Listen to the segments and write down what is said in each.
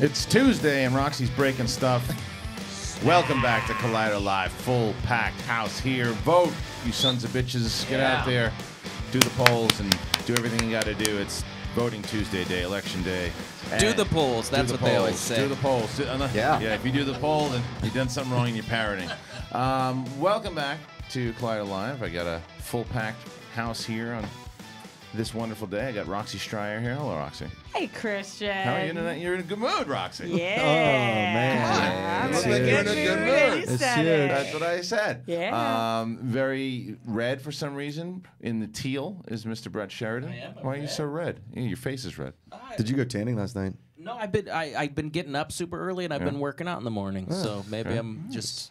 It's Tuesday and Roxy's breaking stuff. Welcome back to Collider Live. Full packed house here. Vote, you sons of bitches. Get out there, do the polls, and do everything you got to do. It's voting Tuesday day, election day. Do And the polls. do That's the what they always polls. say. Do the polls. Do- unless- Yeah. Yeah. If you do the poll, then you've done something wrong and you're parroting. Um, welcome back to Collider Live. I got a full packed house here on this wonderful day. I got Roxy Striar here. Hello, Roxy. Hey, Kristian. How are you tonight? You're in a good mood, Roxy. Yeah. Oh, man. I'm It's in a good. good You're in a good mood. mood. You It's said it. That's what I said. Yeah. Um, very red for some reason. In the teal is Mr. Brett Sheridan. I am Why are you so red? Yeah, your face is red. Did you go tanning last night? No, I've been I, I've been getting up super early and I've Yeah. been working out in the morning, so maybe okay. I'm just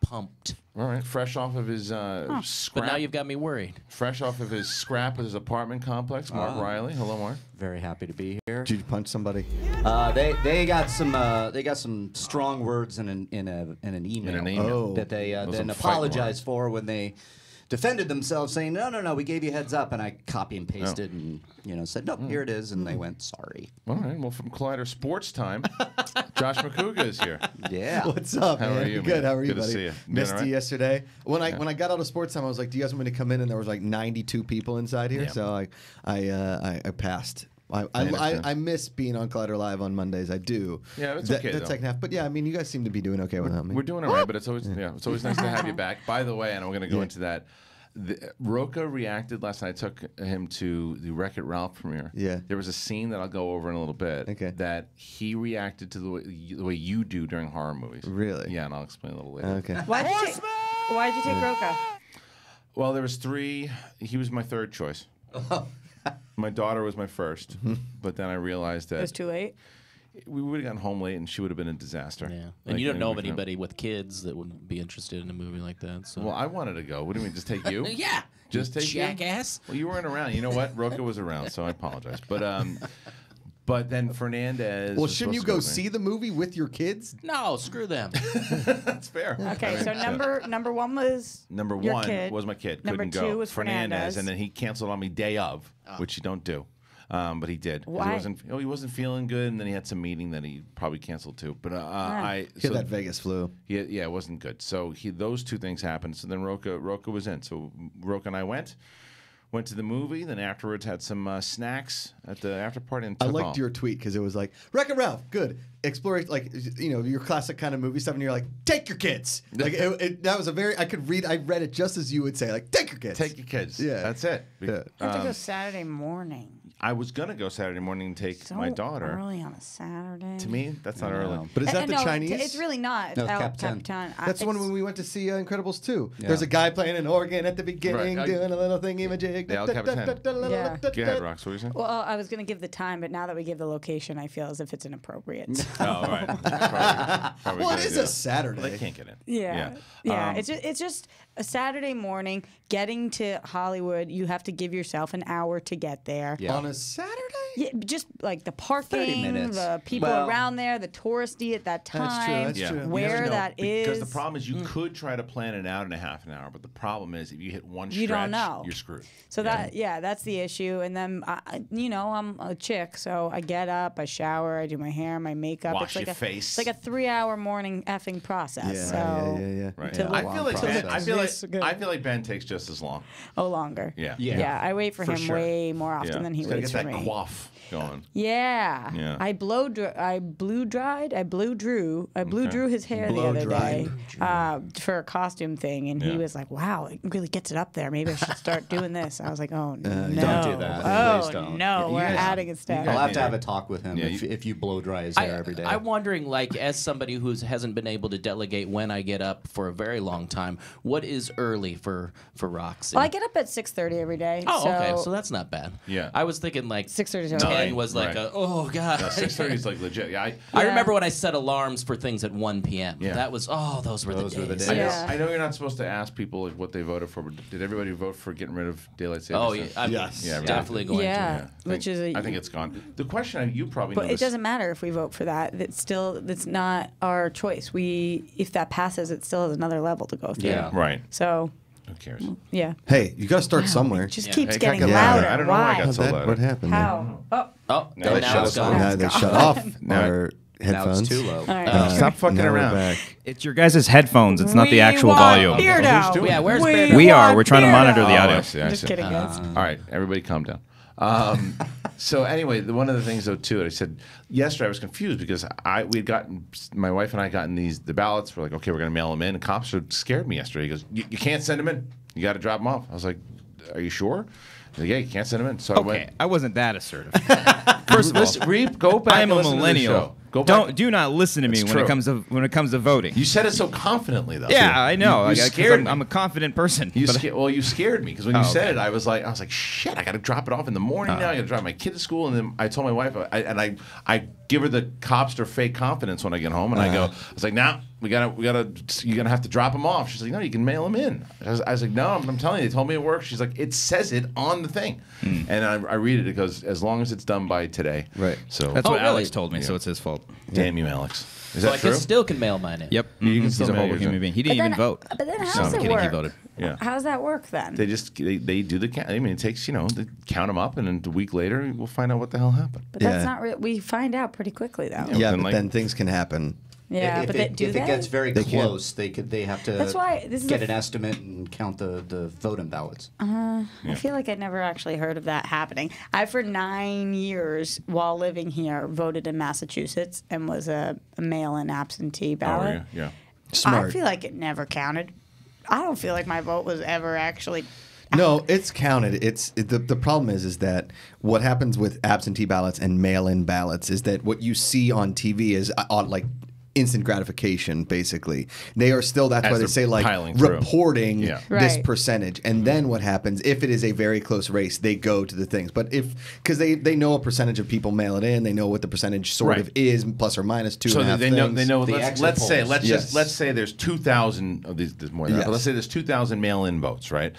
pumped. All right, fresh off of his uh, scrap. But now you've got me worried. fresh off of his scrap with his apartment complex. Mark Reilly. Hello, Mark. Very happy to be here. Did you punch somebody? Uh, they they got some uh, they got some strong words in an in a in an email, an email. Oh. that they uh, then apologized for when they defended themselves, saying no no no we gave you heads up, and I copy and pasted Oh. and you know said nope here it is, and they went sorry. All right. Well, from Collider Sports Time, Josh Macuga is here. Yeah. What's up, How man? are you, Good. man? How are you, Good to buddy? see you. Doing Missed all you yesterday. When I Yeah. when I got out of sports time, I was like, "Do you guys want me to come in?" And there was like 92 people inside here, Yeah. so I I uh, I, I passed. I I, I. I miss being on Collider Live on Mondays. I do. Yeah, it's that, okay, That though. second half, but yeah, I mean, you guys seem to be doing okay without me. We're doing all right, but it's always yeah, it's always nice to have you back. By the way, and I'm going to go into that. The, Roca reacted last night. I took him to the Wreck It Ralph premiere. Yeah. There was a scene that I'll go over in a little bit. Okay. That he reacted to the way, the way you do during horror movies. Really? Yeah, and I'll explain a little later. okay. Why'd you take, why'd you take Roca? Well, there was three. He was my third choice. Oh. My daughter was my 1st Mm-hmm. but then I realized that It was too late. we would have gotten home late and she would have been a disaster. Yeah. Like, And you don't know of we couldn't- anybody with kids that would be interested in a movie like that. So Well, I wanted to go. What do you mean? Just take you? Yeah. Just you take you? jackass. Well, you weren't around. You know what? Roca was around, so I apologize. But um, but then Fernandez. Well, shouldn't you supposed go me. see the movie with your kids? No, screw them. That's fair. Okay, so number number one was Number your one kid. was my kid. Number Couldn't two go. was Fernandez. and then he canceled on me day of, which you don't do. Um, but he did. 'Cause Why? He wasn't, oh, he wasn't feeling good, and then he had some meeting that he probably canceled too. But uh, I He had that Vegas flu. he, yeah, it wasn't good. So he those two things happened. So then Roca Roca was in. So Roca and I went. Went to the movie, then afterwards had some uh, snacks at the after party. And I liked off. your tweet because it was like Wreck It Ralph, good exploration, like you know your classic kind of movie stuff, and you're like, take your kids. Like it, it, that was a very I could read. I read it just as you would say, like take your kids. Take your kids. Yeah. that's it. Yeah. I have to Um, go Saturday morning. I was gonna go Saturday morning and take So my daughter. early on a Saturday. To me, that's not early. But is that the no, Chinese? It's really not. No, it's Capitan. Capitan. That's the one when we went to see uh, Incredibles 2. Yeah. There's a guy playing an organ at the beginning, Right. Doing a little thingy majig. The El Capitan. Yeah. Go ahead, Rox. What were you saying? Well, I was going to give the time, but now that we give the location, I feel as if it's inappropriate. oh, all right. Probably, probably Well, it is a Saturday. They can't get in. Yeah. Yeah. Um, it's just it's just a Saturday morning getting to Hollywood. You have to give yourself an hour to get there. Yeah. On a Saturday? Yeah, just like the parking, the people Well- around there, the touristy at that time. That's true, that's Yeah. true. Where never know, that Because the problem is you mm. could try to plan it out in a half an hour, but the problem is if you hit one stretch, You don't know. you're screwed. So that yeah, that's the issue. And then I, I- you know I'm a chick, so I get up, I shower, I do my hair, my makeup. Wash it's like your a, face. It's like a three-hour morning effing process. Yeah, so yeah, yeah, yeah. Right. To I feel like to ben, look I feel like this good. I feel like Ben takes just as long. oh longer. Yeah. Yeah. Yeah, I wait for, For him sure. way more often Yeah. than he He's gotta waits get for that me. quaff going. Yeah. Yeah. I blow dr- I blue dried. I blew drew. I blew Okay. drew his hair Blow the other dried. day uh, for a costume thing, and Yeah. he was like, "Wow, it really gets it up there. Maybe I should start doing this." I was like, "Oh uh, no, don't do that. Oh don't. no, You we're guys- adding a step." I'll have to have a talk with him Yeah, if, you- if you blow dry his hair every day. I'm wondering, like, as somebody who hasn't been able to delegate when I get up for a very long time, what is early for for Roxy? Well, I get up at six thirty every day. oh, so okay, so that's not bad. Yeah. I was thinking like 6:30 10, was like, right. a, oh god, six thirty is like legit. Yeah I, yeah I, remember when I set alarms for things at one p.m. Yeah. that was oh those were those the days. Were the days. I, know, I, know, you're not supposed to ask people like what they voted for, but did everybody vote for getting rid of daylight savings? Oh yeah, I'm, yes, yeah, definitely going. Yeah, to, think, which is a, I think it's gone. The question you probably but it doesn't matter if we vote for that. It's still it's not our choice. We if that passes, it still has another level to go through. Yeah, right. So who cares? yeah, Hey, you got to start somewhere. it just Yeah. keeps Hey, getting Kaka, louder. I don't know why I Why? got so That- loud. what happened? there? How? Oh, Oh, Now and they shut it's us gone. off. Now they shut off. Now- or Now headphones. it's too low. All right. Uh, Stop fucking Now we're around. back. It's your guys' headphones. It's not the actual want volume. Beardo. Who's doing Yeah, where's we Beardo? We are. want We're trying to monitor the Oh, audio. I see, I Just see. kidding, guys. All right, everybody calm down. Um, so anyway, the, one of the things though too, I said yesterday I was confused because I we had gotten my wife and I gotten these the ballots. We're like, okay, we're gonna mail them in. And Cobbster scared me yesterday. He goes, you, you can't send them in. You got to drop them off. I was like, are you sure? Like, yeah, you can't send them in. So I Okay, went. I wasn't that assertive. First of all, go back. I am a listen to the millennial. Go. Don't do not listen to me It's when true. it comes to when it comes to voting. You said it so confidently though. yeah, I know. You, I, scared I'm. I'm a confident person. You sca- well, you scared me because when you Oh, said okay. it, I was like, I was like, shit, I got to drop it off in the morning now. I got to drive my kid to school, and then I told my wife, I, and I, I give her the Cobbster fake confidence when I get home, and I go, I was like, now we gotta, we gotta, you're gonna have to drop them off. She's like, no, you can mail them in. I was, I was like, no, I'm, I'm telling you, they told me it works. She's like, it says it on the thing, Hmm. and I, I read it. It goes, as long as it's done by today. Right. So That's Oh, what really? Alex told me, so it's his fault. Damn you, Alex. Is So that I true? can still can mail mine in. Yep, You mm-hmm. can he's a mail horrible human being. He didn't then, even vote. but then how No, does I'm it kidding. work? He voted. Yeah. How does that work then? They just they, they do the count. I mean, it takes you know they count them up, and then a week later we'll find out what the hell happened. but that's not. Re- we find out pretty quickly though. Yeah. Yeah, but like- then things can happen. Yeah, if but it, they, do if they? it gets very They can. close, they could they have to. That's why this is get a an f- estimate and count the the voting ballots. I feel like I never actually heard of that happening. I, for nine years while living here, voted in Massachusetts and was a, a mail-in absentee ballot. Oh, ballot. yeah, yeah. Smart. I feel like it never counted. I don't feel like my vote was ever actually. No, it's counted. It's it, the the problem is is that what happens with absentee ballots and mail-in ballots is that what you see on TV is uh, like instant gratification basically they are still that's As why they say like reporting Yeah. this percentage and then what happens if it is a very close race they go to the things but if because they they know a percentage of people mail it in they know what the percentage sort Right. of is plus or minus two So and a half they know they know. The Let's, let's say let's Yes. just let's say there's two thousand. Oh, there's, there's more than that. Yes. But let's say there's two thousand mail-in votes, right?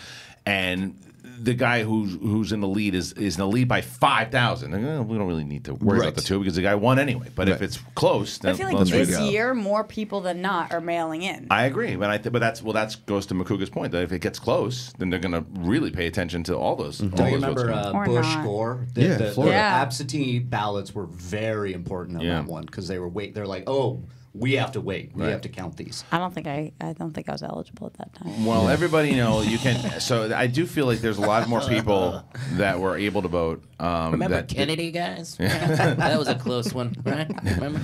And the guy who's who's in the lead is is in the lead by five thousand. We don't really need to worry Right. about the two because the guy won anyway. But if Right. it's close, I then feel like let's this read it. year more people than not are mailing in. I agree, but I th- but that's well that goes to Macuga's point that if it gets close, then they're going to really pay attention to all those. All Do you those votes remember going. uh, Or Bush not. Gore? The, Yeah, the, the Florida. Yeah. absentee ballots were very important on Yeah. that one because they were wait. They're like, oh, we have to wait. We Right. have to count these. I don't think I. I don't think I was eligible at that time. Well, everybody know you can. So I do feel like there's a lot more people that were able to vote. Um, Remember that, Kennedy, guys? that was a close one, right? Remember?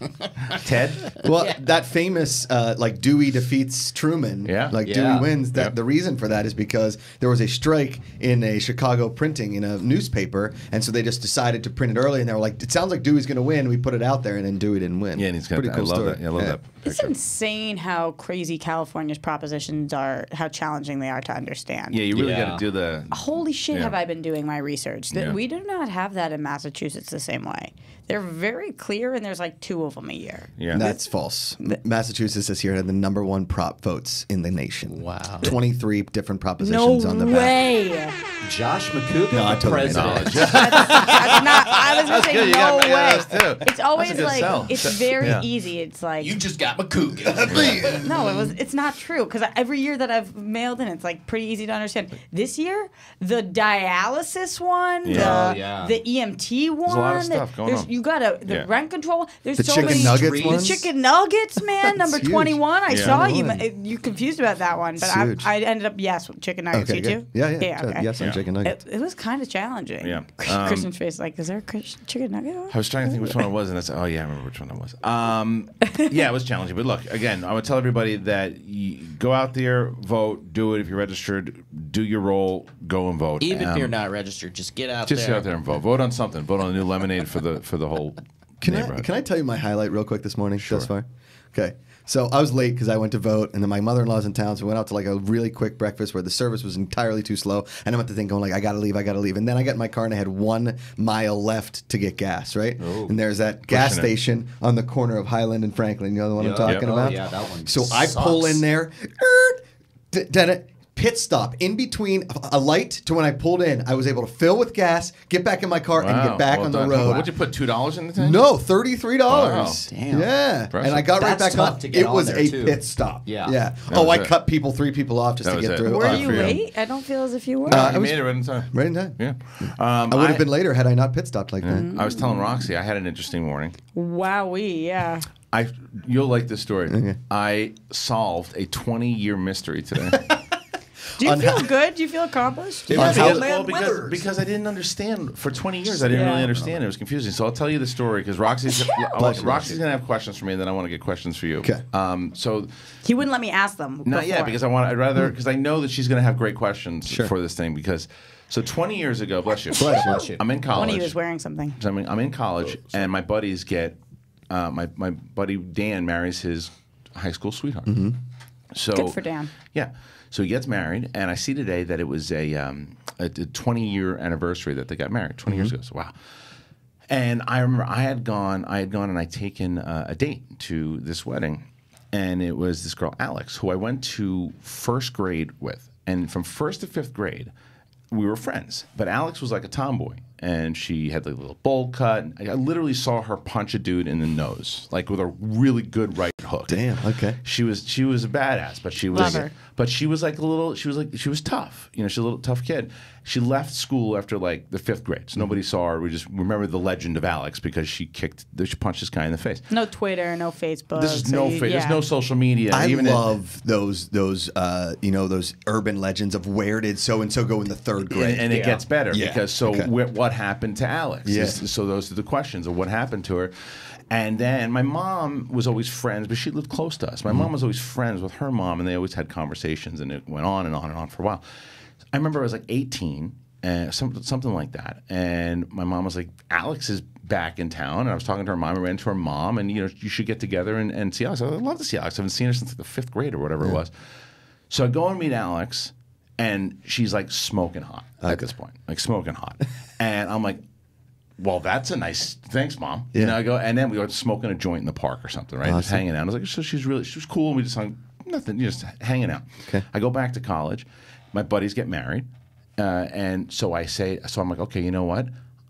Ted? Well, that famous uh, like Dewey defeats Truman. Yeah. Like Yeah. Dewey wins. That Yep. the reason for that is because there was a strike in a Chicago printing in a newspaper, and so they just decided to print it early. And they were like, "It sounds like Dewey's going to win." We put it out there, and then Dewey didn't win. Yeah, and he's got. pretty that. cool I love story. that. Yeah, I love that. It's picture. insane how crazy California's propositions are, how challenging they are to understand. Yeah, you really Yeah. got to do the. Holy shit, Yeah. have I been doing my research? That Yeah. We do not have that in Massachusetts the same way. They're very clear, and there's like two of them a year. Yeah. That's false. M- Massachusetts this year had the number one prop votes in the nation. Wow. 23 different No propositions on the ballot. way. Josh McCougan, No, I the totally made president. That's not. I was gonna say good, no way. too. It's always That's a good like sell. it's very yeah. easy. It's like you just got McCougan. no, it was. It's not true because every year that I've mailed in, it's like pretty easy to understand. This year, the dialysis one, Yeah. Oh, the yeah. the EMT one, a lot of stuff going on. You got a the Yeah. rent control. There's The so chicken many nuggets the chicken nuggets, man. number twenty one. I Yeah. saw you. You confused about that one, but I. I ended up yes, chicken nuggets. Okay, you good. too? Yeah, yeah. yeah. Okay. Yes, on chicken nuggets. It, it was kind of challenging. Yeah. Um, Kristian's face, like, is there a chicken nugget? one? I was trying to think which one it was, and I said, "Oh yeah, I remember which one it was." Um, yeah, it was challenging, but look, again, I would tell everybody that you go out there, vote, do it if you're registered, do your role, go and vote. Even if Um, you're not registered, just get out just there. get out there and vote. Vote on something. Vote on a new lemonade for the for the whole Can I, neighborhood. can I tell you my highlight real quick this morning thus far? Okay. So I was late because I went to vote, and then my mother-in-law's in town, so we went out to like a really quick breakfast where the service was entirely too slow, and I'm at the thing going like, I gotta leave, I gotta leave, and then I got in my car and I had one mile left to get gas, right? And there's that gas Pushing it. station on the corner of Highland and Franklin. You know the one I'm talking Yep. Oh, about? yeah, that one So I pull in there, er, did it. Pit stop in between a- a light to when I pulled in. I was able to fill with gas, get back in my car, and get back Well on the done. road. Would you put two dollars in the tank? No, thirty-three dollars. Wow. Damn. Yeah, Impressive. and I got right back tough on. It on was a too. pit stop. Yeah. yeah. That Oh, I it. cut people, three people off just That to get it. through. Were Uh, you late? I don't feel as if you were. Uh, I you was- made it right in time. Right in time. Yeah. Um, I would have been later had I not pit stopped like that. I was telling Roxy I had an interesting morning. Wowee, yeah. I you'll like this story. I solved a 20 year mystery today. Do you feel how- good? Do you feel accomplished? On because, how- well, because, because I didn't understand for 20 years. I didn't Yeah. really understand. It was confusing. So I'll tell you the story because Roxy's I want- Roxy's gonna have questions for me, and then I want to get questions for you. Okay. Um. So He wouldn't let me ask them. not yet because I want. I'd rather because I know that she's gonna have great questions Sure. for this thing because. So 20 years ago, bless you. Bless you. I'm in One college. of you was wearing something. So I'm in, I'm in college, and my buddies get uh, my my buddy Dan marries his high school sweetheart. So Good for Dan. Yeah. So he gets married, and I see today that it was a um, a 20 year anniversary that they got married. 20 years ago. So wow. And I remember I had gone, I had gone and I'd taken uh, a date to this wedding, and it was this girl Alex who I went to first grade with, and from first to fifth grade, we were friends. But Alex was like a tomboy, and she had like a little bowl cut. I literally saw her punch a dude in the nose, like with a really good right hook. Damn. Okay. She was she was a badass, but she was Love her. but she was like a little she was like she was tough. You know, she's a little tough kid. She left school after like the fifth grade. So nobody saw her. We just remember the legend of Alex because she kicked she punched this guy in the face. No Twitter, no Facebook. This is so no you- fa- there's no social media. I even in- love those those uh, you know those urban legends of where did so and so go in the third and, grade. and it gets better Yeah. because so Okay. wh- what happened to Alex? Yeah. So those are the questions of what happened to her. And then my mom was always friends, but she lived close to us. Mm-hmm. My mom was always friends with her mom, and they always had conversations, and it went on and on and on for a while. I remember I was like 18, uh, something something like that, and my mom was like, "Alex is back in town," and I was talking to her mom. I ran to her mom, and you know, you should get together and, and see Alex. I would love to see Alex. I haven't seen her since like the fifth grade or whatever it was. So I go and meet Alex, and she's like smoking hot at this point, like smoking hot, and I'm like, "Well, that's a nice thanks, mom." You Yeah. know, I go, and then we go smoking a joint in the park or something, right? Just hanging out. I was like, "So she's really she was cool." And we just hung nothing, just hanging out. Okay. I go back to college. My buddies get married, uh, and so I say, so I'm like, okay, you know what?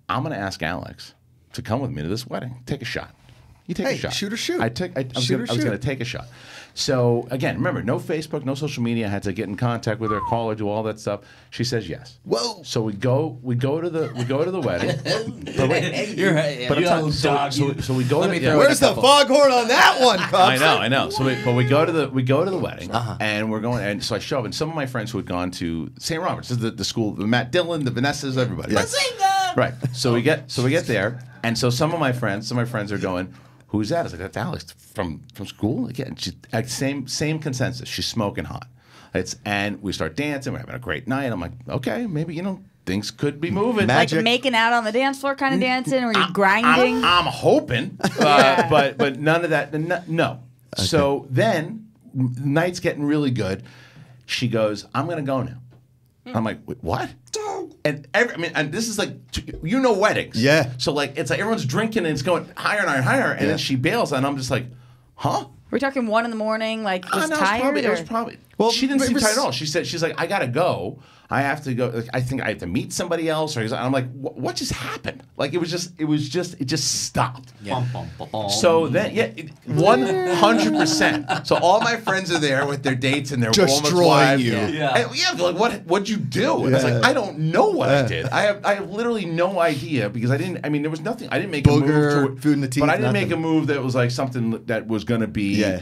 I'm gonna ask Alex to come with me to this wedding. Take a shot. You take Hey, a shot. shoot or shoot. I took. I, I was, gonna, or I was shoot. gonna take a shot. So again, remember, no Facebook, no social media. I had to get in contact with her, call her, do all that stuff. She says yes. Whoa. So we go. We go to the. We go to the wedding. but wait, You're right. but I'm You so, dog, so, so we go Let to throw Where's the foghorn on that one, Cubs? I know, I know. So, we, but we go to the we go to the wedding, Uh-huh. and we're going. And so I show up, and some of my friends who had gone to St. Roberts, is the, the school, the Matt Dillon, the Vanessas, everybody. Right? right. So we get so we get there, and so some of my friends, some of my friends are going. Who's that? I was like, that's Alex from from school. Again, she, same same consensus. She's smoking hot. It's and we start dancing. We're having a great night. I'm like, okay, maybe you know things could be moving. Magic. Like making out on the dance floor kind of dancing, or you grinding. I'm, I'm hoping, uh, but but none of that. n- No. So then, night's getting really good. She goes, "I'm gonna go now." I'm like, Wait, "What?" And every, I mean, and this is like, you know, weddings. Yeah. So like, it's like everyone's drinking and it's going higher and higher and higher, and Yeah. then she bails, and I'm just like, "Huh?" We're talking one in the morning, like Uh, was no, tired. It was probably, it was probably Well, she didn't it seem was- tired at all. She said she's like, I gotta go. I have to go. Like, I think I have to meet somebody else. Or he's- I'm like, what, what just happened? Like it was just, it was just, it just stopped. Bum, bum, bum, bum. So then, yeah, one hundred percent. So all my friends are there with their dates and their almost Destroy you. Yeah. And, yeah, like what? What'd you do? And I was like, I don't know what I did. I have, I have literally no idea because I didn't. I mean, there was nothing. I didn't make a move to food in the teeth, but I didn't nothing. make a move that was like something that was going to be.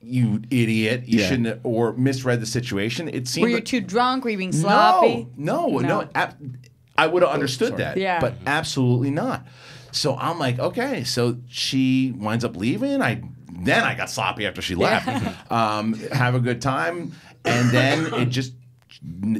Yeah. You idiot! You Yeah. shouldn't, have- or misread the situation. It seemed Were you like- too drunk? Were you being sloppy? no, no, no. No. ab- I would have understood that, Yeah. but absolutely not. So I'm like, okay. So she winds up leaving. I then I got sloppy after she left. um, have a good time, and then it just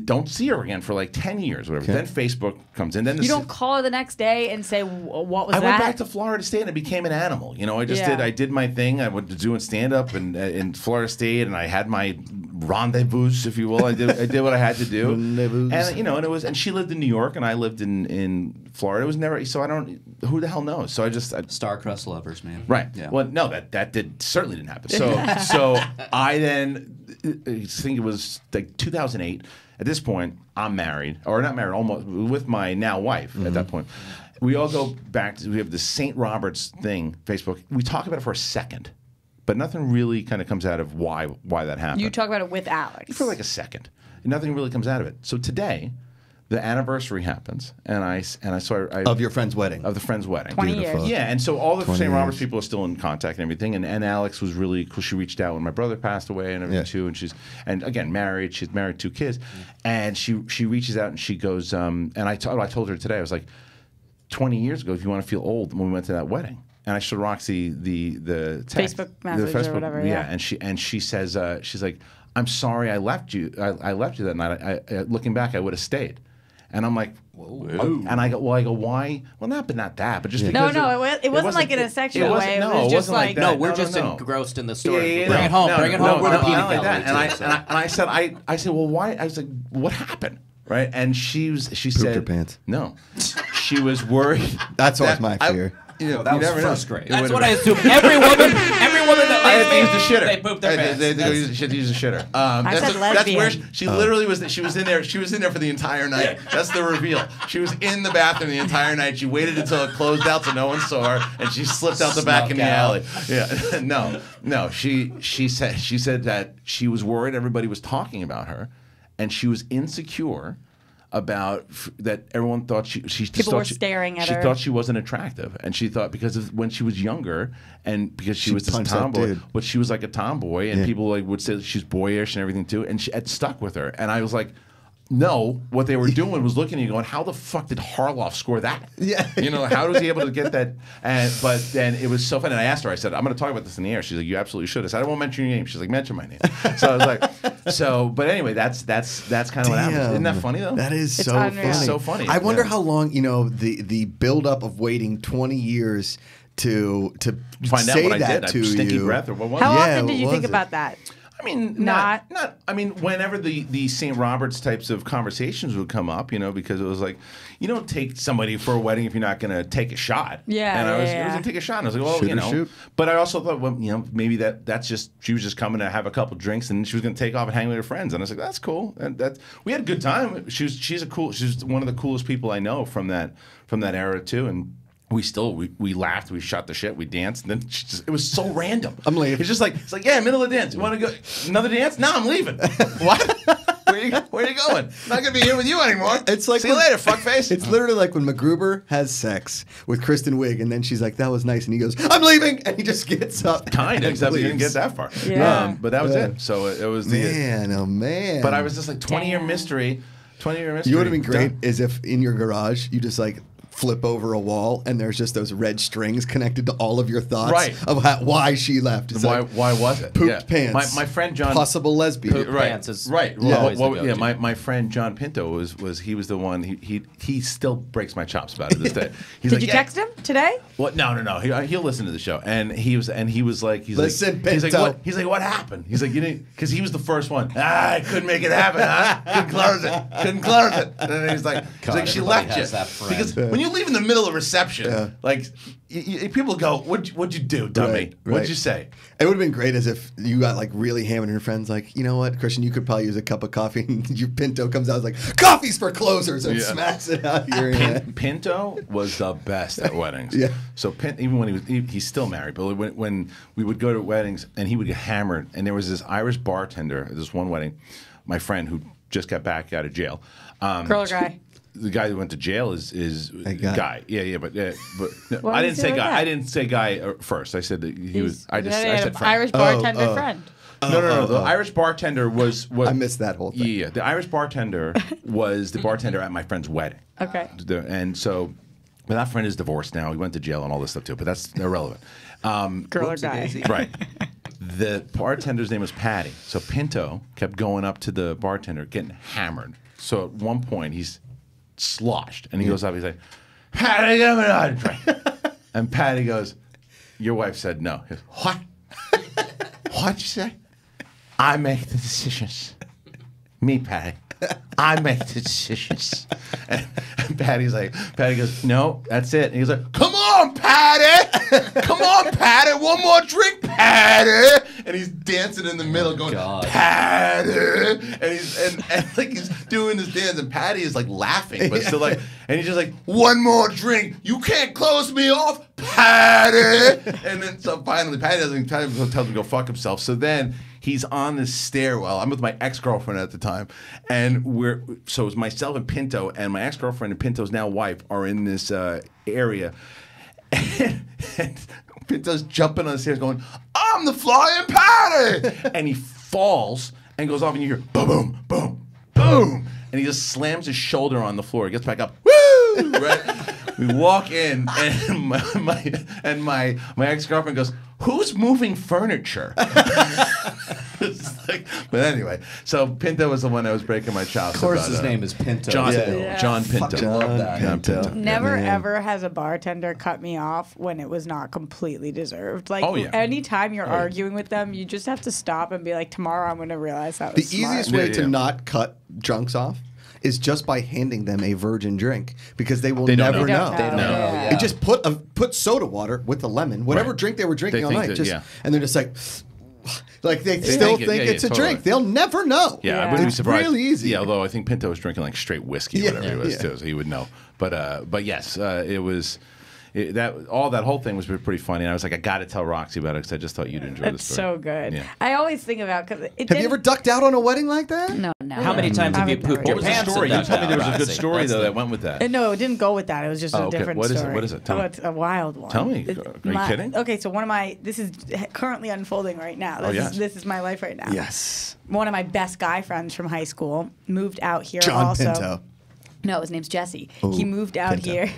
don't see her again for like ten years, whatever. Then Facebook comes in. Then the You s- don't call her the next day and say, "What was I that?" went back to Florida State and I became an animal. You know, I just Yeah. did. I did my thing. I went to doing stand up in uh, in Florida State, and I had my rendezvous, if you will. I did. I did what I had to do. Rendezvous. And you know, and it was. And she lived in New York, and I lived in in Florida. It was never. So I don't. Who the hell knows? So I just. I, Star-crossed lovers, man. Right. Yeah. Well, no, that that did certainly didn't happen. So so I then I think it was like 2008. At this point, I'm married, or not married, almost with my now wife. At that mm-hmm. point, we all go back. to We have the St. Robert's thing, Facebook. We talk about it for a second, but nothing really kind of comes out of why why that happened You talk about it with Alex. for like a second. Nothing really comes out of it. So today, the anniversary happens, and I s- and I saw I, Of your friend's wedding. of the friend's wedding. 20 Beautiful. years. Yeah, and so all the 20 St. Robert's people are still in contact and everything. And, and Alex was really cool. She reached out when my brother passed away and everything Yeah. too. And she's and again married. She's married two kids, and she she reaches out and she goes. Um, and I told I told her today I was like, twenty years ago, if you want to feel old, when we went to that wedding. And I showed Roxy the the text, Facebook the message or whatever, yeah. and she and she says uh, she's like, I'm sorry I left you. I, I left you that night. I, I, looking back, I would have stayed. And I'm like, Whoa. and I go, well, I go, why? Well, not, but not that, but just No, because no, it wa- it wasn't like in a sexual wasn't- way, it No, was it just wasn't like like- that. No, we're no, just no. engrossed in the Yeah, story. yeah, bring no, it home. no, bring it no, home. We're no, the peanut not like that. And I, and I and I said I I said well why I was like what happened right and she was she said her pants. no she was worried That's always that my I- fear. you know that you was never know. grade. That's what I assume. Every woman, every woman that I likes had to use the shitter. they poop their pants. to- They had to use, she had to use the shitter. Um, I that's, said the- that's where lesbian. she, she literally was. She was in there. She was in there for the entire night. That's the reveal. She was in the bathroom the entire night. She waited until it closed out so no one saw her, and she slipped out the back Snuck in the out. alley. Yeah, no, no. She she said she said that she was worried everybody was talking about her, and she was insecure about f- that everyone thought she she just People thought were she, staring at she her. thought she wasn't attractive and she thought because of when she was younger and because she, She was this punched that tomboy dude. but she was like a tomboy and Yeah. people like would say she's boyish and everything too and she, it stuck with her and I was like no what they were doing was looking at you going how the fuck did Harloff score that Yeah. you know how was he able to get that and but then it was so funny and I asked her I said I'm going to talk about this in the air she's like you absolutely should I said I won't mention your name she's like mention my name so I was like so but anyway that's that's that's kind of what happens isn't that funny though That is It's so unreal. funny. It's so funny, I wonder yeah. how long you know the the buildup of waiting 20 years to to find out say what I that did to stinky you. breath or what was How it? Yeah, often did you think it? about that? I mean, Not- not, not. I mean, whenever the the St. Robert's types of conversations would come up, you know, because it was like, you don't take somebody for a wedding if you're not going to take a shot. Yeah, and I yeah, was, yeah. I was going to take a shot, and I was like, well, Shoot you know, shoot. but I also thought, well, you know, maybe that that's just she was just coming to have a couple drinks, and she was going to take off and hang with her friends, and I was like, that's cool, and that we had a good time. She was she's a cool, she's one of the coolest people I know from that from that era too, and. We still we, we laughed, we shot the shit, we danced, and then just, it was so random. I'm leaving. It's just like it's like yeah, middle of the dance. You want to go another dance? No, I'm leaving. what? Where you where you going? I'm not gonna be here with you anymore. It's like see you later, fuckface. It's literally like when MacGruber has sex with Kristen Wiig, and then she's like, "That was nice," and he goes, "I'm leaving," and he just gets up. kind of, and except we didn't get that far. Yeah. Um, but that was Yeah. it. So it, it was the. Man, oh man! But I was just like 20 year mystery. 20 year mystery. You would have been great Done. is if in your garage you just like flip over a wall and there's just those red strings connected to all of your thoughts Right. of how, why she left. It's Why, like, why was it? pooped Yeah. pants. My, my friend John. possible lesbian. Poop right, pants is right. Yeah. Well, well, yeah, my, my friend John Pinto was was he was the one he he, he still breaks my chops about it to this day. He's Did like, you "Yeah." text him today? What? No, no, no. He, uh, he'll listen to the show, and he was, and he was like, he's Listen, like, he's like, what? He's like, what happened? He's like, you didn't, because he was the first one. Ah, I couldn't make it happen. Huh? Couldn't close it. Couldn't close it. And then he's like, he's like, she left you that friend. because when you leave in the middle of reception, Yeah. like, y- y- people go, what? What'd you do, dummy? Right, What'd you say? It would have been great as if you got like really hammered and your friends like, you know what, Kristian, you could probably use a cup of coffee. And your Pinto comes out and is like, coffee's for closers, and Yeah. smacks it out your Pin, hand. Pinto was the best at weddings. Yeah. So Pin, even when he was, he, he's still married, but when, when we would go to weddings and he would get hammered, and there was this Irish bartender, at this one wedding, my friend who just got back out of jail. Um, Girl or guy? The guy who went to jail is is A guy. guy. Yeah, yeah, but yeah, but no, I didn't say say guy. that? I didn't say guy uh, first. I said that he was. I just I said friend. Irish bartender oh. friend. No, no, no. oh, the oh. Irish bartender was. was I missed that whole thing. Yeah, the Irish bartender was the bartender at my friend's wedding. Okay. The- and so, but that friend is divorced now. He went to jail and all this stuff too. But that's irrelevant. Um, Girl or guy? right. The bartender's name was Patty. So Pinto kept going up to the bartender, getting hammered. So at one point he's sloshed, and he goes up. He's like, "Patty, give me another drink." and Patty goes, "Your wife said no." He goes, what? What'd you say? I make the decisions. Me, Patty. I make the decisions. And, and Patty's like, Patty goes, no, that's it. And he's like, come on, Patty. Come on, Patty. One more drink, Patty. and he's dancing in the oh middle, going God. Patty, and he's and, and like he's doing his dance, and Patty is like laughing, but still like, and he's just like, one more drink, you can't close me off, Patty. And then so finally, Patty doesn't Patty tells him to go fuck himself. So then he's on the stairwell. I'm with my ex girlfriend at the time, and we're so it's myself and Pinto, and my ex girlfriend and Pinto's now wife are in this uh, area, and, and Pinto's jumping on the stairs, going, "I'm the flying Patty," and he falls and goes off, and you hear boom, boom, boom, boom, and he just slams his shoulder on the floor. He gets back up, woo, right. We walk in, and my, my and my my ex girlfriend goes, "Who's moving furniture?" It's like- but anyway, so Pinto was the one that was breaking my chops. Of course, about, his uh, name is Pinto. John. too. Yeah. John Pinto. Fucking love that. John Pinto. Pinto. Never man. ever has a bartender cut me off when it was not completely deserved. Like Oh, yeah. anytime you're Oh, yeah. arguing with them, you just have to stop and be like, "Tomorrow I'm going to realize that The smart." easiest way Yeah, to yeah. not cut drunks off is just by handing them a virgin drink because they will They never know. don't know. They don't know. Yeah. Yeah. It just put a put soda water with the lemon, whatever Right. drink they were drinking They all night, that- just yeah. and they're just like, like they, still think think, it- yeah, it's yeah, a totally. drink. They'll never know. Yeah, I Yeah. wouldn't be It's surprised. really easy. Yeah, although I think Pinto was drinking like straight whiskey, Yeah. whatever it was Yeah. too, so he would know. But uh, but yes, uh, it was. It, that all that whole thing was pretty funny, and I was like, I got to tell Roxy about it because I just thought you'd enjoy the It's story. so good. Yeah. I always think about because Have you ever ducked out on a wedding like that? No, no. How many times have you pooped do your What was the pants story? and You told me ducked there was a good Roxy? story That's though the- that went with that. Uh, No, it didn't go with that. It was just Oh, a okay. different What is it? story. What is it? Tell oh, me. it's a wild one. Tell me. It- Are you my- kidding? Okay, so one of my this is currently unfolding right now. This Oh, yes. is this is my life right now. Yes. One of my best guy friends from high school moved out here. John also. Pinto. No, his name's Jesse. he moved out Pinto. here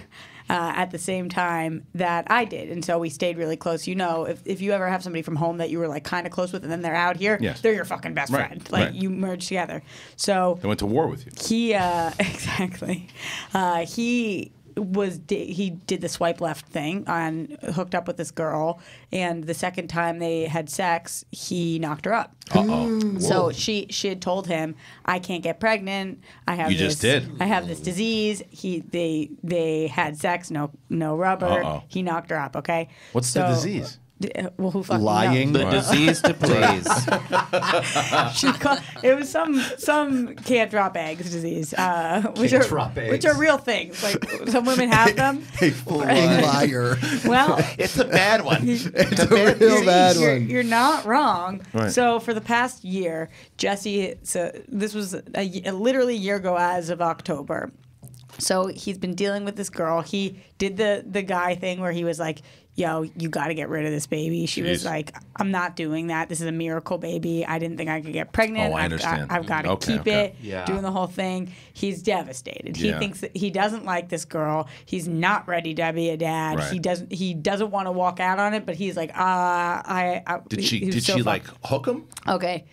uh, at the same time that I did, and so we stayed really close. You know, if, if you ever have somebody from home that you were like kind of close with, and then they're out here, Yes. they're your fucking best Right, friend. Like right. you merge together. So They went to war with you. he uh, exactly. Uh, he was di- he did the swipe left thing on hooked up with this girl, and the second time they had sex, he knocked her up. Uh oh. So she she had told him, "I can't get pregnant. I have You this, just did. I have this disease." He they they had sex, no no rubber. Uh-oh. He knocked her up. Okay. What's the So- disease? D- uh, Well, who fucking Lying. knows? The disease to please. She ca- it was some some can't drop eggs disease, uh, which Can't are drop which are real things. Like some women have them. A fucking liar. Well, It's a bad one. It's a real bad you're, one. you're not wrong. Right. So for the past year, Jesse, so this was a, y- literally a year ago as of October. So he's been dealing with this girl. He did the the guy thing where he was like, "Yo, you got to get rid of this baby." She was like, "I'm not doing that. This is a miracle baby. I didn't think I could get pregnant. Oh, I I've understand. Got, I've got to Okay, keep okay. it." Yeah. Doing the whole thing. He's devastated. He thinks that he doesn't like this girl. He's not ready to be a dad. Right. He doesn't. He doesn't want to walk out on it. But he's like, "Ah, I, I." Did she? Did so she fucked. like hook him? Okay,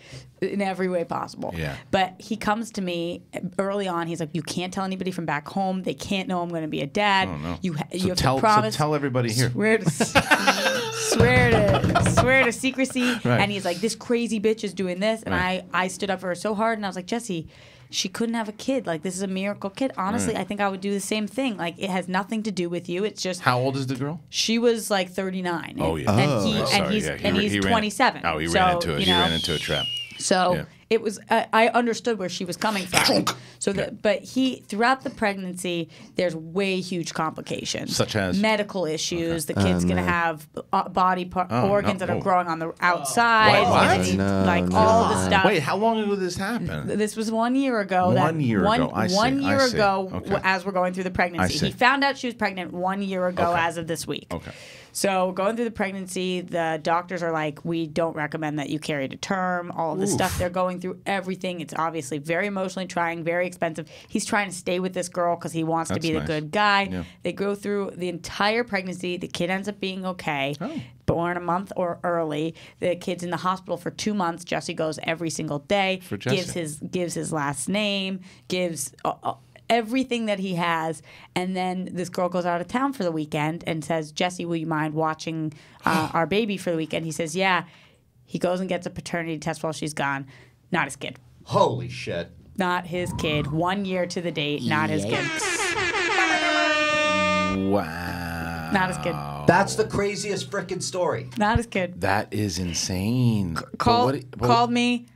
in every way possible. Yeah. But he comes to me early on. He's like, "You can't tell anybody from back home. They can't know I'm going to be a dad. Oh, no. You ha- So you have tell- to so tell everybody here. Swear to swear to swear to secrecy." Right. And he's like, "This crazy bitch is doing this," and Right. I I stood up for her so hard, and I was like, Jesse. She couldn't have a kid. Like this is a miracle kid. Honestly, I think I would do the same thing. Like it has nothing to do with you. It's just How old is the girl? she was like 39. Oh, yeah. And Oh. he and he's yeah, he and he's he 27. Oh, he so, ran into it. You He ran into a trap. So Yeah. it was I I understood where she was coming from. So that, but he throughout the pregnancy, there's way huge complications, Such as? medical issues. The kid's Oh, gonna no. have uh, body par- Oh, organs no. that are Oh. growing on the outside. What? What? he- No, like no. all the stuff. Wait, how long ago did this happen? This was one year ago. that- One year one, ago. I see, One I year see. ago, Okay. w- as we're going through the pregnancy, he found out she was pregnant one year ago, Okay. as of this week. Okay. So going through the pregnancy, the doctors are like, we don't recommend that you carry to term. All of the stuff they're going through, everything. It's obviously very emotionally trying, very expensive. He's trying to stay with this girl because he wants to That's be the good guy. Yeah. They go through the entire pregnancy. The kid ends up being okay. Oh. Born a month or early. The kid's in the hospital for two months. Jesse goes every single day. For Jesse. Gives his gives his last name. Gives. Uh, uh, everything that he has and then this girl goes out of town for the weekend and says jesse will you mind watching uh, our baby for the weekend he says yeah he goes and gets a paternity test while she's gone not his kid Holy shit. not his kid one year to the date not his kid Wow. Not as good. That's the craziest freaking story. Not his kid. That is insane. But Called what- what- called me.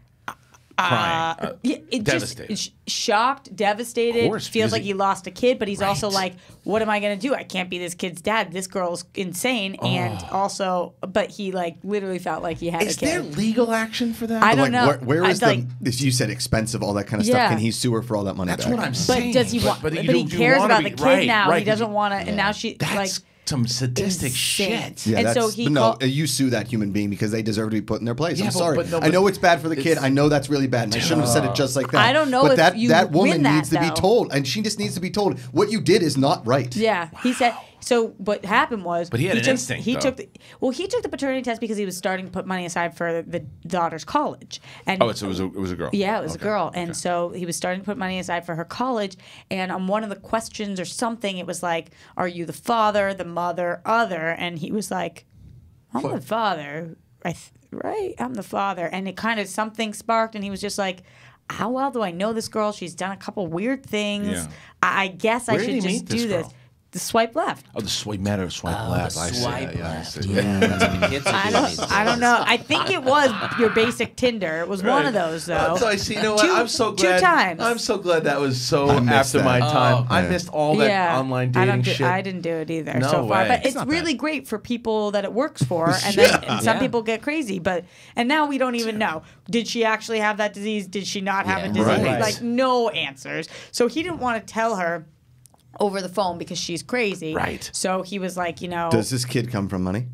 Crying. Uh, Uh, it devastated. just shocked, devastated. Course, feels like he- he lost a kid, but he's also like, "What am I gonna do? I can't be this kid's dad. This girl's insane." And also, but he like literally felt like he had is a kid. there legal action for that? I don't like, know. Where, where I'd the? like- This, you said expensive, all that kind of Yeah. stuff. Can he sue her for all that money? That's back? what I'm but saying. does he want? But, you he do- cares about be- the kid right, now. right, he doesn't want to. And now she That's like some sadistic insane. shit. Yeah, And that's, so he but no, called- uh, you sue that human being because they deserve to be put in their place. Yeah, I'm but- sorry. but no, I know it's bad for the kid. I know that's really bad, and I shouldn't have said it just like that. I don't know But if that you that woman win that, needs to be told, and she just needs to be told what you did is not right. Yeah, he said. So what happened was, But he had an took, instinct, He though. took the well. He took the paternity test because he was starting to put money aside for the daughter's college. And Oh, it's, it was a it was a girl. yeah, it was Okay, a girl, and okay. so he was starting to put money aside for her college. And on one of the questions or something, it was like, "Are you the father, the mother, other?" And he was like, "I'm the father, right? I'm the father." And it kind of something sparked, and he was just like. How well do I know this girl? She's done a couple weird things. Yeah. I I guess Where I should just do this. girl? The swipe left. Oh, the swipe matter, swipe Oh, left. the I see. swipe yeah, I left. see. Yeah, that's what kids are I doing don't, I don't know. I think it was your basic Tinder. It was one of those though. So I see. You know what? Two- I'm so glad. two glad. times. I'm so glad that was so I missed after my oh, time. Oh, I missed all that yeah, online I dating don't do, shit. I didn't do it either No so far, way. but It's it's, not really great for people that it works for, and then and some Yeah. people get crazy. But and now we don't even know: did she actually have that disease? Did she not have Yeah. a disease? Right. Like no answers. So he didn't want to tell her over the phone because she's crazy. Right. So he was like, you know, Does this kid come from money?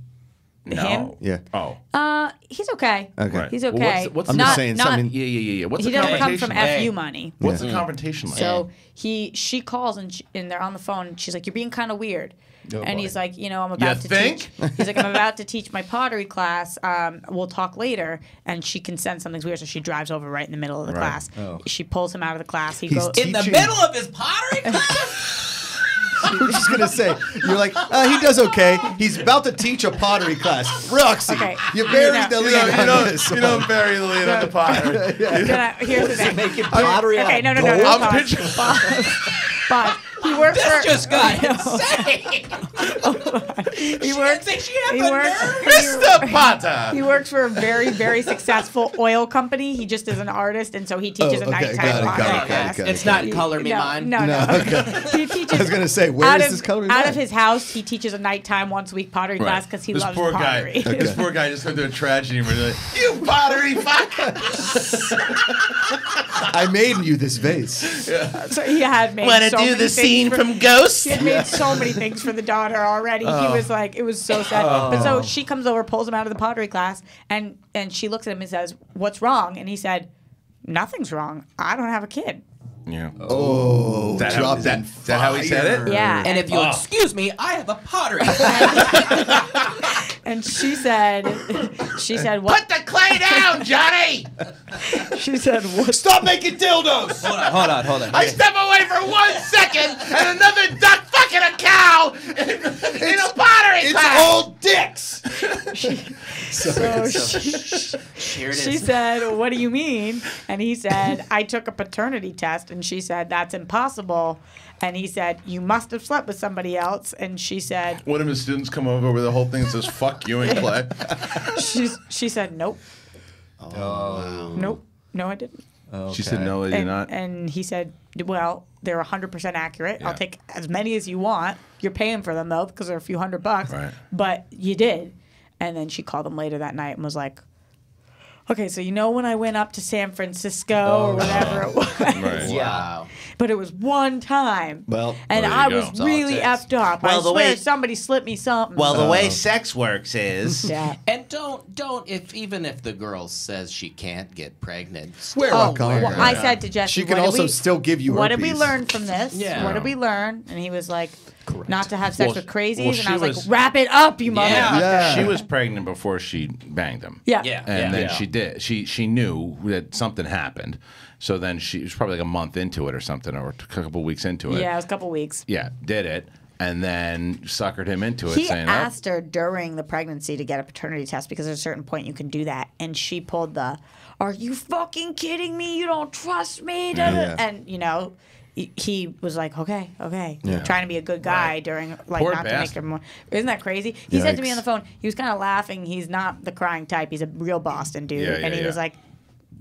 no. him? Yeah. Oh. uh, he's okay. Okay. Right. He's Well, okay. what's- what's I'm the- just saying not, something- Yeah, yeah, yeah, yeah. What's He the doesn't come from? Hey. FU money. What's the confrontation like? So he she calls and, she, and they're on the phone. And she's like, "You're being kind of weird." Oh, and boy. he's like, "You know, I'm about to think? teach." He's like, "I'm about to teach my pottery class. Um, we'll talk later." And she can sense something's weird, so she drives over right in the middle of the Right. class. Oh. She pulls him out of the class. He He's goes. te- In the middle of his pottery class? I was just gonna say, you're like, uh, he does okay. He's about to teach a pottery class. Roxy, Okay. you You buried know- the you lead. you on don't, this you don't bury the lead on the potter. Gonna- here's the thing. Making pottery Okay, out no, no, no, no. I'm pause, pitching- pause, pause. He works This for. just got insane. he She works. didn't think she had He the works. nerve. Mr. Potter. He works for a very, very successful oil company. He just is an artist, and so he oh, teaches Oh, a okay, nighttime got it, got it, pottery got it, class. got it, It's got not color me no, mine. No, no. No, okay. he teaches. I was gonna say, where out is of, this color Out mine? of his house, he teaches a nighttime once a week pottery class because he this loves poor pottery. guy. This poor guy just went through a tragedy and we're like, you pottery fuck. I made you this vase. so he had made Want to so do many the things scene from Ghost? He had made so many things for the daughter already. He oh. was like, it was so sad. Oh. But so she comes over, pulls him out of the pottery class, and and she looks at him and says, "What's wrong?" And he said, "Nothing's wrong. I don't have a kid." Yeah. Oh, Is that, how, dropped is, that, in is that how he said it? Yeah. And if you'll oh. excuse me, I have a pottery. And she said, she said, what? Put the clay down, Johnny! She said, what? Stop making dildos! hold on, hold on, hold on. I step away for one second and another duck fucking a cow in, in a pottery It's class. old dicks. So she, Here it she is. said, what do you mean? And he said, I took a paternity test. And she said, that's impossible. And he said, you must have slept with somebody else. And she said, One of his students come over with the whole thing that says "fuck you" in clay. she's, she said, nope. Oh, Nope. No, I didn't. She said, "No, I did and, not." and he said, "Well, they're 100% accurate. Yeah. I'll take as many as you want. You're paying for them though because they're a few hundred bucks. Right. But you did." And then she called him later that night and was like, "Okay, so you know when I went up to San Francisco or oh, whatever it was, Right. Wow. but it was one time. Well, and Well, there I go. was That's all it really takes. effed up. Well, I the swear way- somebody slipped me something. Well, the Oh. way sex works is yeah. And don't don't if even if the girl says she can't get pregnant. Swear Oh, rock on. well, I said to Jesse, She what can did also we- still give you What did we herpes. learn from this? Yeah. What did we learn? And he was like, not to have sex Well, with crazies. well, and she I was, was- like, wrap it up, you mother. Yeah. Yeah. She was pregnant before she banged him. Yeah. Yeah. And then yeah. she did. She she knew that something happened. So then she was probably like a month into it or something, or a couple weeks into it. Yeah, it was a couple weeks. Yeah, did it, and then suckered him into it, He saying, "Oh, asked her during the pregnancy to get a paternity test because at a certain point you can do that. And she pulled the, Are you fucking kidding me? You don't trust me? Da- da- Yeah. And, you know, he- he was like, okay, okay, Yeah. trying to be a good guy during like Poor not to make bastard. him more. Isn't that crazy? He said to me on the phone, he was kind of laughing. He's not the crying type. He's a real Boston dude, Yeah, and yeah, he was like,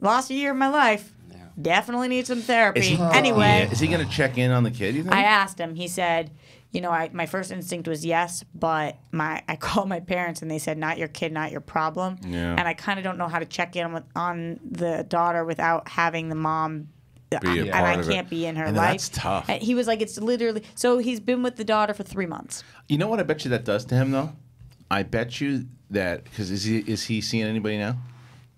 lost a year of my life. Definitely need some therapy. Is he, anyway, Yeah, is he going to check in on the kid? You think? I asked him. He said, "You know, I, my first instinct was yes, but my I called my parents and they said not your kid, not your problem. Yeah. And I kind of don't know how to check in with on the daughter without having the mom. Be and I can't be in her And life. that's tough. And he was like, "It's literally." So he's been with the daughter for three months. You know what I bet you that does to him though? I bet you that because is he is he seeing anybody now?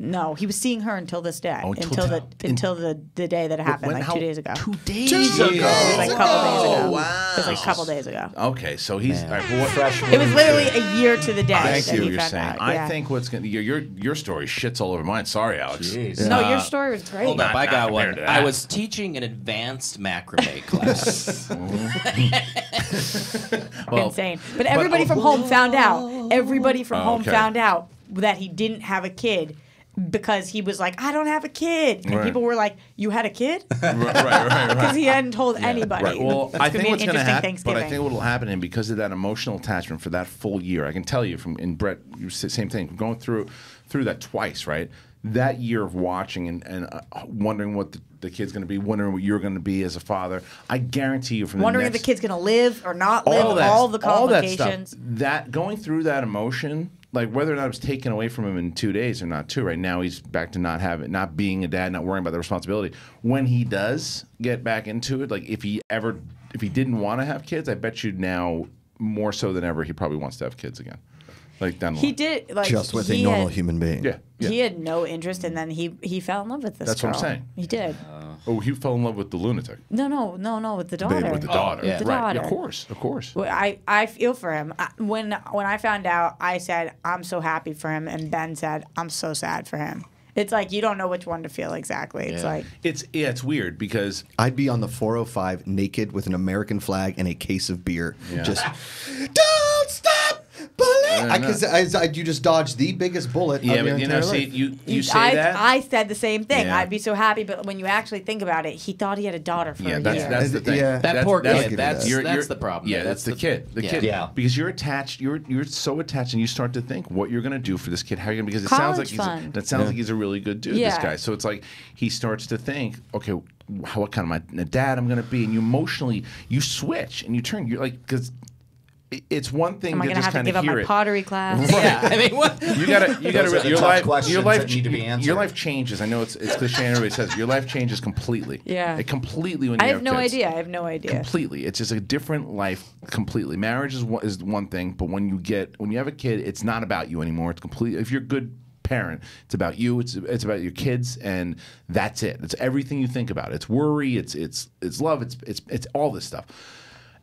No, he was seeing her until this day, Oh, until until, t- the in- until the, the day that it happened, When- like how- two days ago. Two days ago. It was like a couple days ago. Oh, wow. It was like a couple days ago. Okay, so he's all right, but what- Fresh It was literally a year to the day. Thank that you. he You're saying. out. I Yeah. think what's going to your your your story shits all over mine. Sorry, Alex. Jeez. No, Uh, your story was great. Hold up, I got one. I was teaching an advanced macrame class. insane. But everybody from home found out. Everybody from Oh, home okay. found out that he didn't have a kid because he was like, I don't have a kid. And Right. people were like, You had a kid? right, right, right, Because right. he hadn't told anybody. Right. Well, That's I gonna think be what's an going to interesting happen, but Thanksgiving. I think what will happen, and because of that emotional attachment for that full year, I can tell you from in Brett, you said same thing, going through through that twice, right? That year of watching and, and uh, wondering what the, the kid's going to be, wondering what you're going to be as a father. I guarantee you, from Wondering the if the kid's gonna live or not live, all, that, the all that stuff, complications. that going through that emotion, like whether or not it was taken away from him in two days or not, too. Right now, he's back to not having, not being a dad, not worrying about the responsibility. When he does get back into it, like if he ever, if he didn't want to have kids, I bet you now more so than ever, he probably wants to have kids again. Like down the he line. did like Just with a he normal had- human being. Yeah. yeah. He had no interest, and then he he fell in love with this. That's what I'm saying. He did. oh, he fell in love with the lunatic. No, no, no, no, with the daughter. With the daughter. yeah. The right. daughter. Of course. Of course. Well, I, I feel for him. I, when when I found out, I said I'm so happy for him, and Ben said I'm so sad for him. It's like you don't know which one to feel exactly. It's Yeah. like It's yeah, it's weird because I'd be on the 405 naked with an American flag and a case of beer. Yeah. Just don't. I. Because I, I, you just dodged the biggest bullet. yeah, of your but you know, entire see, life. you you say I, that. I said the same thing. Yeah. I'd be so happy, but when you actually think about it, he thought he had a daughter for Yeah, a that's year. that's the Yeah. thing. That That's- poor that's- kid, that's- you're- that's you're- the problem. Yeah, That's that's, the, the- kid. The yeah. kid. Yeah. Because you're attached. You're you're so attached, and you start to think what you're gonna do for this kid. How you're gonna because it sounds like College he's a, that sounds like he's a really good dude. This guy. So it's like he starts to think, okay, how, what kind of my dad I'm gonna be, and you emotionally you switch and you turn. You're like because. It's one thing Am I to gonna just have to kind give up hear my it. pottery class? yeah, I mean, what? You gotta, you gotta. Those are the your tough life, questions your life, that need to be answered. your life changes. I know it's it's cliche. and Everybody says your life changes completely. Yeah. It completely when you I have no kids. idea. I have no idea. Completely, it's just a different life. Completely, marriage is one, is one thing, but when you get when you have a kid, it's not about you anymore. It's completely. If you're a good parent, it's about you. It's it's about your kids, and that's it. It's everything you think about. It's worry. It's it's it's love. It's it's it's all this stuff.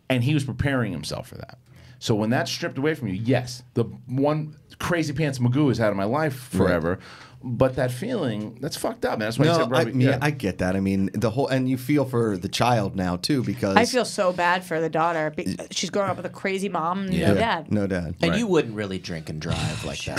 And he was preparing himself for that. So when that's stripped away from you, yes, the one crazy pants Magoo is out of my life forever. But that feeling, that's fucked up. Man. That's why he No, said, I, Robbie- mean, yeah. I get that. I mean, the whole, and you feel for the child now too because I feel so bad for the daughter. She's growing up with a crazy mom and Yeah. no dad. no dad. And Right. you wouldn't really drink and drive like that.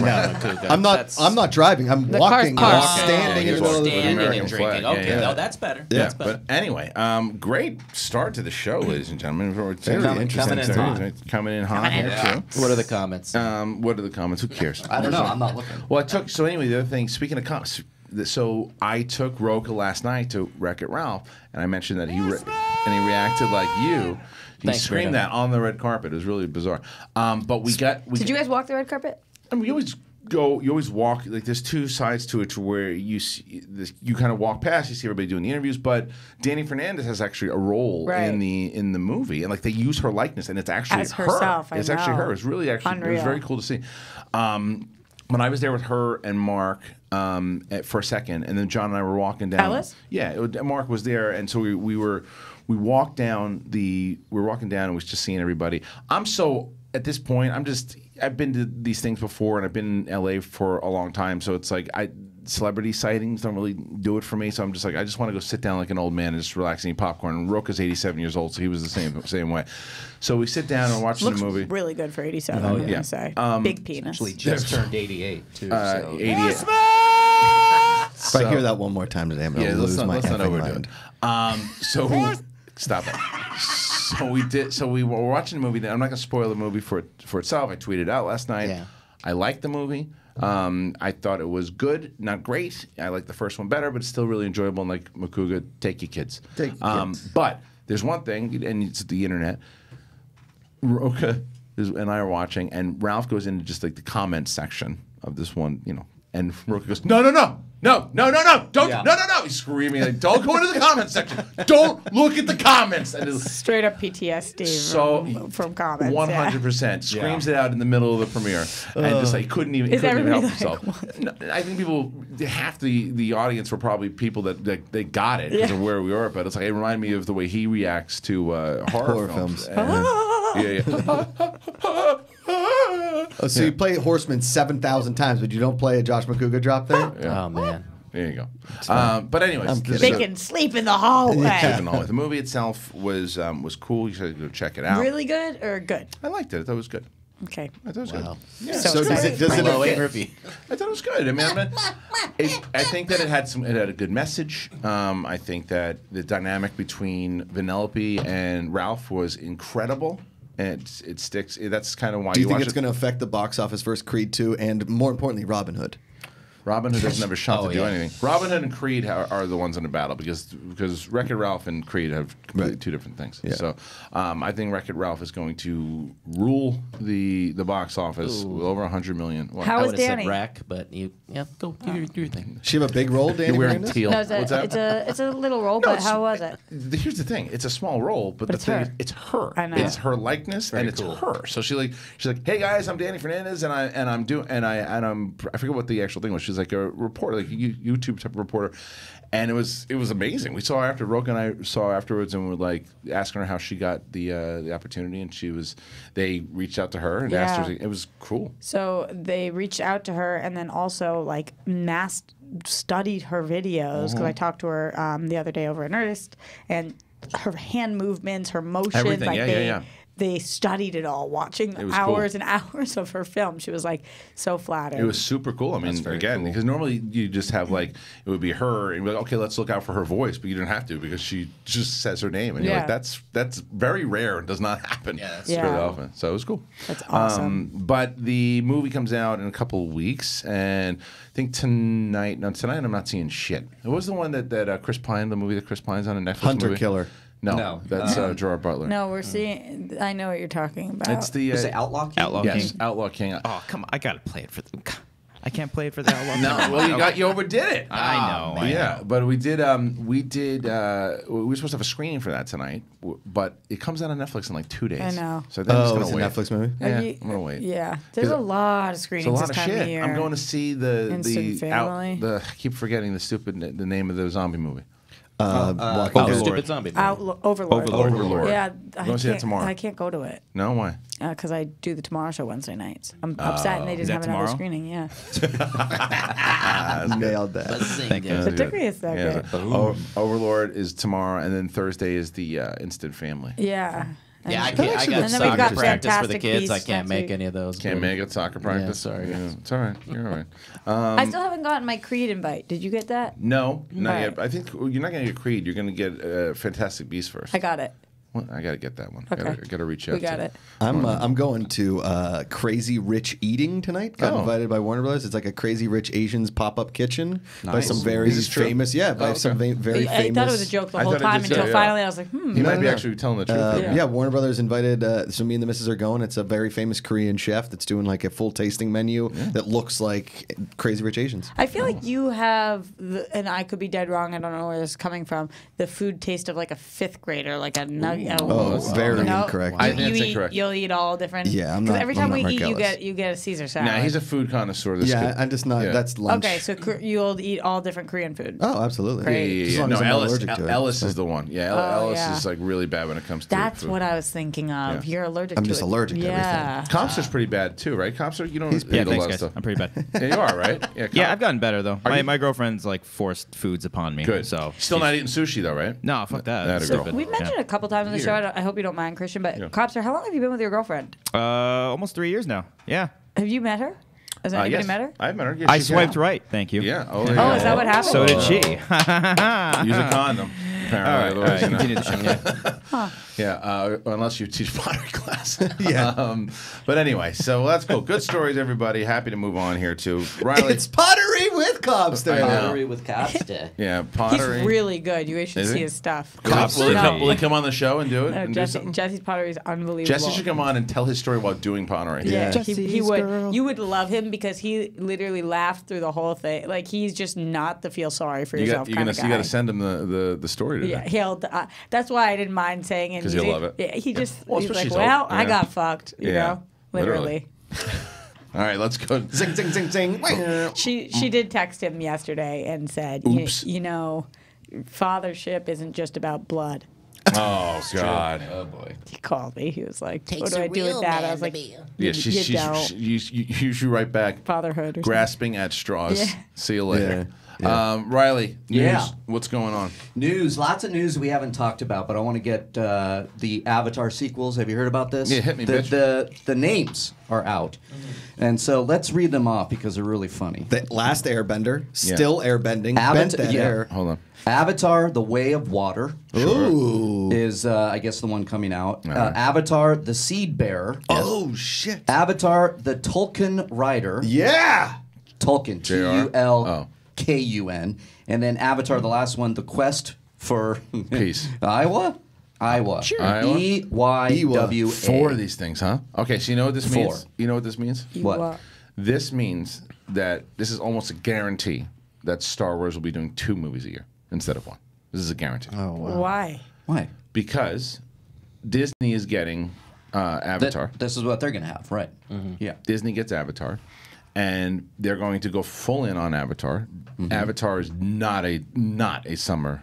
no, I'm not. I'm not driving. I'm The walking. I'm parked. standing Yeah, in the middle of the standing American and drinking. flag. Okay, Yeah, yeah. no, that's better. Yeah, That's better. but anyway, um, great start to the show, ladies and gentlemen. Very Coming- coming in hot. Coming in hot here too. What are the comments? Um, what are the comments? Who cares? I don't know. I'm not looking. Well, I took so anyway. The other thing, speaking of comments, so I took Roka last night to Wreck It Ralph, and I mentioned that he re- and he reacted like you. He Thanks, screamed Rita. that on the red carpet. It was really bizarre. Um, but we got. We Did you guys walk the red carpet? I mean, you always go. You always walk. Like there's two sides to it, to where you see this. You kind of walk past. You see everybody doing the interviews, but Dani Fernandez has actually a role Right. in the in the movie, and like they use her likeness, and it's actually As her. herself, I it's actually her. It's really actually. It was very cool to see. Um, when I was there with her and Mark um, at, for a second, and then John and I were walking down. Ellis? Yeah, it, Mark was there, and so we, we were we walked down the we were walking down and was just seeing everybody. I'm so at this point, I'm just I've been to these things before, and I've been in LA for a long time, so it's like I celebrity sightings don't really do it for me. So I'm just like I just want to go sit down like an old man and just relax and eat popcorn. And Roka's 87 years old, so he was the same same way. So we sit down and watch the movie. really good for 87. I'm yeah. gonna say Um, Big penis. Actually, just turned 88 too. Uh, so. 88. If I hear that one more time today, I'm gonna Yeah, let's lose not, my let's not overdo mind. it. Um, so stop it. So we did. So we were watching the movie. Then I'm not gonna spoil the movie for for itself. I tweeted out last night. Yeah. I liked the movie. Um, I thought it was good, not great. I like the first one better, but it's still really enjoyable. And like Macuga, take your kids. Take your um, kids. But there's one thing, and it's the internet. Roka is, and I are watching, and Ralph goes into just like the comment section of this one, you know, and Roka goes, "No, no, no, no, no, no, no, don't, Yeah. no, no, no!" He's screaming like, "Don't go into the comment section! Don't look at the comments!" And it's Straight up PTSD so from, from comments. hundred percent screams it out in the middle of the premiere, and just like couldn't even Is couldn't even help everybody himself. No, I think people, half the the audience were probably people that that they got it because Yeah. of where we were, but it's like it reminded me of the way he reacts to uh, horror, Horror films. films. And- yeah, yeah. Oh, so you play Horseman seven thousand times, but you don't play a Josh Macuga drop there? Oh man. There you go. Um, but anyways, I'm this They can sleep in the hallway. keeping on with the movie itself was um, was cool. You should go check it out. Really good or good? I liked it. I thought it was good. Okay. I thought it was Wow. good. Yeah. So So does it does it Glowing affect- I thought it was good. I mean, I, mean, it, I think that it had some. It had a good message. Um, I think that the dynamic between Vanellope and Ralph was incredible, and it, it sticks. That's kind of why Do you think watch it's it. going to affect the box office versus Creed 2 and more importantly Robin Hood? Robin Hood doesn't have a shot Oh, to do yeah. anything. Robin Hood and Creed are, are the ones in the battle because because Wreck-It Ralph and Creed have completely Right. two different things. Yeah. So um, I think Wreck-It Ralph is going to rule the the box office with over hundred million. What? How I was would have said Dani? rack, but you yeah, go do your, do your thing. She have a big role, Dani. You're wearing Miranda? teal. No, it's a, What's that? it's a it's a little role, but how was it? Here's the thing: it's a small role, but, the it's thing her. is, it's her. I know. It's her likeness, and it's her. So she like she's like, "Hey guys, I'm Dani Fernandez, and I and I'm doing and I and I'm I forget what the actual thing was. She's like a reporter, like a YouTube type of reporter, and it was it was amazing. We saw her after Roka and I saw her afterwards, and we're like asking her how she got the uh, the opportunity, and she was they reached out to her and asked her. It was cool. So they reached out to her and then also like mass studied her videos because Mm-hmm. I talked to her um, the other day over in Ernest and her hand movements, her motions, Everything. like Yeah, they yeah, yeah. They studied it all, watching It was cool. hours and hours of her film. She was like so flattered. It was super cool. I mean, again, cool. because normally you just have like it would be her, and you're like, okay, let's look out for her voice, but you didn't have to because she just says her name, and you're like, that's that's very rare and does not happen Yeah, that's very Yeah. often. So it was cool. That's awesome. Um, but the movie comes out in a couple of weeks, and I think tonight, no, tonight I'm not seeing shit. It was the one that that uh, Chris Pine, the movie that Chris Pine's on a Netflix Hunter movie? Killer. No, No. that's uh, Gerard Butler. no, we're seeing. I know what you're talking about. it's the uh, Was it Outlaw King? Outlaw yes, King. Outlaw King. Oh come on! I gotta play it for the. I can't play it for the Outlaw King. No, well, you got you overdid it. I know. I yeah, know. but we did. Um, we did. Uh, we were supposed to have a screening for that tonight, but it comes out on Netflix in like two days. I know. So then I'm just Oh, gonna it's a. Netflix movie? Yeah, you- I'm gonna wait. Yeah, there's a lot of It's screenings a lot this of time shit. of year. I'm going to see the Instant the out, the. I keep forgetting the stupid the name of the zombie movie. Uh, Walking Oh, Dead. Overlord. stupid zombie. movie. Outlo- Overlord. Overlord. Overlord. Yeah, I We're see that can't- tomorrow. I can't go to it No, why? because I do the Tomorrow Show Wednesday nights. I'm upset and they didn't that have another tomorrow? screening. Yeah, Nailed that. Thank you. the ticket is that Yeah, good. the- O- Overlord is tomorrow, and then Thursday is the uh, Instant Family. Yeah. Yeah, I can't. I actually got then we've soccer got practice for the kids. I can't make week. any of those. Can't make it soccer practice. sorry, guys. it's all right. You're all right. Um, I still haven't gotten my Creed invite. Did you get that? No, not Right. yet. I think you're not going to get Creed. You're going to get uh, Fantastic Beast first. I got it. Well, I got to get that one. Okay. Gotta, gotta reach out. We got to it. I'm uh, I'm going to uh, Crazy Rich Eating tonight. Got Oh. invited by Warner Brothers. It's like a Crazy Rich Asians pop up kitchen by some very Is true? famous. Yeah, by Oh, some okay. va- very famous. I, thought it was a joke the whole time until yeah. finally I was like, hmm. You No, might no, be no. actually telling the truth. Uh, there. yeah. Warner Brothers invited. Uh, so me and the missus are going. It's a very famous Korean chef that's doing like a full tasting menu that looks like Crazy Rich Asians. I feel like you have, the, and I could be dead wrong. I don't know where this is coming from. The food taste of like a fifth grader, like a nugget. Oh, very no, incorrect. I You, think you that's eat, incorrect. You'll eat all different. Yeah, I'm 'cause not- Every I'm time we Mark eat, you get you get a Caesar salad. Nah, he's a food connoisseur. This Yeah, kid. I'm just not. Yeah. That's lunch. Okay, so you'll eat all different Korean food. Oh, absolutely. Yeah, yeah, As yeah. long No, as I'm Ellis, allergic to it. Ellis is the one. Yeah, Oh, Ellis yeah. is like really bad when it comes to That's food. what I was thinking of. Yeah. You're allergic to I'm to just it. allergic to everything. yeah. Cobbster's uh, pretty bad too, right? Cobbster, you don't eat Yeah, a thanks, guys. I'm pretty bad. Yeah, you are right. Yeah, yeah, I've gotten better though. My, my girlfriend's like forced foods upon me. good. So still not eating sushi though, right? No, fuck that. That That's girl. We've mentioned a couple times on the show. I, I hope you don't mind, Kristian. But Yeah. Cobbster, how long have you been with your girlfriend? Uh, almost three years now. Yeah. Have you met her? Has Uh, anybody yes. met her? I've met her. Yeah, I swiped got- right. Thank you. Yeah. Oh, Oh, is that what happened? So did she. Use a condom. Apparently, All right, all otherwise, right, you know. continue the show. Yeah, uh, unless you teach pottery class. Yeah. Um, but anyway, so that's cool. Good stories, everybody. Happy to move on here too. Reilly. It's pottery with Cobbster. I know. Pottery with Cobbster. yeah, He's pottery. really good. You guys should Is see he? his stuff. Will he, will, he No. come, will he come on the show and do it? No, and Jesse, something? Jesse's pottery is unbelievable. Jesse should come on and tell his story while doing pottery. Yeah, he, he Jesse's would. girl. You would love him because he literally laughed through the whole thing. Like he's just not the feel sorry for You yourself got, you're kind gonna, of guy. you got to send him the, the, the story today. Yeah, he'll. Uh, that's why I didn't mind saying it. 'Cause He he'll love it. Yeah, he just. Well, he's like, so- well, I yeah. got fucked. You Yeah, know, literally. literally. All right, let's go. Zing, zing, zing, zing. She she did text him yesterday and said, you, Oops. you know, fathership isn't just about blood. Oh God. Oh boy. He called me. He was like, Takes "What do I do with that?" I was like, be a- Yeah, "You- she's, you she's, don't." she, you, you, you should write back. fatherhood or Grasping at straws. Yeah. See you later. Yeah, yeah. Um, Reilly, news. Yeah. What's going on? News, lots of news we haven't talked about, but I want to get uh, the Avatar sequels. Have you heard about this? Yeah, hit me, the, bitch. The, the names are out. And so let's read them off because they're really funny. The last airbender, still airbending, bent Avatar- that yeah. air. Hold on. Avatar: The Way of Water Ooh. is, uh, I guess, the one coming out. Uh. Avatar: The Seed Bearer. Oh, shit. Avatar: The Tulkun Rider. Yeah. Tulkun. T JR? U L Oh. K U N. And then Avatar: The last one, The Quest for Peace. Eywa. Eywa. Eywa? E Y W A. Four of these things, huh? Okay, so you know what this Four. means? You know what this means? What? This means that this is almost a guarantee that Star Wars will be doing two movies a year instead of one. This is a guarantee. Oh, wow. Why? Why? Because Disney is getting uh, Th- Avatar. this is what they're gonna have, right? Yeah. Disney gets Avatar, and they're going to go full in on Avatar. Mm-hmm. Avatar is not a not a summer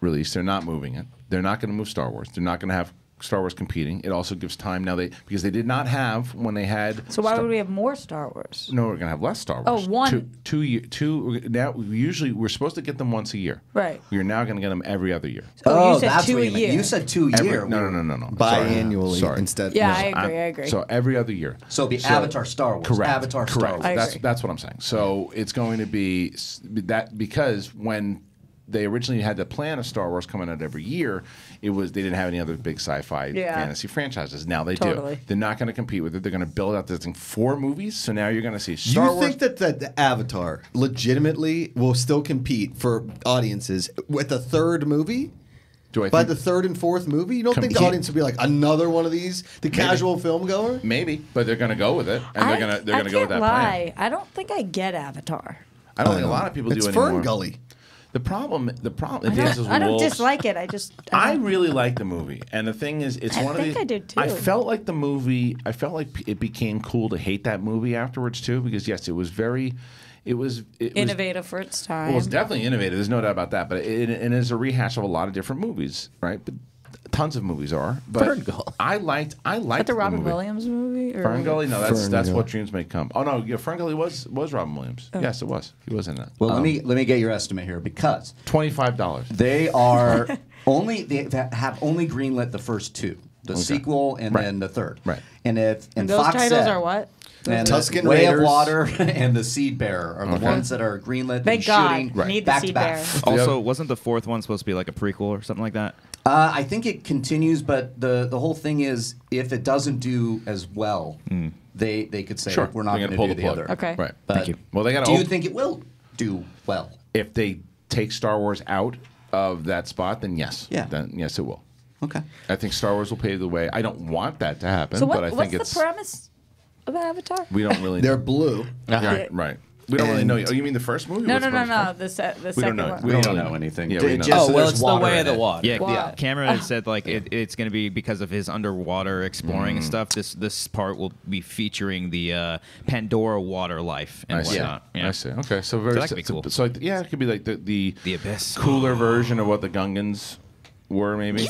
release. They're not moving it. They're not going to move Star Wars. They're not going to have Star Wars competing. It also gives time now they because they did not have when they had. So why Star- would we have more Star Wars? No, we're gonna have less Star Oh, Wars. one. two, two, year, two. Now, usually we're supposed to get them once a year. Right. We are now gonna get them every other year. Oh, you oh, said that's two what a you year. You said two a Every, year. no, no, no, no, no. Sorry. Biannually Sorry. instead. Yeah, no. I agree. I'm- I agree. So every other year. So it'll be Avatar Star Wars. Correct. Avatar Star Correct. Wars. I That's agree. that's what I'm saying. So it's going to be that because when they originally had the plan of Star Wars coming out every year, it was they didn't have any other big sci-fi Yeah. fantasy franchises. Now they Totally. do. They're not going to compete with it. They're going to build out this thing four movies. So now you're going to see Star you Wars. think that the, the Avatar legitimately will still compete for audiences with the third movie? do I By the third and fourth movie? You don't think the audience would be like another one of these? The casual film goer? maybe, but they're going to go with it, and they're I- going to they're going to go with that can't plan. lie. I don't think I get Avatar. I don't think a oh, lot of people it's do Fern anymore. Gully. The problem, the problem, I dances don't, with I don't wolves. dislike it. I just I don't- really like the movie, and the thing is, it's I one think of the. I did too. I felt like the movie. I felt like it became cool to hate that movie afterwards too, because yes, it was very, it was it was, innovative for its time. Well, it's definitely innovative. There's no doubt about that. But it, it is a rehash of a lot of different movies, right? But tons of movies are. But Ferngully. I liked. I liked But the Robin movie. Williams movie? Or Ferngully? No, that's that's Ferngully. what dreams may come. Oh no, yeah, Ferngully was was Robin Williams. Oh. Yes, it was. He was in that. Well, let um, me let me get your estimate here because Twenty five dollars. they are only they have only greenlit the first two, the sequel and Right. then the third. Right. And if and, And those Fox titles said- are what? And Tuscan the Way Raiders. of Water and the Seed Bearer are the Okay. ones that are greenlit. Thank and God. shooting Right. Need the back Seed to back. Bearer. Also, wasn't the fourth one supposed to be like a prequel or something like that? Uh, I think it continues, but the the whole thing is if it doesn't do as well, they they could say Sure. we're not going gonna pull do the the, plug. other. Okay. Right. But Thank you. Well, they got Do you think it will do well? if they take Star Wars out of that spot, then yes. Yeah. Then yes, it will. Okay. I think Star Wars will pave the way. I don't want that to happen, So what, but I what's think it's the premise of Avatar? we don't really. Know. They're blue. right, right. We don't really know. Oh, you mean the first movie? No, no, no, no. The, se- the We second don't know. one. We We don't don't know know anything. Yeah, Ju- we know. just Oh, that well, there's it's the water way in of the it. water. Yeah, Why? yeah. Cameron had said like it, it's going to be because of his underwater exploring and Mm. stuff. This this part will be featuring the uh, Pandora water life and I see. whatnot. Yeah. I see. Okay, so very. So that could be cool. So, like, yeah, it could be like the the, The Abyss. cooler version of what the Gungans were, maybe.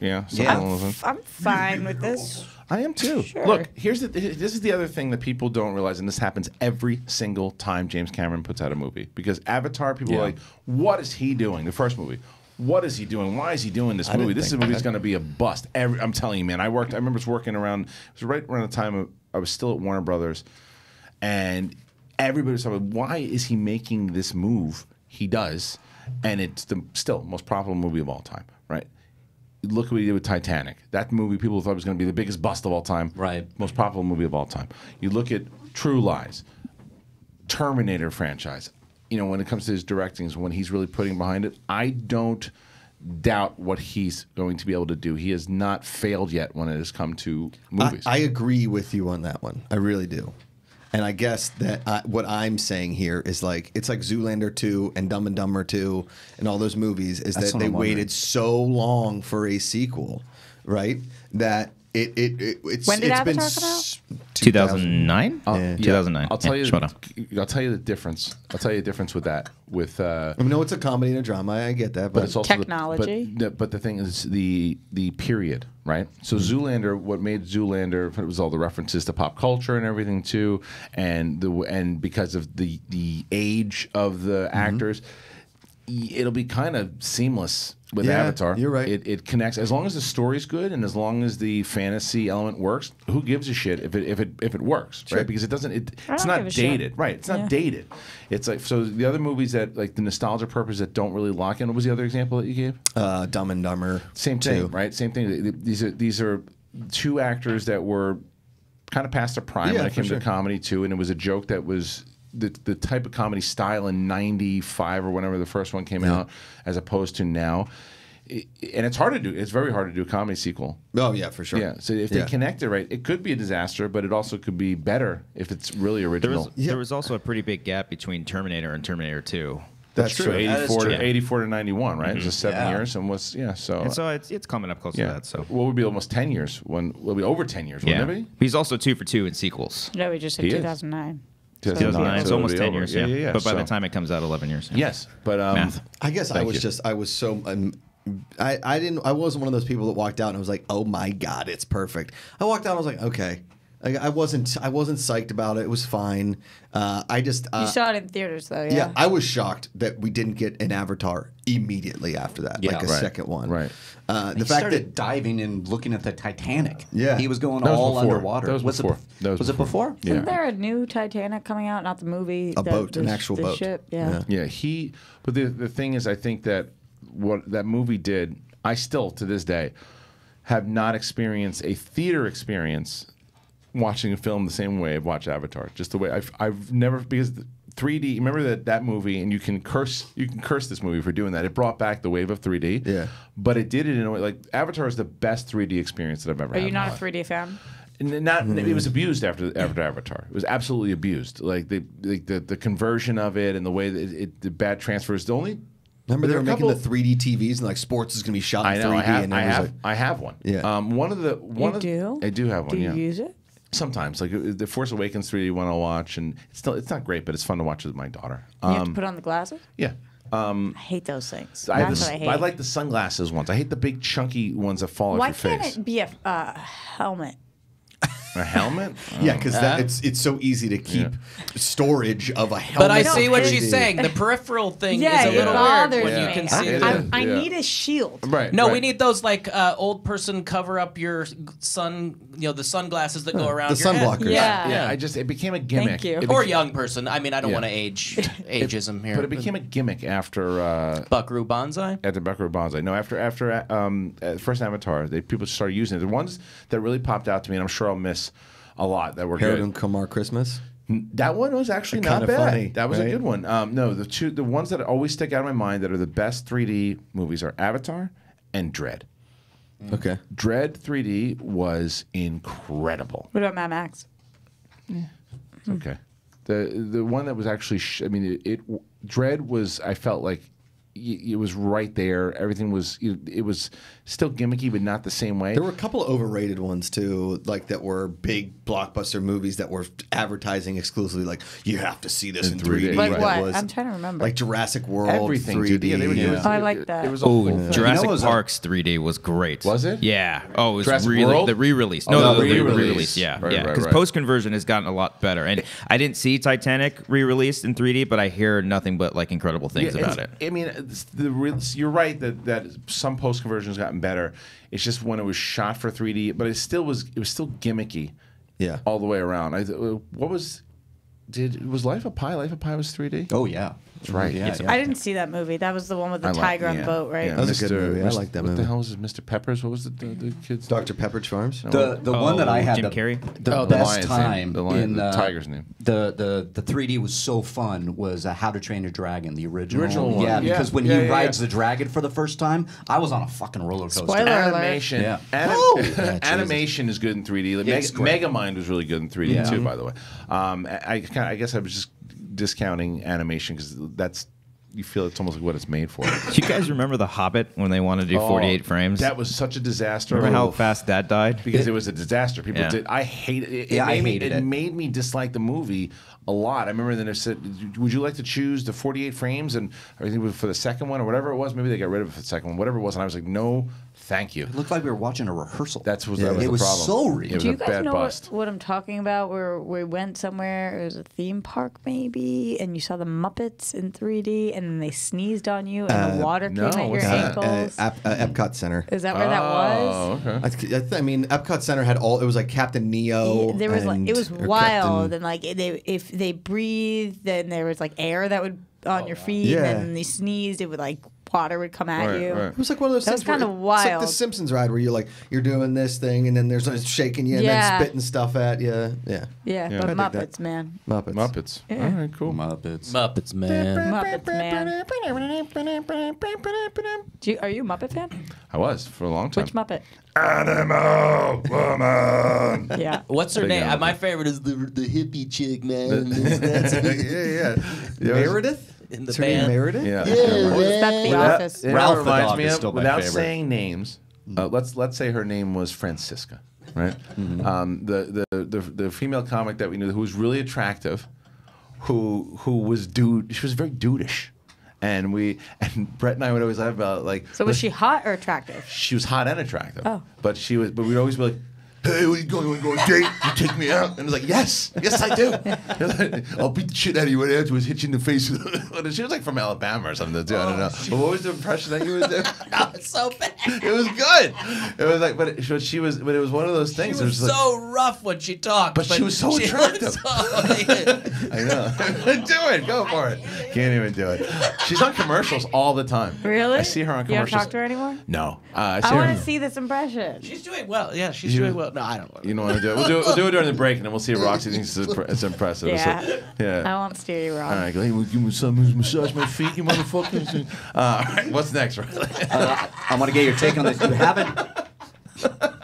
Yeah. something Yeah. along those lines. I'm fine with this. I am too. Sure. Look, here's the. This is the other thing that people don't realize, and this happens every single time James Cameron puts out a movie. Because Avatar, people Yeah. are like, "What is he doing?" The first movie. What is he doing? Why is he doing this didn't movie? This think movie is going to be a bust. Every, I'm telling you, man. I worked. I remember working around. It was right around the time of, I was still at Warner Brothers, and everybody's talking. Why is he making this move? He does, and it's the still most profitable movie of all time, right? Look what he did with Titanic. That movie people thought was going to be the biggest bust of all time. Right. Most profitable movie of all time. You look at True Lies, Terminator franchise. You know, when it comes to his directings, when he's really putting behind it, I don't doubt what he's going to be able to do. He has not failed yet when it has come to I, movies. I agree with you on that one. I really do. And I guess that I, what I'm saying here is like it's like Zoolander 2 and Dumb and Dumber 2 and all those movies is That's that what they I'm wondering. waited so long for a sequel, right? That it it, it it's When did it's been come out? s- 2009? I'll- Yeah. 2009. I'll tell Yeah, you. spot. I'll tell you the difference. I'll tell you the difference with that. With uh, I know it's a comedy and a drama. I get that, but, but it's also the- Technology. but, the, but the thing is the the period, right? So Mm-hmm. Zoolander, what made Zoolander it was all the references to pop culture and everything too, and the and because of the the age of the Mm-hmm. actors, y- it'll be kind of seamless with Yeah, Avatar. you're right. It, it connects as long as the story's good and as long as the fantasy element works. Who gives a shit if it if it if it works, Sure. right? Because it doesn't. It, it's don't not give a shit. dated, right? It's not Yeah. dated. It's like so the other movies that like the nostalgia purpose that don't really lock in. What was the other example that you gave? uh, Dumb and Dumber. Same thing, too. right? Same thing. These are these are two actors that were kind of past their prime Yeah, when it came sure. to comedy too, and it was a joke that was the the type of comedy style in '95 or whenever the first one came out, as opposed to now. I- And it's hard to do. It's very hard to do a comedy sequel. Oh yeah, for sure. Yeah. So if they Yeah. connect it right, it could be a disaster, but it also could be better if it's really There original. was, there was also a pretty big gap between Terminator and Terminator 2. That's, That's true. true. That is 84 true. to 84 to 91, right? It was just seven Yeah. years, and was yeah. So, And so it's, it's coming up close yeah. to that. So what would be almost 10 years? When will be over 10 years? yeah, Wouldn't it he's also two for two in sequels. No, we just said He is. 2009. be? 2009. So It's almost 10 years. Yeah, Yeah, yeah. yeah. But by the time it comes out, 11 years. yes, but um, Math. I guess I was you. just I was so um, I I didn't I wasn't one of those people that walked out and was like oh my god it's perfect. I walked out and I was like okay. I, I wasn't I wasn't psyched about it. It was fine. Uh, I just uh, You saw it in theaters though, yeah. yeah. I was shocked that we didn't get an Avatar immediately after that, Yeah. like a Right. second one. Right. Uh, He the fact started that diving and looking at the Titanic. Yeah. he was going That was all before. underwater. That was Was before. It, That was was, it before. before? Yeah. Isn't there a new Titanic coming out? Not the movie. A the, boat, the, an actual the boat. Ship. Yeah. Yeah. yeah, he. But the the thing is, I think that what that movie did, I still to this day have not experienced a theater experience watching a film the same way I've watched Avatar. Just the way I've I've never because. 3D. Remember that that movie, and you can curse you can curse this movie for doing that. It brought back the wave of 3D. Yeah. But it did it in a way like Avatar is the best 3D experience that I've ever Are had. you not a 3D fan? And not Hmm. it was abused after after Avatar. It was absolutely abused. Like the like the, the conversion of it and the way that it, it the bad transfers. The only remember they were making the 3D TVs and like sports is gonna be shot in I know 3D I have and I have like, I have one. Yeah. Um, one of the one you of do? I do have one. Do you yeah. use it? Sometimes like uh, the Force Awakens 3D one I'll watch and it's still it's not great but it's fun to watch with my daughter. You have to Um, put on the glasses. yeah. I hate those things. I, That's the, what I hate. I like the sunglasses ones. I hate the big chunky ones that fall Why off your can't face. it be a uh, helmet? A helmet? yeah, because it's it's so easy to keep storage of a helmet. But I see what she's saying. The peripheral thing Yeah, is a it little bothers weird when me. you can Yeah. see It the. I, I need a shield. right. No, right. we need those like uh, old person cover up your sun, you know, the sunglasses that go around the your head. sunblockers. Yeah. Yeah, I just it became a gimmick. Thank you. It Or young person. I mean, I don't Yeah. want to age ageism here. But it became a gimmick after uh, Buckaroo Banzai. at the Buckaroo Banzai. No, after after um, uh, first Avatar, they people started using it. The ones that really popped out to me, and I'm sure I'll miss a lot that were Harold good. and Kumar Christmas. That one was actually not Kinda bad. funny, that was a good one. Um, no, the two the ones that always stick out in my mind that are the best 3D movies are Avatar and Dredd. Okay. Dredd 3D was incredible. What about Mad Max? Yeah. Okay. The the one that was actually, sh- I mean, it, it Dredd was. I felt like y- it was right there. Everything was. It, it was still gimmicky, but not the same way. There were a couple of overrated ones too, like that were big blockbuster movies that were advertising exclusively. Like you have to see this in, In 3D. 3D. Like That what? was- I'm trying to remember. Like Jurassic World, Everything, 3D. dude. Yeah, they were, was- Oh, I like that. It was a Oh, whole thing. Jurassic You know, it was a- Parks 3D was great. Was it? Yeah. Oh, it was Jurassic really World? the re-release. Oh, No, the the, the re-release. re-release. Yeah, Right, yeah. Because right. post conversion has gotten a lot better, and I didn't see Titanic re-released in 3D, but I hear nothing but like incredible things Yeah, about it. I mean, the real, you're right that that some post conversions gotten better. It's just when it was shot for 3D, but it still was it was still gimmicky. Yeah. all the way around. I, uh, what was did was Life of Pi? Life of Pi was 3D. Oh yeah, That's right. Yeah, yeah. I didn't see that movie. That was the one with the I like- tiger on yeah, the boat, right? Yeah, That was a good movie. I like that What movie. the hell was it? Mr. Peppers? What was the, the, the kid's Dr. Pepperidge Farms. The the one that I Oh, had Jim the, Carrey? the Oh, the best lion's time The lion- in the uh, tiger's name. The the the 3D was so fun was uh, How to Train Your Dragon, the original. original one. Yeah, Yeah. because when Yeah, he yeah, rides yeah. the dragon for the first time, I was on a fucking roller coaster. Spoiler alert. animation. Yeah. Oh! Animation is good in 3D. Like, It's Meg- great. Megamind was really good in 3D too, by the way. Um, I, I, kinda- I guess I was just discounting animation because that's you feel it's almost like what it's made for. Do you guys remember The Hobbit when they wanted to do 48 frames? Oh, That was such a disaster. remember how fast that died? because it was a disaster. People Yeah. did. I hated it. Yeah, it I made me, hated it. it. made me dislike the movie a lot. I remember then they said, "Would you like to choose the 48 frames?" And I think it was for the second one or whatever it was. Maybe they got rid of it for the second one, whatever it was. And I was like, "No, thank you." It looked like we were watching a rehearsal. That's was Yeah. that was It the was problem. so real. It was Do a you guys bad know bust. what, what I'm talking about? Where we went somewhere, it was a theme park maybe, and you saw the Muppets in 3D, and then they sneezed on you, and the water came no, at your what's Uh, that? uh, ankles. Ep- uh, Epcot Center. Is that where that was? Oh, okay. I, th- I th- I mean, Epcot Center had all. It was like Captain EO. there was like it was wild, Captain- and like they if they breathed, then there was like air that would on your feet, Yeah. and then they sneezed, it would like water would come at Right, you. right. It was like one of those That things. was kinda where- It's like the. Simpsons ride where you're like you're doing this thing and then there's like shaking you and Yeah. then spitting stuff at you. Yeah. Yeah, Yeah. But. Muppets, man, Muppets. Muppets. Yeah. All right, cool. Muppets. Muppets, man. Muppets, man. Do you, are you a Muppet fan? I was for a long time. Which Muppet? Animal woman. Yeah. What's her Big name? Animal. My favorite is the the hippie chick, man. yeah, yeah. Meredith? In the Is her name band. Meredith? Yeah. That's the That- office. you Ralph the reminds dog me is of? still my Without favorite. saying names, uh, let's let's say her name was Francisca, right? Um, the, the the the female comic that we knew who was really attractive, who who was dude. She was very dudeish, and we and Brett and I would always laugh about it, like. So was she hot or attractive? She was hot and attractive. Oh. But she was. But we'd always be like. Hey, where you going? You want to go on a date? You take me out? And it was like, yes, yes, I do. I'll beat the shit out of you right afterwards, hit you in the face. she was like from Alabama or something too. I don't know. But what was the impression that you would do? Oh, it's so bad. it was good. It was like, but, it, she was, but it was one of those things. it was was like, so rough when she talked, But she was so was attractive. so- I know. do it. Go for it. Can't even do it. She's on commercials all the time. Really? I see her on commercials. You don't commercials. talk to her anymore? No. Uh, I see I want to see this impression. she's doing well. Yeah, she's You- doing well. No, I don't. Know. You know what to do? We'll do it. We'll do it during the break, and then we'll see if Roxy thinks it's, impre- it's impressive. Yeah. So, yeah. I won't steer you wrong. All right, go. Hey, give me some massage my feet, you motherfuckers. Uh, all right, what's next, Reilly? Uh, I want to get your take on this. You haven't.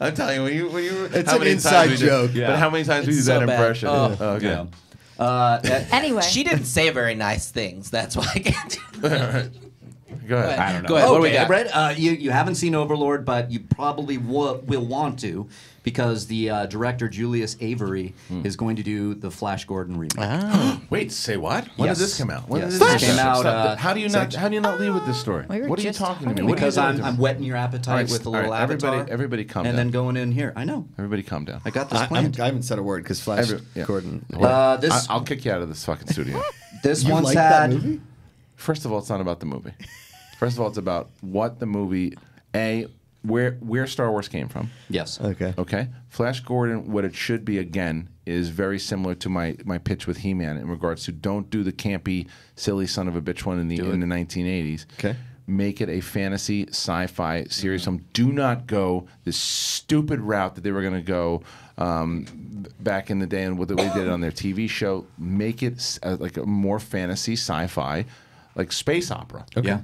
I'm telling you, when you, when you, It's how an many inside times we did- joke. But how many times we It's did that bad. impression? Oh. okay. Yeah. Uh, that- Anyway, She didn't say very nice things. That's why I can't. do it. Go ahead. I don't know. Go ahead. What do we Okay, got? Brett, uh, you, you haven't seen Overlord, but you probably wo- will want to because the uh, director Julius Avery Hmm. is going to do the Flash Gordon remake. Wait, say what? When Yes. did this come out? When Yes, did this this came out, Stop. uh, how do you not? How do you not leave with this story? We were what are you just talking to me? talking What are you Because doing I'm, to I'm me? whetting your appetite All right, with a all little right, avatar. everybody- everybody calm And down. then going in here. I know. Everybody, calm down. I got this I, I'm, planned. I haven't said a word because Flash Every- yeah. Gordon. Uh, this I, I'll kick you out of this fucking studio. this You one's like had. movie? First of all, it's not about the movie. First of all, it's about what the movie, a where where Star Wars came from. Yes. Okay. Okay, Flash Gordon. What it should be again is very similar to my my pitch with He-Man in regards to don't do the campy, silly son of a bitch one in the in the 1980s. Okay. Make it a fantasy sci-fi series. Um, do not go this stupid route that they were going to go um, back in the day and what they did on their TV show. Make it uh, like a more fantasy sci-fi, like space opera. Yeah.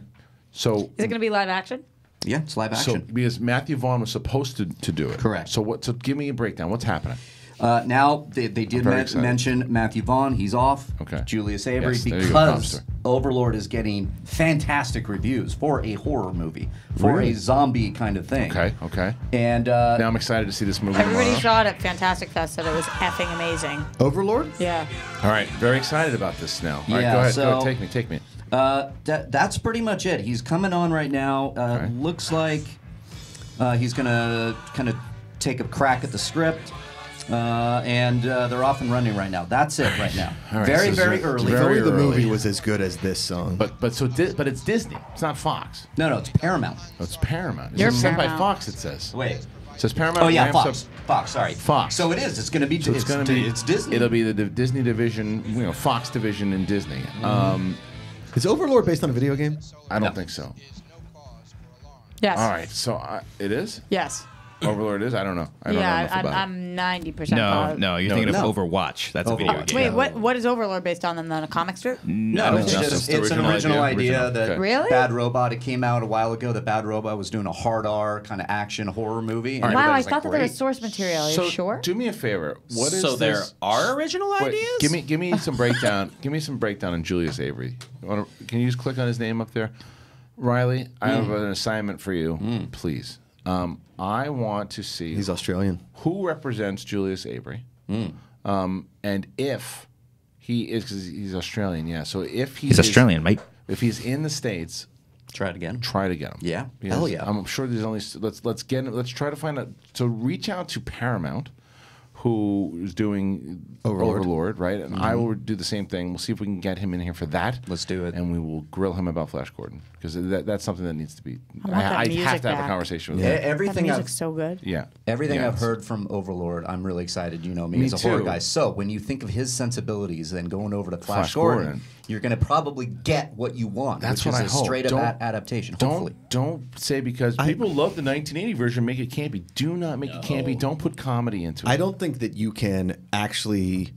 So is it going to be live action? Yeah, it's live action. so action. because Matthew Vaughn was supposed to, to do it. Correct. So what? So give me a breakdown. What's happening? Uh, now they, they did very men- excited. mention Matthew Vaughn. He's off. Okay. Julius Avery Yes, there you go, because Overlord is getting fantastic reviews for a horror movie, for Really? a zombie kind of thing. Okay. Okay. And uh, Now I'm excited to see this movie. Everybody tomorrow. saw it at Fantastic Fest. Said it was effing amazing. Overlord? Yeah. All right. Very excited about this now. All right. Yeah, Go ahead. go ahead. Take me. Take me. Uh, that, that's pretty much it. He's coming on right now. Uh, Okay. Looks like uh, he's gonna kind of take a crack at the script, uh, and uh, they're off and running right now. That's it right now. All right, very so it's very early. it's very only the early. movie was as good as this song. But but so Di- but it's Disney. It's not Fox. no, no, it's Paramount. Oh, it's Paramount. It's You're sent by Fox. It says. Wait, It Says Paramount. Oh yeah, ramps Fox. up- Fox. Sorry, Fox. So it is. It's going to be. So it's, going to be. It's Disney. It'll be the div- Disney division, you know, Fox division in Disney. Mm-hmm. Um, Is Overlord based on a video game? I don't No. think so. Yes. All right, so I, it is Yes. Overlord is. I don't know. I don't know yeah, enough I'm, about. I'm 90% No, positive. no, you're No, thinking no. of Overwatch. That's a video game. Wait, what what is Overlord based on then? A comic strip? No, it's No, just it's it's, an original original idea. idea, Original. that Okay. Really? Bad Robot. It came out a while ago. That Bad Robot was doing a hard R kind of action horror movie. and Wow, I thought like, that there was "Great." source material. Are you so sure? do me a favor. What is so there are original Wait, ideas? Give me, give me some breakdown. give me some breakdown on Julius Avery. You wanna- can you just click on his name up there, Reilly? I have Mm. an assignment for you, please. Um, I want to see He's Australian. who represents Julius Avery, Mm. um, and if he is because he's Australian. Yeah, so if he He's is- Australian, mate. if he's in the states, Try it again. try to get him. Yeah. Because Hell yeah. I'm sure there's only let's let's get let's try to find out. So reach out to Paramount, who is doing Overlord. Overlord, right? And I mm-hmm. will do the same thing. We'll see if we can get him in here for that. Let's do it. And we will grill him about Flash Gordon because that, that's something that needs to be. I want that I, music have to have back. a conversation with E- him. that Everything I've so good. Yeah. Everything Yeah, I've heard from Overlord, I'm really excited. You know me, Me as a horror guy. So when you think of his sensibilities, then going over to Flash, Flash Gordon, Gordon. You're going to probably get what you want. That's which what is I a hope. straight up Don't- a- adaptation. Don't Hopefully. don't say because people love the 1980 version. Make it campy. Do not make it campy. Don't put comedy into it. I don't think that you can actually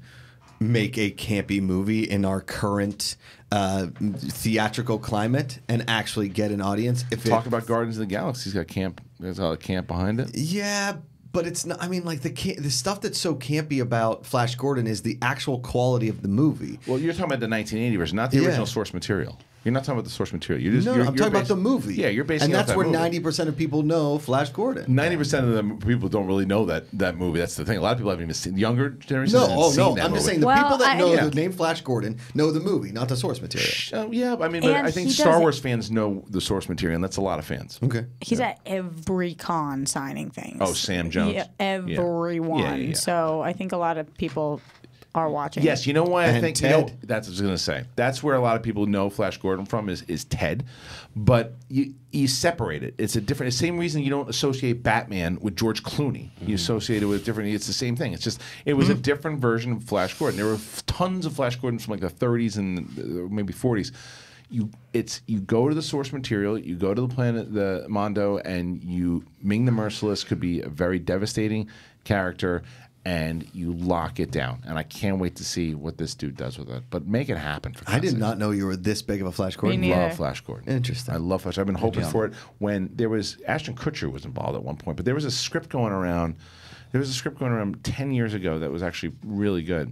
make a campy movie in our current uh, theatrical climate and actually get an audience. If talk it, about Guardians of the Galaxy. He's got camp. There's a camp behind it. yeah, but it's not. I mean, like the the stuff that's so campy about Flash Gordon is the actual quality of the movie. Well, you're talking about the 1980 version, not the Yeah. original source material. You're not talking about the source material. You're just No, you're, I'm you're talking about the movie. Yeah, you're basing and it off that's that where ninety percent of people know Flash Gordon. Ninety percent of the people don't really know that that movie. That's the thing. A lot of people haven't even seen. Younger generations. No, oh seen no, that I'm just saying the Well, people that I- know Yeah. the name Flash Gordon know the movie, not the source material. Uh, yeah, I mean, but I think Star Wars fans know the source material, and that's a lot of fans. Okay. He's at every con signing things. Oh, Sam Jones. Yeah, Yeah. everyone. Yeah, yeah, yeah. So I think a lot of people are watching. Yes, you know why I And think you know, Ted. that's what I was going to say. That's where a lot of people know Flash Gordon from is is Ted, but you you separate it. It's a different. The same reason you don't associate Batman with George Clooney. You associate it with different. It's the same thing. It's just it was a different version of Flash Gordon. There were tons of Flash Gordons from like the 30s and uh, maybe 40s. You it's you go to the source material. You go to the planet the Mongo, and you Ming the Merciless could be a very devastating character and you lock it down. And I can't wait to see what this dude does with it. But make it happen. For I did not know you were this big of a Flash Gordon. neither. love Flash Gordon. Interesting. I love Flash. I've been hoping for it when there was Ashton Kutcher was involved at one point, but there was a script going around. There was a script going around ten years ago that was actually really good.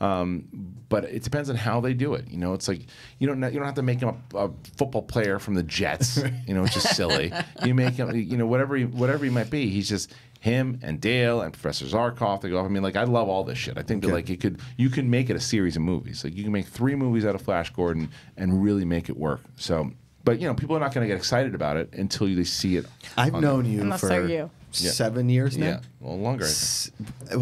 Um, but it depends on how they do it. You know, it's like you don't you don't have to make him a, a football player from the Jets. You know, it's just silly. You make him, you know, whatever he, whatever he might be. He's just him and Dale and Professor Zarkov. They go. I mean, like I love all this shit. I think that like it could you can make it a series of movies. Like you can make three movies out of Flash Gordon and really make it work. So. But you know, people are not going to get excited about it until they see it. I've known the- you Unless for they're you. Seven years now. Yeah, well, longer. I think. S-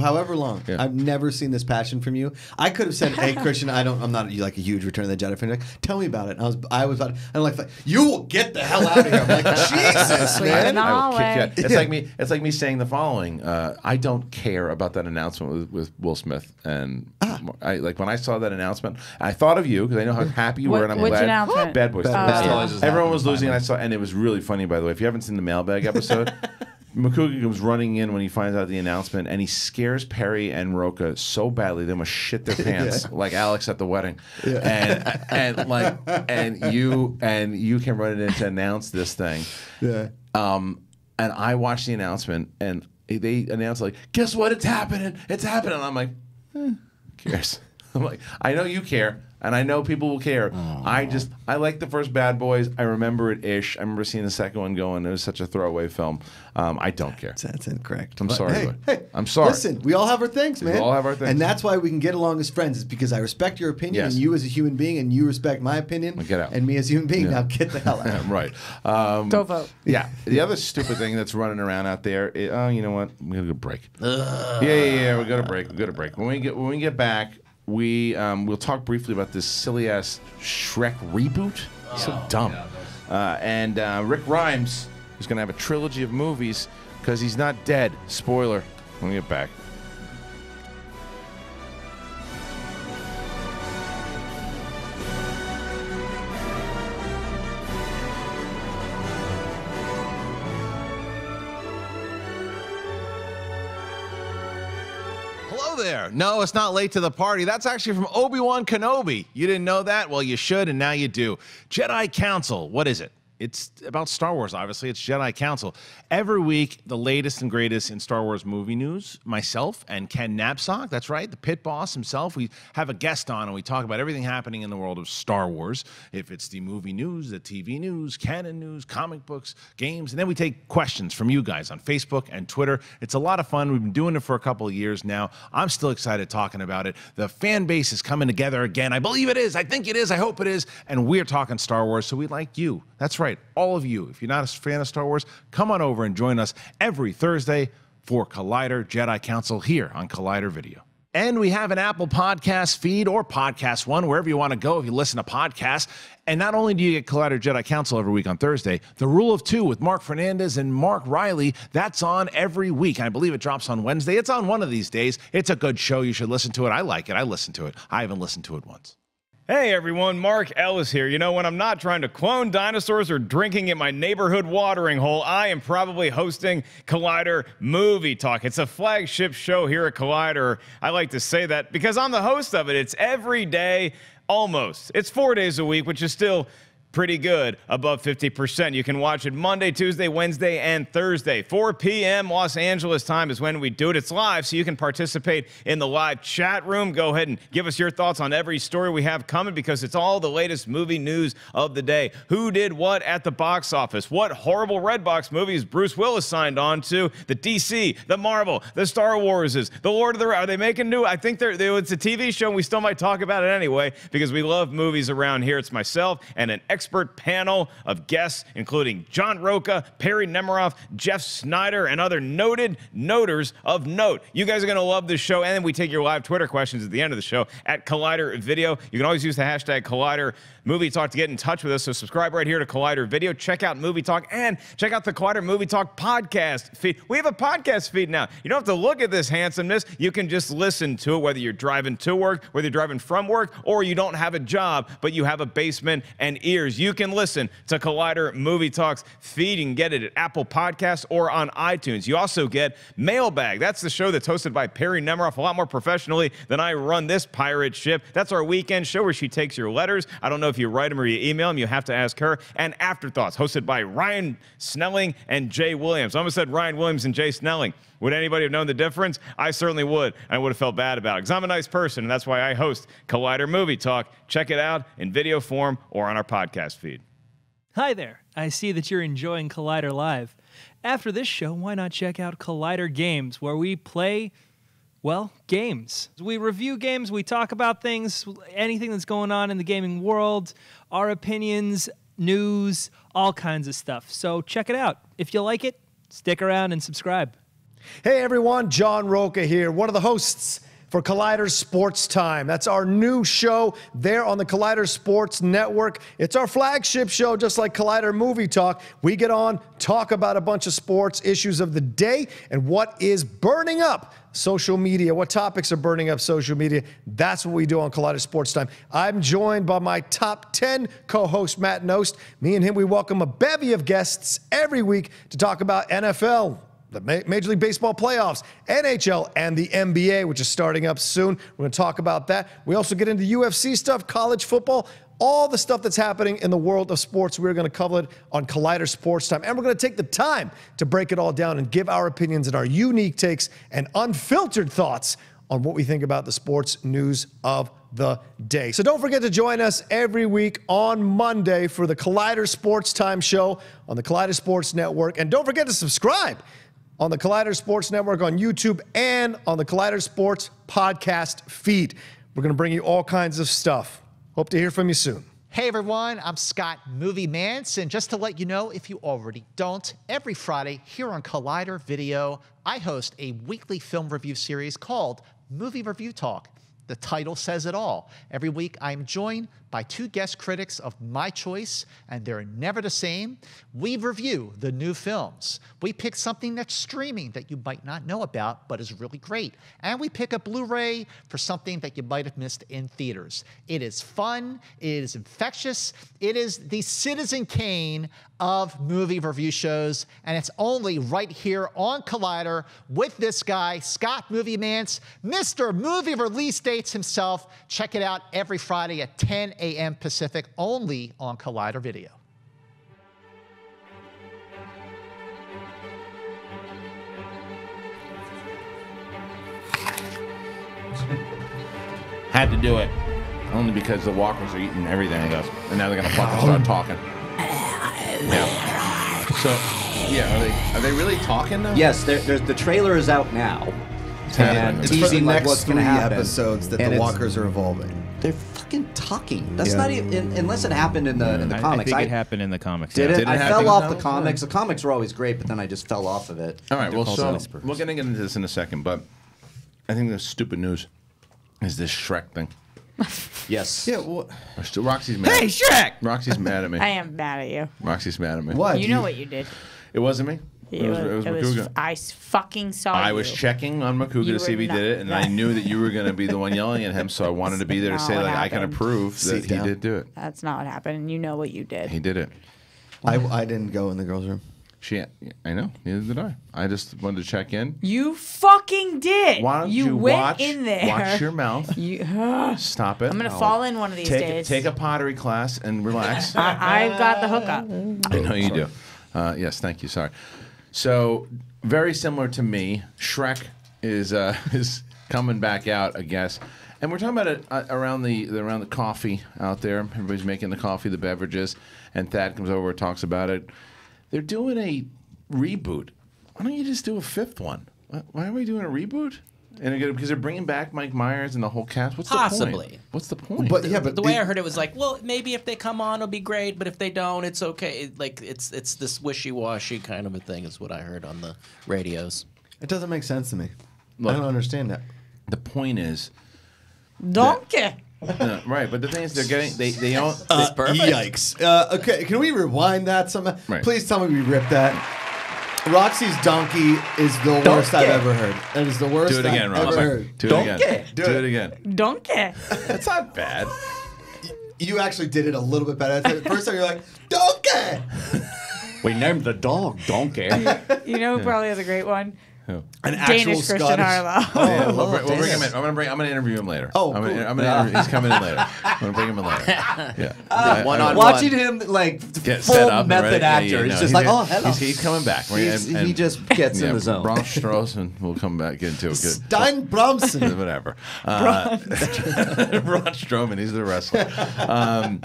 However long, Yeah. I've never seen this passion from you. I could have said, "Hey, Kristian, I don't. I'm not like a huge Return of the Jedi fan. Like, Tell me about it." And I was, I was, about, I'm like, "You will get the hell out of here." I'm like, "Jesus, man." I will kick Hallway. you. It's like me. It's like me saying the following. Uh, I don't care about that announcement with, with Will Smith, and Ah. I like when I saw that announcement. I thought of you because I know how happy you were, and I'm which glad. announcement? Bad Boys. Bad Bad Boys. Boys. Boys Everyone was losing, and I saw, and it was really funny. By the way, if you haven't seen the mailbag episode. Macuga comes running in when he finds out the announcement, and he scares Perry and Roca so badly they must shit their pants, like Alex at the wedding. And and like and you and you came running in to announce this thing. Yeah. Um, and I watched the announcement, and they announced like, "Guess what? It's happening! It's happening!" And I'm like, eh, "Who cares?" I'm like, "I know you care, and I know people will care. I just, I like the first Bad Boys. I remember it ish. I remember seeing the second one going. It was such a throwaway film. Um, I don't care. That's incorrect. I'm But sorry, Hey, but- hey, I'm sorry. Listen, we all have our things, man. We all have our things. and that's why we can get along as friends. Is because I respect your opinion, Yes. and you as a human being, and you respect my opinion, Well, get out. and me as a human being. Yeah. Now get the hell out. right. Um, Go vote. Yeah. The other stupid thing that's running around out there. i- oh, you know what? We're gonna go break. Yeah, yeah, yeah. We got to break. We got to break. When we get when we get back, we um, we'll talk briefly about this silly ass Shrek reboot. so dumb. Uh, and uh, Rick Grimes is gonna have a trilogy of movies because he's not dead. Spoiler. When we get back. There. No, it's not late to the party. That's actually from Obi Wan Kenobi. You didn't know that? Well, you should, and now you do. Jedi Council. What is it? It's about Star Wars, obviously. It's Jedi Council. Every week, the latest and greatest in Star Wars movie news. Myself and Ken Napzok, that's right, the pit boss himself. We have a guest on and we talk about everything happening in the world of Star Wars. If it's the movie news, the TV news, canon news, comic books, games, and then we take questions from you guys on Facebook and Twitter. It's a lot of fun. We've been doing it for a couple of years now. I'm still excited talking about it. The fan base is coming together again. I believe it is. I think it is. I hope it is. And we're talking Star Wars, so we like you. That's right, all of you. If you're not a fan of Star Wars, come on over and join us every Thursday for Collider Jedi Council here on Collider Video. And we have an Apple Podcast feed or Podcast One, wherever you want to go if you listen to podcasts. And not only do you get Collider Jedi Council every week on Thursday, The Rule of Two with Mark Fernandez and Mark Reilly, that's on every week. I believe it drops on Wednesday. It's on one of these days. It's a good show. You should listen to it. I like it. I listen to it. I haven't listened to it once. Hey everyone, Mark Ellis here. You know, when I'm not trying to clone dinosaurs or drinking at my neighborhood watering hole, I am probably hosting Collider Movie Talk. It's a flagship show here at Collider. I like to say that because I'm the host of it. It's every day, almost. It's four days a week, which is still pretty good, above 50%. You can watch it Monday, Tuesday, Wednesday, and Thursday. 4 p.m. Los Angeles time is when we do it. It's live, so you can participate in the live chat room. Go ahead and give us your thoughts on every story we have coming because it's all the latest movie news of the day. Who did what at the box office? What horrible Redbox movies Bruce Willis signed on to? The DC, the Marvel, the Star Warses, the Lord of the Are they making new? I think they're, they, it's a TV show, and we still might talk about it anyway because we love movies around here. It's myself and an expert panel of guests, including John Rocha, Perri Nemiroff, Jeff Sneider, and other noted noters of note. You guys are going to love this show, and then we take your live Twitter questions at the end of the show at Collider Video. You can always use the hashtag Collider Movie Talk to get in touch with us. So subscribe right here to Collider Video. Check out Movie Talk and check out the Collider Movie Talk podcast feed. We have a podcast feed now. You don't have to look at this handsomeness. You can just listen to it, whether you're driving to work, whether you're driving from work, or you don't have a job, but you have a basement and ears. You can listen to Collider Movie Talks feed. You can get it at Apple Podcasts or on iTunes. You also get Mailbag. That's the show that's hosted by Perri Nemiroff a lot more professionally than I run this pirate ship. That's our weekend show where she takes your letters. I don't know if you write them or you email them. You have to ask her. And Afterthoughts, hosted by Ryan Snelling and Jay Williams. I almost said Ryan Williams and Jay Snelling. Would anybody have known the difference? I certainly would. I would have felt bad about it because I'm a nice person, and that's why I host Collider Movie Talk. Check it out in video form or on our podcast feed. Hi there. I see that you're enjoying Collider Live. After this show, why not check out Collider Games, where we play, well, games. We review games, we talk about things, anything that's going on in the gaming world, our opinions, news, all kinds of stuff. So check it out. If you like it, stick around and subscribe. Hey everyone, John Rocha here, one of the hosts for Collider Sports Time. That's our new show there on the Collider Sports Network. It's our flagship show, just like Collider Movie Talk. We get on, talk about a bunch of sports issues of the day and what is burning up social media, what topics are burning up social media. That's what we do on Collider Sports Time. I'm joined by my top 10 co host, Matt Nost. Me and him, we welcome a bevy of guests every week to talk about NFL, the Major League Baseball playoffs, NHL, and the NBA, which is starting up soon. We're going to talk about that. We also get into UFC stuff, college football, all the stuff that's happening in the world of sports. We're going to cover it on Collider Sports Time. And we're going to take the time to break it all down and give our opinions and our unique takes and unfiltered thoughts on what we think about the sports news of the day. So don't forget to join us every week on Monday for the Collider Sports Time show on the Collider Sports Network. And don't forget to subscribe on the Collider Sports Network on YouTube and on the Collider Sports podcast feed. We're going to bring you all kinds of stuff. Hope to hear from you soon. Hey everyone, I'm Scott Movie Mantz, and just to let you know, if you already don't, every Friday here on Collider Video, I host a weekly film review series called Movie Review Talk. The title says it all. Every week, I'm joined by two guest critics of my choice, and they're never the same. We review the new films. We pick something that's streaming that you might not know about, but is really great. And we pick a Blu ray for something that you might have missed in theaters. It is fun, it is infectious, it is the Citizen Kane of movie review shows, and it's only right here on Collider with this guy, Scott Movie Mantz, Mr. Movie Release Dates himself. Check it out every Friday at 10 a.m. Pacific, only on Collider Video. Had to do it. Only because the walkers are eating everything I guess. And now they're gonna fucking start talking. Yeah. So yeah, are they are they really talking now? Yes, there, there's, the trailer is out now. And It's for the teasing like next what's three going to happen. episodes that And the walkers are evolving. They're fucking talking. That's Yeah. not even unless it happened in the in the I- I comics. think it happened in the comics, Did yeah. it? Did it I happen fell off the the comics? comics. The comics were always great, but then I just fell off of it. All right, well, Calls so an iceberg. we're getting into this in a second, but I think the stupid news is this Shrek thing. yes. Yeah. Well, Roxy's mad. Hey, Shrek! Roxy's mad at me. I am mad at you. Roxy's mad at me. What? You know what you did. It wasn't me. It, It was, was, it was it was- Macuga. I s- fucking saw I you. was checking on Macuga You to see if he not- did it, and I knew that you were going to be the one yelling at him, so I wanted to be there to say like what I can happened. approve that Sit he down. did do it. That's not what happened. and You know what you did. He did it. I, I didn't go in the girls' room. She, I know. Neither did I. I just wanted to check in. You fucking did. Why don't you, you, went watch? in there. Watch your mouth. You, Stop it. I'm gonna fall in one of these take, days. Take a pottery class and relax. I, I've got the hookup. I know you do. Uh, yes, thank you. Sorry. So very similar to me, Shrek is uh, is coming back out, I guess. And we're talking about it uh, around the, the around the coffee out there. Everybody's making the coffee, the beverages, and Thad comes over and talks about it. They're doing a reboot. Why don't you just do a fifth one? Why- Why are we doing a reboot? And they're gonna, because they're bringing back Mike Myers and the whole cast. What's the Possibly. point? What's the point? But yeah, but the way it- I heard it was like, well, maybe if they come on, it'll be great, but if they don't, it's okay. It- Like it's it's this wishy-washy kind of a thing, is what I heard on the radios. It doesn't make sense to me. Look. I don't understand that. the point is, Donkey. no, right? But the thing is, they're getting they they own. Uh, perfect. Yikes. Uh, okay, can we rewind that somehow? Right. Please tell me we ripped that. Roxy's donkey is the worst I've ever heard. That is the worst Do it again, I've Rob. ever heard. Do it again. Do Do it. it again. Donkey. That's not bad. You actually did it a little bit better. The first time you're like, donkey! We named the dog Donkey. You know who probably has a great one? Who? An Danish Kristian Harloff. Yeah, we'll, bring, we'll bring him in. I'm gonna bring. I'm gonna interview him later. Oh, I'm gonna, cool. I'm gonna interview, he's coming in later. I'm gonna bring him in later. Yeah. I- I- one on Watching him like Get full set up, method right? Yeah, actor. yeah, he's no, just like, in- oh, hello. He's, he's coming back. We're- He's- and- he just gets in yeah, the zone. Braun Strauss, and we'll come back get into it. Good. Stein Bromson. Whatever. Uh, Braun Strowman, he's the wrestler. Um,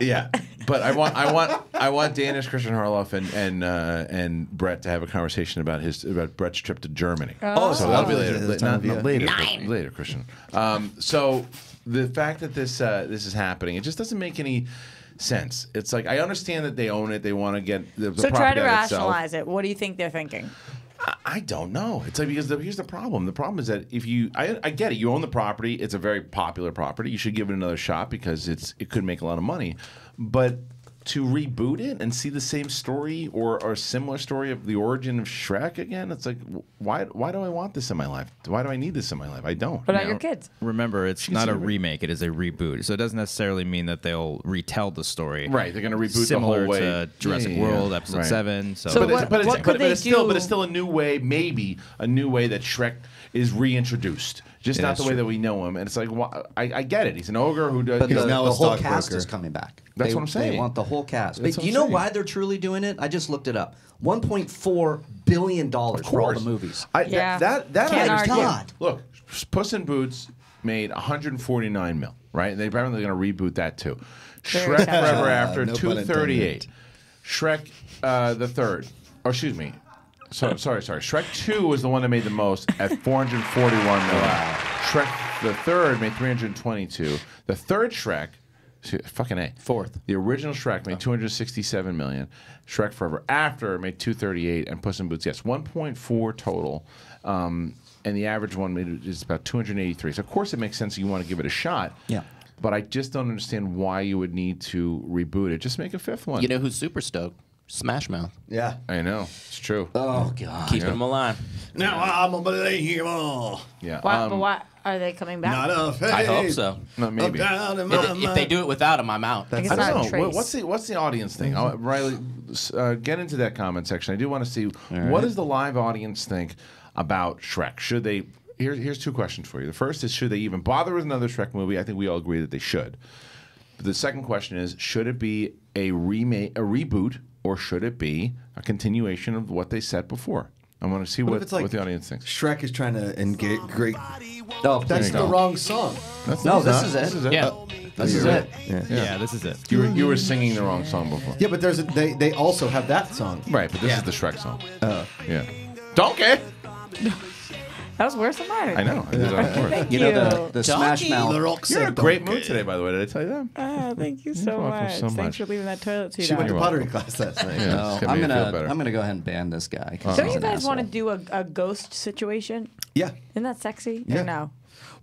yeah, but I want, I want, I want Danish Kristian Harloff and and uh, and Brett to have a conversation about his about Brett's trip to Germany. Oh, so that'll be later. This Not, not later, but later, Kristian. Um, so the fact that this uh, this is happening, it just doesn't make any sense. It's like I understand that they own it, they want to get the, the So try to out itself. rationalize it. What do you think they're thinking? I don't know. It's like because the, here's the problem. The problem is that if you, I, I get it. You own the property. It's a very popular property. You should give it another shot because it's it could make a lot of money. But to reboot it and see the same story or, or a similar story of the origin of Shrek again, it's like why why do I want this in my life? Why do I need this in my life? I don't. What about Now, your kids? Remember, it's She's not a a re- remake; it is a reboot. So it doesn't necessarily mean that they'll retell the story. Right, they're going to reboot the Similar whole way. to Jurassic Yeah, yeah, yeah. World, Episode Right. Seven. So, So but, what- it's, but, it's, what but, could but they it's still but it's still a new way, maybe a new way that Shrek is reintroduced, just Yeah, not the way true. that we know him. And it's like, why, I, I get it. He's an ogre who does. But you the, know, now the a whole stockbroker. cast is coming back. That's They- what I'm saying. They want the whole cast. That's but what you I'm know saying. why they're truly doing it? I just looked it up. 1.4 billion dollars for all the course. movies. I, Yeah. That that, that Can't I understand. argue. Look, Puss in Boots made 149 mil, right? And they apparently going to reboot that too. Shrek exciting. Forever Uh, After no pun 238. Shrek uh, the third, or excuse me. So, sorry, sorry. Shrek 2 was the one that made the most at 441 million. Shrek the third made 322. The third Shrek, fucking A. Fourth. The original Shrek made 267 million. Shrek Forever After made 238, and Puss in Boots, yes, 1.4 total. Um, and the average one made- is about 283. So of course it makes sense you want to give it a shot. Yeah. But I just don't understand why you would need to reboot it. Just make a fifth one. You know who's super stoked? Smash Mouth. Yeah. I know it's true. Oh God. Keeping them alive. Now I'm a believer. Yeah. Why, um, but why are they coming back? Not a face. I hope so. no, maybe. If, if they do it without him, I'm out. I I don't know. Trace. what's the what's the audience thing? Uh, Reilly, uh, get into that comment section. I do want to see what does the live audience think about Shrek. Should they? Here, here's two questions for you. The first is should they even bother with another Shrek movie? I think we all agree that they should. But the second question is should it be a remake, a reboot, or should it be a continuation of what they said before? I want to see What what, it's like what the audience thinks. Shrek is trying to engage. Great. Oh, That's the don't. wrong song. That's No, this is it. This is it. Yeah. This is it. Yeah. Yeah, this is it. You were, you were singing the wrong song before. Yeah, but there's a, they they also have that song. Right, but this Yeah. is the Shrek song. Oh. Yeah. Donkey. That was worse than mine. I know. I did it on purpose. Thank You you. know the the Smash Donkey. Mouth. rock You're in a great mood today, by the way. Did I tell you that? Ah, thank you so welcome much. so Thanks much. for leaving that toilet seat She went to on. pottery class last night. Yeah, No, it's gonna I'm make you feel gonna better. I'm gonna go ahead and ban this guy. 'cause Don't he's you an guys want to asshole. do a, a ghost situation? Yeah. Isn't that sexy? Yeah. Or no?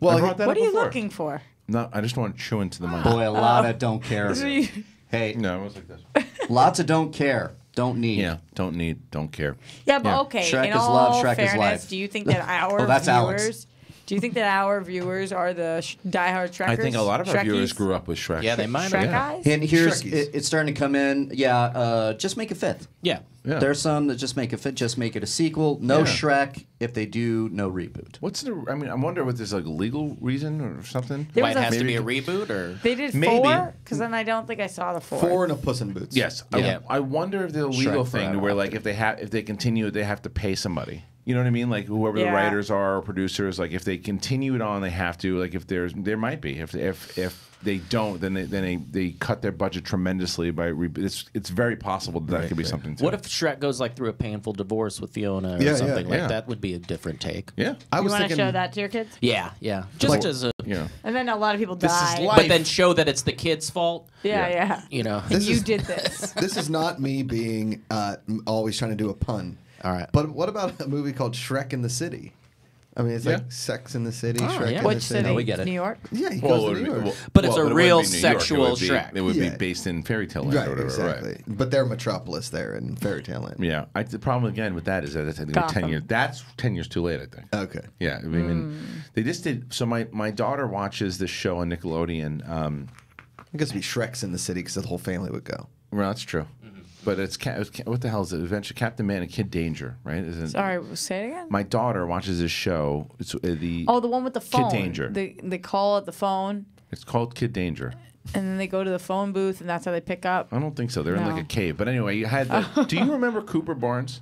Well, I brought that What up are you before. looking for? No, I just want to chew into the mic. Boy, a lot of don't care. So you- Hey, No, it was like this. lots of don't care, don't need. Yeah, don't need, don't care. Yeah, but Yeah. okay. Shrek in is all love, Shrek is fairness, life. do you think that our Oh, that's Alex. viewers? Do you think that our viewers are the sh- diehard Shrekkers? I think a lot of our Shrekkies? viewers grew up with Shrek. Yeah, they might. Shrek have. Yeah. eyes. And here's Shrekies. it, it's starting to come in. Yeah, uh, just make a fifth. Yeah. Yeah. There's some that just make a fit, just make it a sequel. No Yeah. Shrek. If they do, no reboot. What's the? I mean, I wonder if there's like a legal reason or something. There Why it a- has to be a reboot or They did Maybe. four, because then I don't think I saw the four. Four and a Puss in Boots. Yes. Yeah. I, I wonder if the legal Shrek thing where like if they have if they continue they have to pay somebody. You know what I mean? Like whoever the writers are or producers, like if they continue it on, they have to. Like if there's there might be if if if they don't, then they then they, they cut their budget tremendously by. Re- it's it's very possible that that could be something. Too. what if Shrek goes like through a painful divorce with Fiona or Yeah, yeah, something like yeah. that? Would be a different take. Yeah. I you was want to show that to your kids? Yeah, yeah. Just Like- as a, Yeah. And then a lot of people This is die. life. but then show that it's the kid's fault. yeah, Yeah. yeah. You know. This you is- did this. This is not me being uh, always trying to do a pun. All right. But what about a movie called Shrek in the City? I mean, it's Yeah. like Sex in the City, Oh, Shrek yeah. in Which the City. city? we get it. New York. Yeah, he Well, goes it to would New be- York. well- But it's well, a it wouldn't real be New York. It would sexual be- Shrek. It would Yeah. be based in fairy tale land right, or whatever. exactly. Right. But they're Metropolis there in Fairy Tale Land. Yeah. I, the problem again with that is that it's I think, ten years. That's ten years too late. I think. Okay. Yeah, I mean, they just did. So my my daughter watches this show on Nickelodeon. Um, I guess it'd be Shrek's in the City because the whole family would go. well, that's true. But it's, ca- it's ca- what the hell is it? Adventure Captain Man and Kid Danger, right? Isn't Sorry, say it again. My daughter watches this show. It's uh, the oh, the one with the phone. Danger. They they call at the phone, it's called Kid Danger. and then they go to the phone booth, and that's how they pick up. I don't think so. They're in like a cave. But anyway, you had. The, do you remember Cooper Barnes,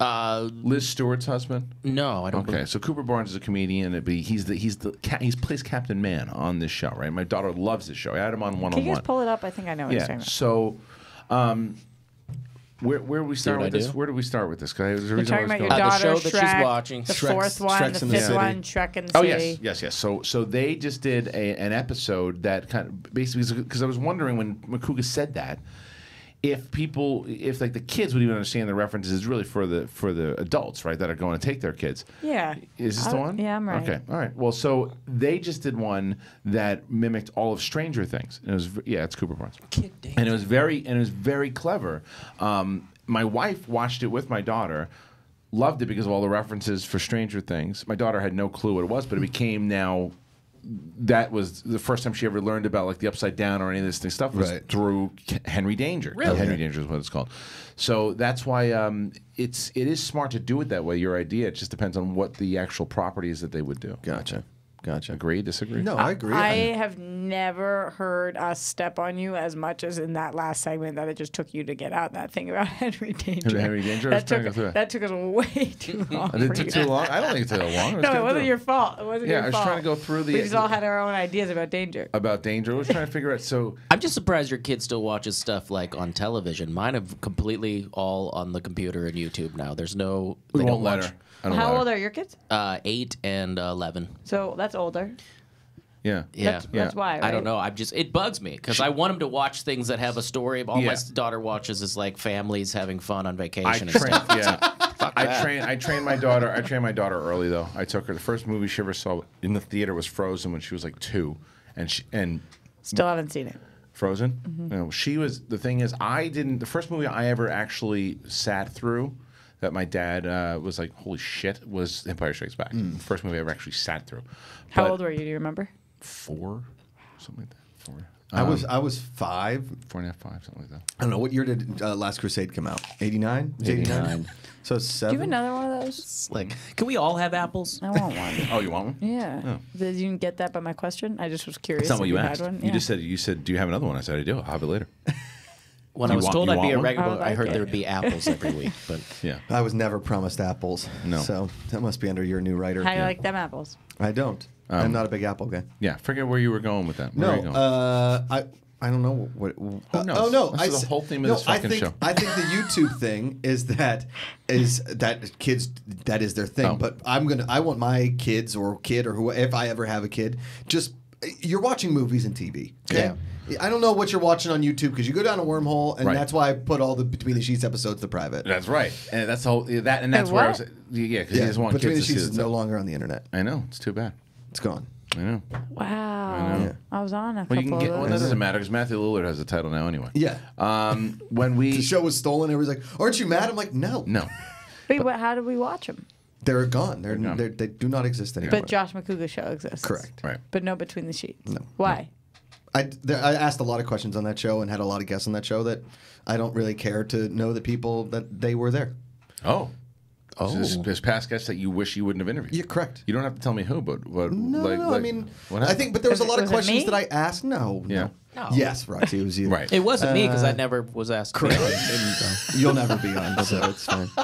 Uh, Liz Stewart's husband? no, I don't. Okay, believe- so Cooper Barnes is a comedian. But he's the he's the he's plays Captain Man on this show, right? My daughter loves this show. I had him on one Can on you guys one. pull it up? I think I know what you're Yeah. about. So, um, where where do we start with I this? do? Where do we start with this? 'Cause there's a You're reason talking about your going- Uh, the daughter, show that she's watching. the Shrek's- fourth one, Shrek's the in the fifth City. one, Shrek in the Oh City. yes, yes, yes. So so they just did a, an episode that kind of basically because I was wondering when Macuga said that if people if like the kids would even understand the references is really for the for the adults right that are going to take their kids. Yeah. Is this the one? yeah, I'm right. Okay, all right. Well, so they just did one that mimicked all of Stranger Things. And it was yeah, it's Cooper Barnes. And it was very and it was very clever. Um, my wife watched it with my daughter. Loved it because of all the references for Stranger Things. My daughter had no clue what it was, but it became now. That was the first time she ever learned about like the upside down or any of this thing stuff was Right. through Henry Danger. Really? Henry Danger is what it's called. So that's why um, it's it is smart to do it that way. Your idea. It just depends on what the actual property is that they would do. Gotcha. Gotcha. Agree? Disagree? No, I agree. I have never heard us step on you as much as in that last segment that it just took you to get out that thing about Henry Danger. Henry Danger? That trying to took, go through it. that took us way too long. Did it you. too long. I don't think it took that long. I No, it wasn't through your fault. It wasn't Yeah, your fault. Yeah, I was fault. trying to go through the- We just all had our own ideas about danger. about danger. I was trying to figure out. So I'm just surprised your kid still watches stuff like on television. Mine have completely all on the computer and YouTube now. There's no. we won't don't let watch. her. I don't How let old are your kids? Uh, eight and uh, eleven. So that's older. Yeah. Yeah, That's, that's why. I don't know. I'm just it bugs me because I want them to watch things that have a story. All Yeah. my daughter watches is like families having fun on vacation. I and train, stuff. yeah. I trained. I trained my daughter. I trained my daughter early though. I took her. The first movie she ever saw in the theater was Frozen when she was like two, and she and Still haven't seen it. Frozen. Mhm. No, she was. The thing is, I didn't. The first movie I ever actually sat through that my dad uh, was like, "Holy shit!" was Empire Strikes Back. Mm. The first movie I ever actually sat through. How But old were you? Do you remember? Four, something like that. Four. I was Um, I was five, four and a half, five, something like that. I don't know what year did uh, Last Crusade come out? Eighty nine. 89. So it's Do seven. you have another one of those? Like, can we all have apples? I want one. Oh, you want one? Yeah. Oh. Did you get that by my question? I just was curious. That's not what if you asked. one. You Yeah. just said you said, "Do you have another one?" I said, "I do. I'll have it later." When You I was want- told you I'd be a one? regular, I would I heard like there would be apples every week. But yeah, I was never promised apples. No. So that must be under your new writer. How do you like them apples? I don't. Um, I'm not a big apple guy. Yeah, forget where you were going with that. Where No, are you going? uh, I I don't know what. uh, knows? Oh no, This I is the s- whole theme of no, this I fucking think, show. I think the YouTube thing is that is that kids that is their thing. Oh. But I'm gonna I want my kids or kid or who if I ever have a kid, just you're watching movies and TV. Okay? I don't know what you're watching on YouTube because you go down a wormhole, and Right. that's why I put all the Between the Sheets episodes to private. That's right, and that's the whole that, and that's Wait, where I was. Yeah, because Yeah, he doesn't want Between the kids to Sheets see is no longer on the internet. I know it's too bad. It's gone. I know. Wow. know. I was on a Well, you couple can get. of Well, that doesn't matter because Matthew Lillard has the title now anyway. Yeah. Um, when we The show was stolen. Everybody's like, "Aren't you mad?" I'm like, "No, no, Wait, what, how did we watch them? They're gone. They're, gone. they're they do not exist anymore." But Josh Macuga show exists. Correct. right. But no Between the Sheets. No. Why? I, there, I asked a lot of questions on that show and had a lot of guests on that show that I don't really care to know the people that they were there. Oh. Oh. There's, there's past guests that you wish you wouldn't have interviewed. You're correct. You don't have to tell me who, but what? No, like, no, I mean, what I think, but there was, Was a lot of was it questions that I asked. No, Yeah. no. No. Yes, Roxy, it was you. Right. it wasn't me because I Uh, never was asked. to be Correct. on. You'll never be on, so it's fine.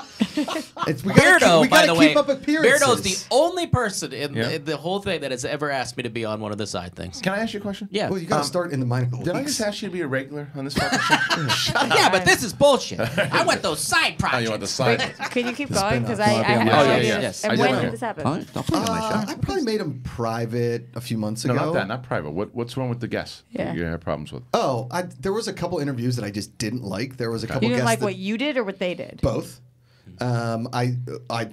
It's, we gotta, Beardo, keep, we by gotta the keep way, up appearances. Beardo's the only person in, Yeah. in the whole thing that has ever asked me to be on one of the side things. Can I ask you a question? Yeah. Well, you got to Um, start in the minor Did I leagues. just ask you to be a regular on this fucking show? yeah, but this is bullshit. I want those side oh, you want the side? Can you keep The going? Because spin-off. I, I Oh, have yeah, no yeah, idea. yes. And I when just- did this happen? All right, I'll put it on my Uh, show. I probably made them private a few months No, ago. not that. Not private. What, what's wrong with the guests? Yeah. You have problems with? Oh, I, there was a couple interviews that I just didn't like. There was a couple You didn't guests like that, what you did or what they did? both. Um, I, I,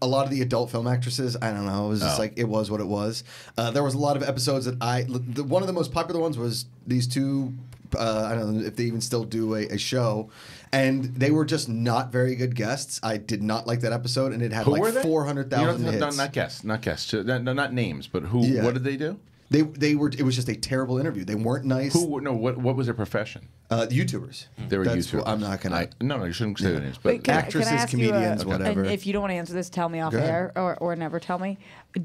a lot of the adult film actresses. I don't know. It was just Oh. like it was what it was. Uh, there was a lot of episodes that I. The, one of the most popular ones was these two. Uh, I don't know if they even still do a, a show, and they were just not very good guests. I did not like that episode, and it had Who like four hundred thousand four hundred You thousand don't- not guests. Not guests. No, not names. But who? Yeah. What did they do? They they were. It was just a terrible interview. They weren't nice. Who? No. What? What was their profession? Uh, YouTubers. They were That's YouTubers. what- I'm not gonna. I, no, no, you shouldn't say their names. But Wait, can I- actresses, can I ask you, uh, comedians, and if you don't want to answer this, tell me off ahead. air or, or never tell me.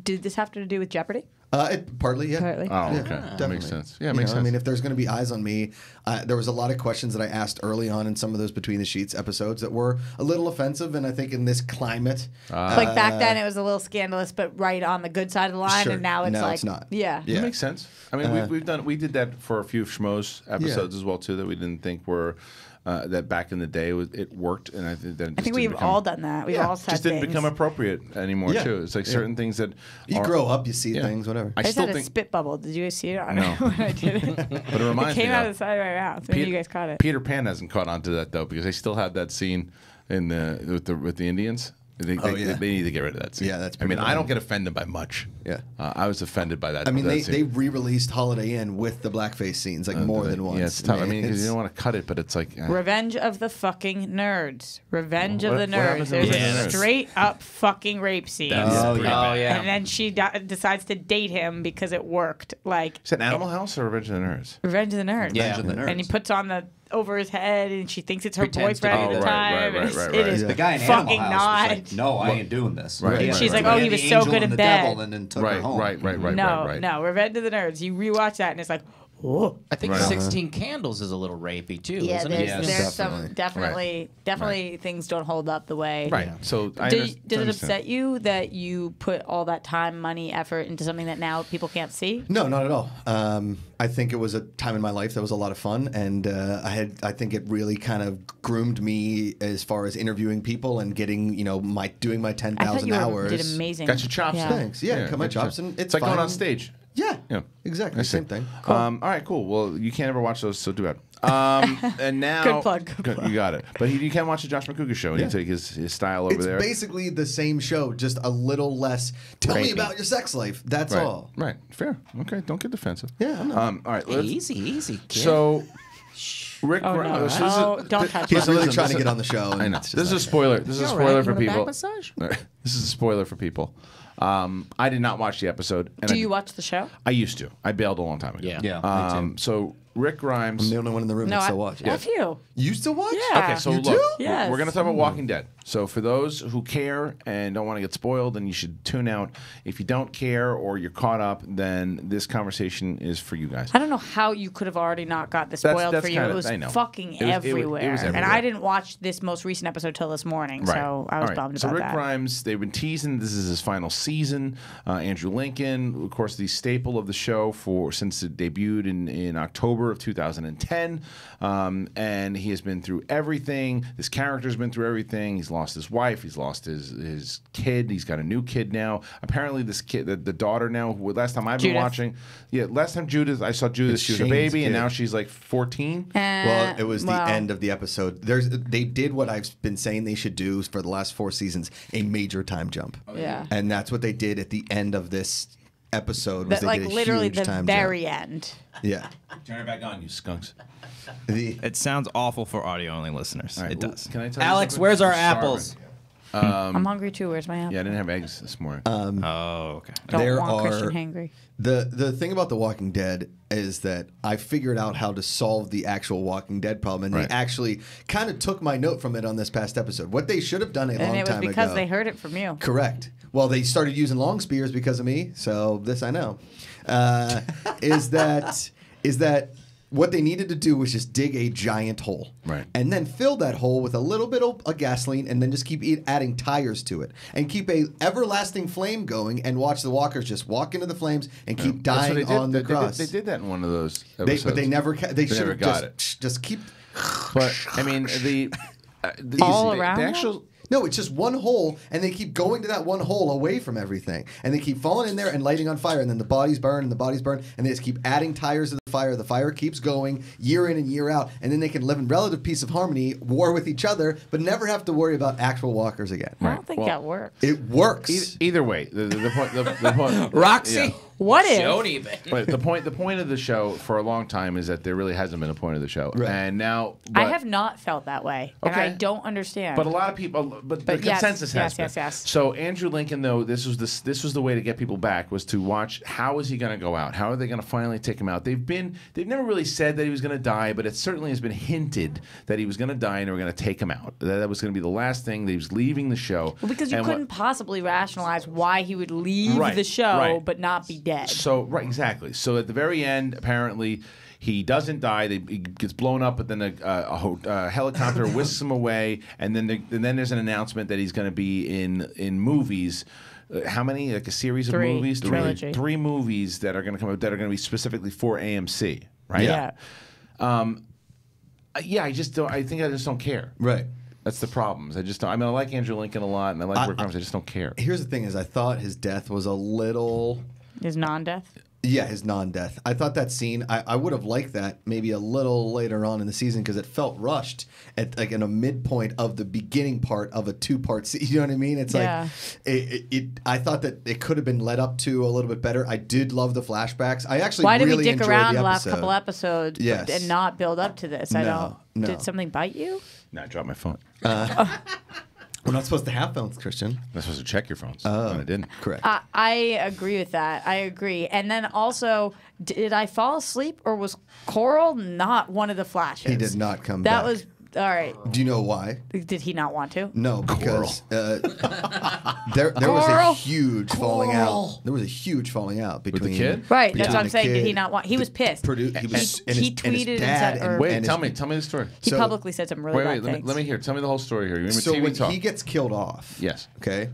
Did this have to do with Jeopardy? Uh, it, partly, yeah. Partly. Oh, Yeah, okay. That definitely. makes sense. Yeah, it You makes know, I mean, if there's going to be eyes on me, uh, there was a lot of questions that I asked early on in some of those Between the Sheets episodes that were a little offensive, and I think in this climate, Ah. like back then, it was a little scandalous, but right on the good side of the line, Sure. and now it's Now like, it's not. yeah. Yeah. It makes sense. I mean, Uh, we've, we've done we did that for a few of schmoes episodes as well too that we didn't think were uh, that back in the day was, it worked, and I think that I think we've become- all done that. We've yeah, all said just didn't things. become appropriate anymore Yeah. too. It's like Yeah. certain things that you are- grow up, you see Yeah. things, whatever. I I just still had a think, spit bubble. Did you guys see it on No. when I did it? but it reminds it came me out of the side of my mouth. Maybe Peter- you guys caught it. Peter Pan hasn't caught on to that though because they still have that scene in the with the with the Indians. They, Oh, they, yeah. they need to get rid of that scene. Yeah, that's I mean, pretty I don't get offended by much. Yeah. uh, I was offended by that. I mean, that they, scene. they re-released Holiday Inn with the blackface scenes like Uh, more but- than once. Yeah, it's tough. I mean, mean, 'cause it's- you don't want to cut it, but it's like uh, Revenge of the fucking nerds. Revenge What- of the nerds. There's Revenge of a straight up fucking rape scene. That's Oh, yeah. Oh, yeah. And then she d- decides to date him because it worked. Like is it Animal House or Revenge of the Nerds? Revenge of the Nerds. Yeah. Revenge of the Nerds. And he puts on the over his head, and she thinks it's her Pretends to boyfriend be- at the Oh, right, time. right, and right, it's- right, it right. is The guy in fucking Animal House not. was like, "No, I ain't doing this." Right, He right, She's right, like, right. "Oh, had he the was so angel good and in the devil bed." and then took her Right, home. right, right, right, no, right, right. no, Revenge of the Nerds. You rewatch that, and it's like, whoa. I think Right. 16 Candles is a little rapey too, Yeah, isn't there's, it? Yes. there's Definitely. some definitely, definitely things don't hold up the way. Right. So I Did, under- does it upset you that you put all that time, money, effort into something that now people can't see? No, not at all. Um, I think it was a time in my life that was a lot of fun, and uh, I had I think it really kind of groomed me as far as interviewing people and getting you know my doing my ten I thought thousand you were, hours. did amazing. Got your chops. Yeah. Thanks. Yeah, cut my got your chops, and it's like going on stage. Yeah, Yeah, exactly I see. same thing. Um, all right, cool. Well, you can't ever watch those, so do that. Um, and now, Good plug, good You got it. But he, you can watch the Josh Macuga show and Yeah. you take his, his style over It's there. It's basically the same show, just a little less. Tell me about your sex life. That's right. all. Right. Fair. Okay. Don't get defensive. Yeah, I'm not. Um, all right. Let's- easy, easy. Kid. So, Rick. Oh, no. Grimes- so this is- Oh, don't touch He's me. really trying this to get on the show. and I know. This is a spoiler. This is a spoiler for You want a back people. This is a spoiler for people. Um, I did not watch the episode. And Do I, you watch the show? I used to. I bailed a long time ago. Yeah. Yeah, me too. Um, so Rick Grimes. I'm the only one in the room No, that I, still watch. F you. You still watch? Yeah. Okay, so You look, do? we're- Yes. we're going to talk about Walking Dead. So for those who care and don't want to get spoiled, then you should tune out. If you don't care or you're caught up, then this conversation is for you guys. I don't know how you could have already not got this That's- spoiled that's for you. kinda- it was I know. fucking It was- it was- it everywhere. And. I didn't watch this most recent episode till this morning, so I was All right. bummed so about Rick that. So Rick Grimes, they've been teasing this is his final season. Uh, Andrew Lincoln, of course, the staple of the show for since it debuted in, in October of 2010, um, and he has been through everything. This character's been through everything. He's lost his wife. He's lost his his kid. He's got a new kid now. Apparently, this kid, the, the daughter now. Who, last time I've been Judith. watching, yeah, last time Judith, I saw Judith. It's she was a Shane's baby, and now she's like 14. Well, it was the well- end of the episode. There's they did what I've been saying they should do for the last four seasons, a major time jump. Yeah. And that's what they did at the end of this episode. Was That, they like did a literally huge the time very jump. end. Yeah. Turn it back on, you skunks. The, It sounds awful for audio only listeners. All right, it well, does. Can I tell Alex, something? where's our I'm apples? starving. I'm hungry too. Where's my apple? Yeah, I didn't have eggs this morning. Um, um, oh, okay. Don't there want Kristian are- hangry. The the thing about The Walking Dead is that I figured out how to solve the actual Walking Dead problem, and Right. they actually kind of took my note from it on this past episode. What they should have done a And long it was because ago. they heard it from you. Correct. Well, they started using long spears because of me, so this I know. Uh, is that is that what they needed to do was just dig a giant hole, Right. and then fill that hole with a little bit of of gasoline, and then just keep eat, adding tires to it, and keep a everlasting flame going, and watch the walkers just walk into the flames and keep That's what dying they did. on the they, they did- cross. They did that in one of those. They- but they never ca- they, should have got just it. just keep But I mean, the, uh, the All the, around the actual. No, it's just one hole, and they keep going to that one hole away from everything, and they keep falling in there and lighting on fire, and then the bodies burn and the bodies burn, and they just keep adding tires to the fire. The fire keeps going year in and year out, and then they can live in relative peace of harmony, war with each other, but never have to worry about actual walkers again. I don't think Well, that works. It works. Either, either way, the, the, the point. The, the point Roxy. Yeah. What if? Don't even. But the point, the point of the show for a long time is that there really hasn't been a point of the show, Right. and now I have not felt that way, and I don't understand. But a lot of people, but, But the yes, consensus yes, has been. yes, yes. So Andrew Lincoln, though, this was this this was the way to get people back was to watch how is he going to go out? How are they going to finally take him out? They've been they've never really said that he was going to die, but it certainly has been hinted that he was going to die and they were going to take him out. That, that was going to be the last thing. That he was leaving the show. Well, because you And couldn't possibly rationalize why he would leave Right, the show right. but not be dead. So right, exactly. So at the very end, apparently. He doesn't die. They, he gets blown up, but then a, a, a a helicopter whisks him away, and then the, and then there's an announcement that he's going to be in in movies. Uh, how many? Like a series of Three. movies, Trilogy. three movies that are going to come out that are going to be specifically for AMC, right? yeah. Uh, yeah. I just don't. I think I just don't care. right. That's the problems. I just don't. I mean, I like Andrew Lincoln a lot, and I like I- Rick Grimes. I just don't care. Here's the thing: is I thought his death was a little. His non-death. Yeah, his non-death. I thought that scene. I, I would have liked that maybe a little later on in the season because it felt rushed at like in a midpoint of the beginning part of a two-part. Se- you know what I mean? It's Yeah. like it, it, it. I thought that it could have been led up to a little bit better. I did love the flashbacks. I actually Why did really we dick around the the last couple episodes Yes. and not build up to this? I No, don't. no. Did something bite you? No, I dropped my phone. Uh, We're not supposed to have phones, Kristian. I'm supposed to check your phones, Oh. and I didn't. Correct. I, I agree with that. I agree. And then also, did I fall asleep or was Carl not one of the flashes? he did not come That back. That was all right. Do you know why? Did he not want to? No, because uh, there there was a Carl. huge falling out. There was a huge falling out the between kid? Right. That's between what I'm the saying. Did he kid, not want? He was pissed. Produ- he was He- and he his, and his tweeted and dad said- or- Wait, and tell his- me, tell me the story. he so- publicly said some really wait, bad wait, let me, things. let me hear. Tell me the whole story here. You're So TV when talk. he gets killed off, Yes. okay,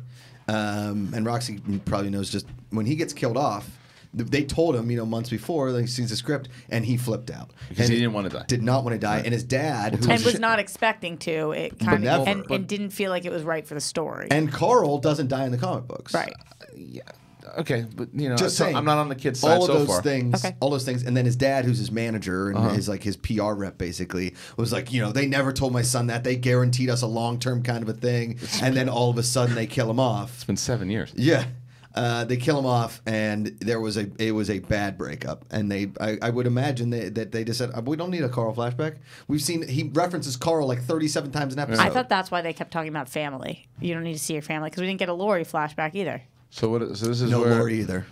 um, and Roxy probably knows just when he gets killed off. Th- They told him, you know, months before, like, he sees the script, and he flipped out Because And he didn't want to die. Did not want to die, and his dad, who and was not expecting to. It kind of and, and didn't feel like it was right for the story. and Carl doesn't die in the comic books, right. yeah. okay, but you know, Just so saying, I'm not on the kid's side all of so those far. things, Okay. all those things, and then his dad, who's his manager and Uh-huh. his like his PR rep, basically was like, you know, they never told my son that they guaranteed us a long term kind of a thing, and then all of a sudden they kill him off. It's been seven years. Yeah. Uh, they kill him off, and there was a it was a bad breakup, and they I, I would imagine they, that they just said "Uh, we don't need a Carl flashback. We've seen he references Carl like thirty seven times an episode. I thought that's why they kept talking about family. You don't need to see your family because we didn't get a Lori flashback either. So what? So this is no where. Lori either.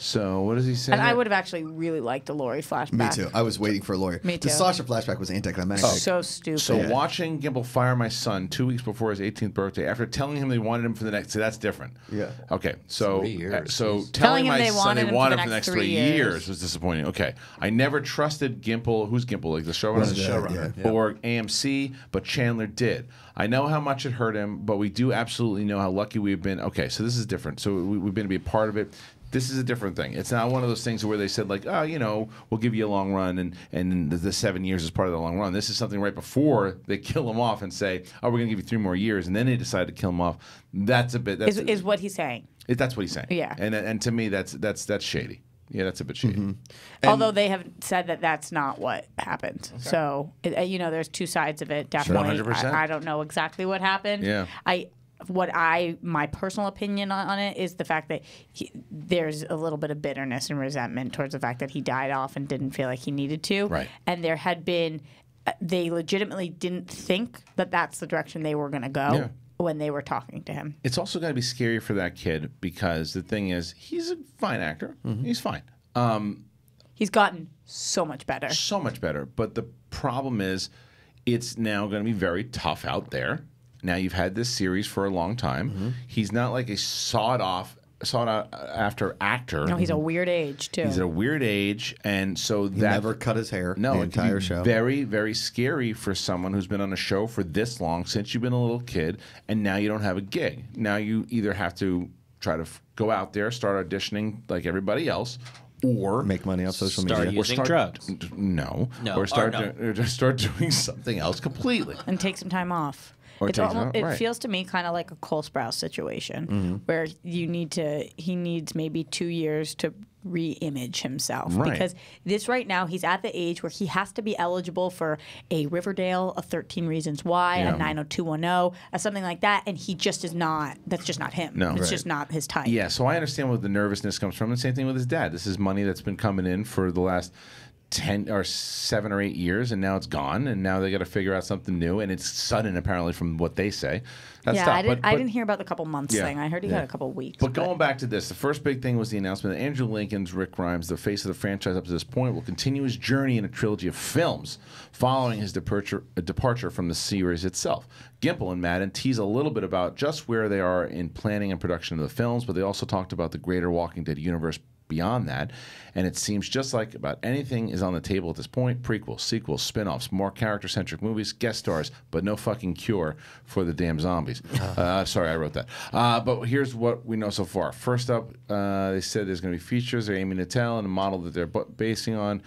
So what does he say? And I would have actually really liked a Lori flashback. Me too. I was waiting for a lawyer. Me too. The. Sasha flashback was anticlimactic. Oh. So stupid. So watching Gimple fire my son two weeks before his 18th birthday, after telling him they wanted him for the next, so that's different. Yeah. Okay. So Three years, uh, so telling, Telling him my they son wanted they him for wanted the him for the next next three three years. years. was disappointing. Okay. I never trusted Gimple. Who's Gimple? Like the showrunner, The showrunner, yeah. or AMC, but Chandler did. I know how much it hurt him, but we do absolutely know how lucky we've been. Okay, so this is different. So we, we've been to be a part of it. This is a different thing. It's not one of those things where they said like, oh, you know, we'll give you a long run, and and the, the seven years is part of the long run. This is something right before they kill him off and say, oh, we're gonna give you three more years, and then they decide to kill him off. That's a bit. That's is, is what he's saying. it, that's what he's saying. Yeah. And and to me, that's that's that's shady. Yeah, that's a bit shady. Mm-hmm. Although they have said that that's not what happened. So, uh, you know, there's two sides of it. Definitely. 100%. I, I don't know exactly what happened. Yeah. I what I my personal opinion on, on it is the fact that he, there's a little bit of bitterness and resentment towards the fact that he died off and didn't feel like he needed to. Right. And there had been uh, they legitimately didn't think that that's the direction they were going to go Yeah. when they were talking to him. It's also got to be scary for that kid because the thing is, he's a fine actor. He's fine. Um, He's gotten so much better. so much better. But the problem is, it's now going to be very tough out there. Now you've had this series for a long time. Mm-hmm. He's not like a sawed off, sought out after actor. No, he's a weird age too. He's at a weird age, and so He that never cut his hair. no the entire show. Very, very scary for someone who's been on a show for this long since you've been a little kid, and now you don't have a gig. Now you either have to try to f- go out there, start auditioning like everybody else, or Make money off social Start media. or using start drugs. No, No, or or start no. do- or just start doing something else completely. and take some time off. It's take some almo- off, it right. feels to me kind of like a Cole Sprouse situation, Mm-hmm. where you need to. He needs maybe two years to re-image himself Right. because this right now he's at the age where he has to be eligible for a Riverdale, a Thirteen Reasons Why, Yeah. a nine hundred two one zero, a something like that, and he just is not. That's just not him. No. it's Right. just not his type. Yeah, so I understand where the nervousness comes from. And same thing with his dad. This is money that's been coming in for the last ten or seven or eight years, and now it's gone. And now they got to figure out something new. And it's sudden, apparently, from what they say. That's yeah. tough. I didn't. but, I didn't hear about the couple months Yeah, thing. I heard he yeah. had a couple weeks. But going back to this, the first big thing was the announcement that Andrew Lincoln's Rick Grimes, the face of the franchise up to this point, will continue his journey in a trilogy of films following his departure, departure from the series itself. Gimple and Madden tease a little bit about just where they are in planning and production of the films, but they also talked about the greater Walking Dead universe beyond that. And it seems just like about anything is on the table at this point prequels, sequels, spin offs, more character centric movies, guest stars, but no fucking cure for the damn zombies. uh, sorry, I wrote that. Uh, but here's what we know so far. First up, uh, they said there's going to be features they're aiming to tell and a model that they're basing on.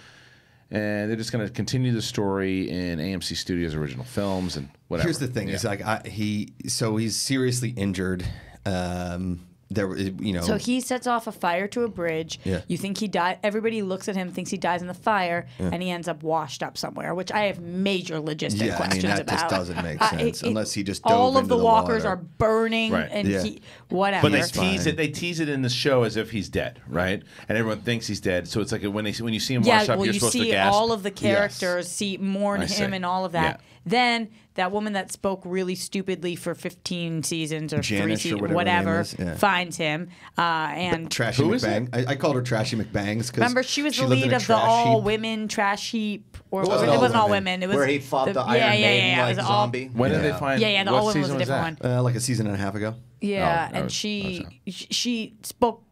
And they're just going to continue the story in AMC Studios' original films and whatever. Here's the thing: Yeah. is like I, he, so he's seriously injured. Um, there, you know, So he sets off a fire to a bridge. Yeah. You think he died. Everybody looks at him, thinks he dies in the fire, and he ends up washed up somewhere, which I have major logistic Yeah, I mean, that about. just doesn't make Uh, sense, unless he just dove all of into the, the walkers water. are burning, Right. and Yeah. he whatever. But they tease it. They tease it in the show as if he's dead, right? And everyone thinks he's dead. So it's like when they when you see him yeah, wash up, well, you're you supposed to see gasp. all of the characters, see mourn I him see. and all of that. Yeah. Then that woman that spoke really stupidly for 15 seasons or three Jadis or seasons, whatever whatever, is, yeah. finds him, uh, and Trashy Who is McBang. I, I called her Trashy McBangs because Remember, she was the lead of the trash all heap. women trash heap, or It it wasn't wasn't, all all women. women. It was Where he fought the, yeah, Iron yeah, Maiden yeah, yeah. like It was all- zombie. When did they find? Yeah, yeah, the what all women was a different that? one. Uh, like a season and a half ago. Yeah, Oh, and was- she that she she spoke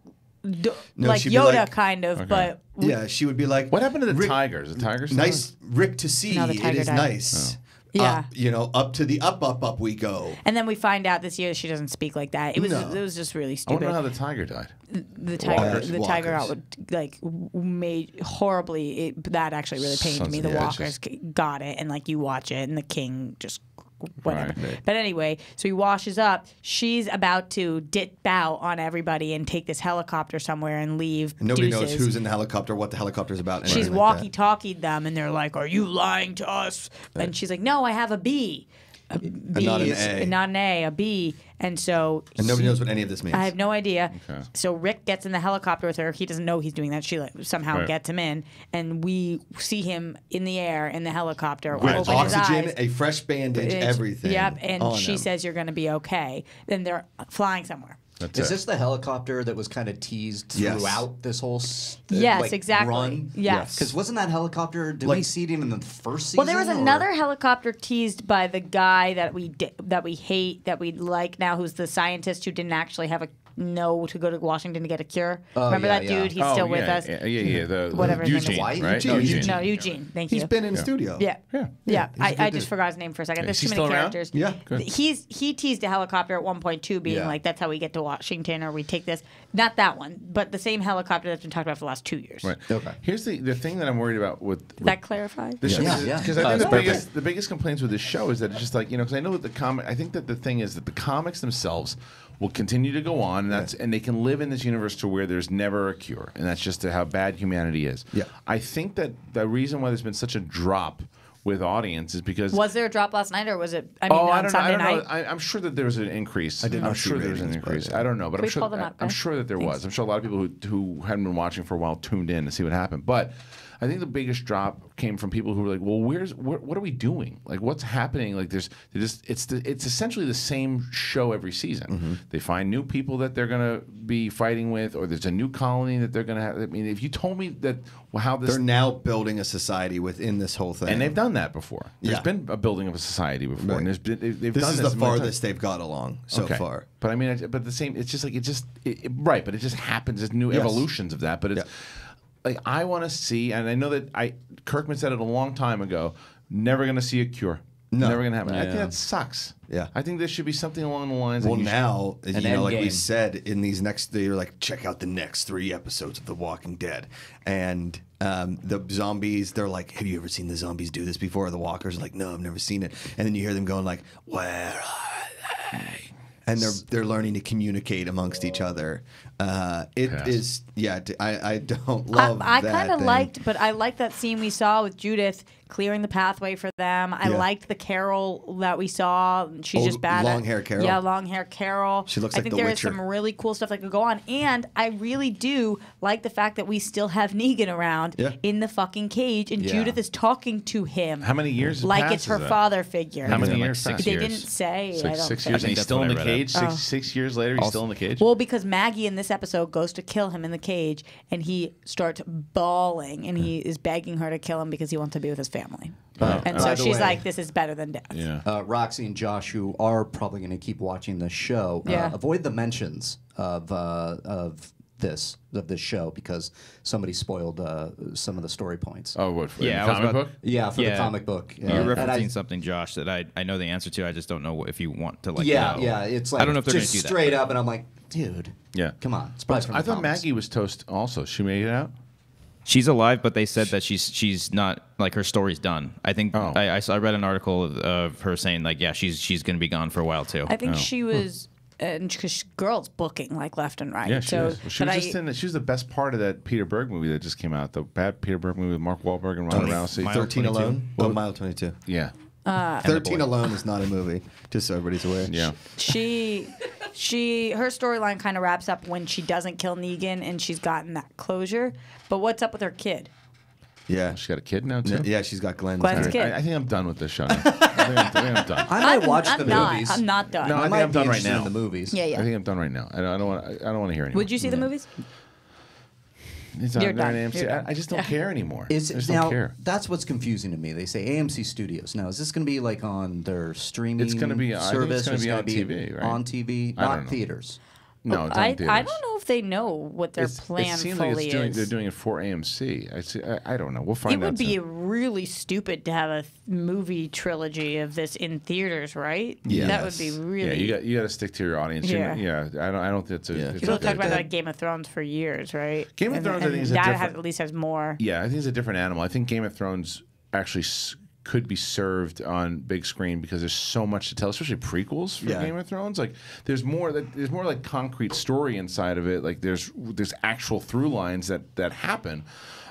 d- No, like Yoda, like- kind of, but Yeah, she would be like, What happened to the Rick- tigers? The tigers. Nice, Rick to see. No, the tiger is died. nice. Yeah. Up, you know, up to the up, up, up we go. and then we find out this year she doesn't speak like that. It was No. it was just really I want stupid. to know how the tiger died. the tiger Walkers. the tiger Walkers. out would like made horribly. It, that actually really pained Sons me. of The walkers g- got it, and like you watch it, and the king just whatever. Right. But anyway, so he washes up. She's about to dit bow on everybody and take this helicopter somewhere and leave. And nobody knows who's in the helicopter, what the helicopter's about. She's like walkie that. talkied them, and they're like, "Are you lying to us?" And she's like, "No, I have a B." A B not an is- A. not an A, a B. And so And nobody she- knows what any of this means. I have no idea. Okay. So Rick gets in the helicopter with her. He doesn't know he's doing that. She like, somehow Right. gets him in, and we see him in the air in the helicopter. With open his oxygen, eyes. a fresh bandage, It's- everything. Yep. And on she him. says you're going to be okay. Then they're flying somewhere. That's Is it. this the helicopter that was kind of teased Yes. throughout this whole uh, Yes, like, exactly. run? Yes. Because wasn't that helicopter? Did we see it even in the first season? Well, there was or- another helicopter teased by the guy that we di- that we hate, that we like now, who's the scientist who didn't actually have a know to go to Washington to get a cure. Oh, Remember yeah, that yeah. dude? He's Oh, still with yeah, us. Yeah, yeah, yeah. The, Whatever his name is. Eugene, Hawaii? right? Eugene, No, Eugene. Eugene. No, Eugene. Thank He's you. been in studio. Yeah. Yeah. Yeah, he's a I, I just forgot his name for a second. There's too many still around? characters. Yeah, good. He's he teased a helicopter at one point too, being Yeah. like, "That's how we get to Washington, or we take this." Not that one, but the same helicopter that's been talked about for the last two years. Right. Okay. Here's the the thing that I'm worried about with, with That clarified. The show, Yeah, because yeah. I Uh, think it's the biggest, the biggest complaints with this show is that it's just like you know because I know that the comic I think that the thing is that the comics themselves will continue to go on and that's and they can live in this universe to where there's never a cure and that's just how bad humanity is. Yeah. I think that the reason why there's been such a drop with audiences because Was there a drop last night, or was it? I mean, oh, on I don't Sunday know. I don't know. I, I'm sure that there was an increase. I did I'm sure there was an increase. I don't know, but Can I'm sure. pull them I- up, I'm sure that there Thanks. was. I'm sure a lot of people who who hadn't been watching for a while tuned in to see what happened. But I think the biggest drop came from people who were like, "Well, where's what, what are we doing? Like, what's happening? Like, there's just it's the it's essentially the same show every season. Mm-hmm. They find new people that they're gonna be fighting with, or there's a new colony that they're gonna have. I mean, if you told me that well, how this They're now building a society within this whole thing. and they've done that before. There's Yeah. been a building of a society before, and there's been they've, they've this done is this the many times. farthest they've got along so Okay. far. But I mean, but the same. It's just like it just it, it- right. But it just happens. There's new evolutions of that. But it's like I want to see, and I know that I Kirkman said it a long time ago. Never going to see a cure. No. Never going to happen. I think Yeah. that sucks. Yeah. I think there should be something along the lines. Well, that you should- now, An you know, like we game. said in these next, they're like, check out the next three episodes of The Walking Dead, and um, the zombies. They're like, have you ever seen the zombies do this before? The walkers are like, no, I've never seen it. And then you hear them going like, where are they? And they're they're learning to communicate amongst each other. Uh, it Yes. is, yeah. t- I I don't love. I, I that kind of liked, but I liked that scene we saw with Judith clearing the pathway for them. I Yeah. liked the Carol that we saw. She's Oh, just bad. long at, hair Carol? Yeah, long hair Carol. She looks I like think The there is Witcher. some really cool stuff that could go on, and I really do like the fact that we still have Negan around Yeah. in the fucking cage, and Yeah. Judith is talking to him. How many years Like it's her that? father figure. How many Like years? six passed? They years. didn't say. I Six, don't six think. years, and think he's still in the cage. Six, Oh. six years later, he's still in the cage. Well, because Maggie in this episode goes to kill him in the cage, and he starts bawling, and he is begging her to kill him because he wants to be with his family. and so she's way- like, "This is better than death." yeah. uh, Roxy and Josh, who are probably going to keep watching this show, Yeah. uh, avoid the mentions of uh, of this of this show because somebody spoiled uh, some of the story points. Oh, what? For Yeah, the comic about- book. Yeah, for Yeah. the comic book. You're and referencing I- something, Josh, that I, I know the answer to. I just don't know if you want to like. yeah, know. yeah. It's like I don't know if they're just going to do straight that. up, and I'm like, dude, Yeah. come on. It's probably from I the thought comics. Maggie was toast. Also, she made it out. She's alive, but they said that she's she's not like her story's done. I think Oh. I, I saw I read an article of, of her saying like yeah she's she's going to be gone for a while too. I think Oh. she was, and because girls booking like left and right. Yeah, she so, was. Well, she but was I, just in. The, she was the best part of that Peter Berg movie that just came out. The bad Peter Berg movie with Mark Wahlberg and Ronda Rousey. Mile Thirteen 22? alone. Oh, mile twenty-two. Yeah. Uh, Thirteen alone is not a movie. Just so everybody's aware. Yeah. she, she, her storyline kind of wraps up when she doesn't kill Negan and she's gotten that closure. But what's up with her kid? Yeah. She got a kid now too. Yeah, yeah, she's got Glenn's. Glenn's All kid. I, I think I'm done with this show. Now. I, think I'm, I think I'm done. I might I'm, watch I'm the not, movies. I'm not done. No, I I think might I'm be done right interested now. in the movies. yeah, yeah. I think I'm done right now. I don't, I don't want. I don't want to hear anymore. Would you see the movies? It's on, You're they're on done. AMC. You're I, done. I just don't Yeah. care anymore. Is I it just now? don't care. That's what's confusing to me. They say AMC Studios. Now, is this going to be like on their streaming? It's gonna be- I think it's service? gonna be on TV, right? On TV, I don't not know. theaters. No, oh, it's on I, I don't know if they know what their It's- plan it seems fully like it's doing, is. they're doing it for AMC. I, see, I, I don't know. We'll find out it out. would be soon. really stupid to have a th- movie trilogy of this in theaters, right? Yes. That would be really. Yeah, you got you got to stick to your audience. Yeah. Yeah, yeah. I don't. I don't think it's a. Yeah. it's People a talk about that- like Game of Thrones for years, right? Game of And- Thrones, I think, is a that different- has, at least has more. Yeah, I think it's a different animal. I think Game of Thrones actually s- could be served on big screen because there's so much to tell, especially prequels for Yeah. Game of Thrones. Like there's more that there's more like concrete story inside of it. Like there's there's actual through lines that that happen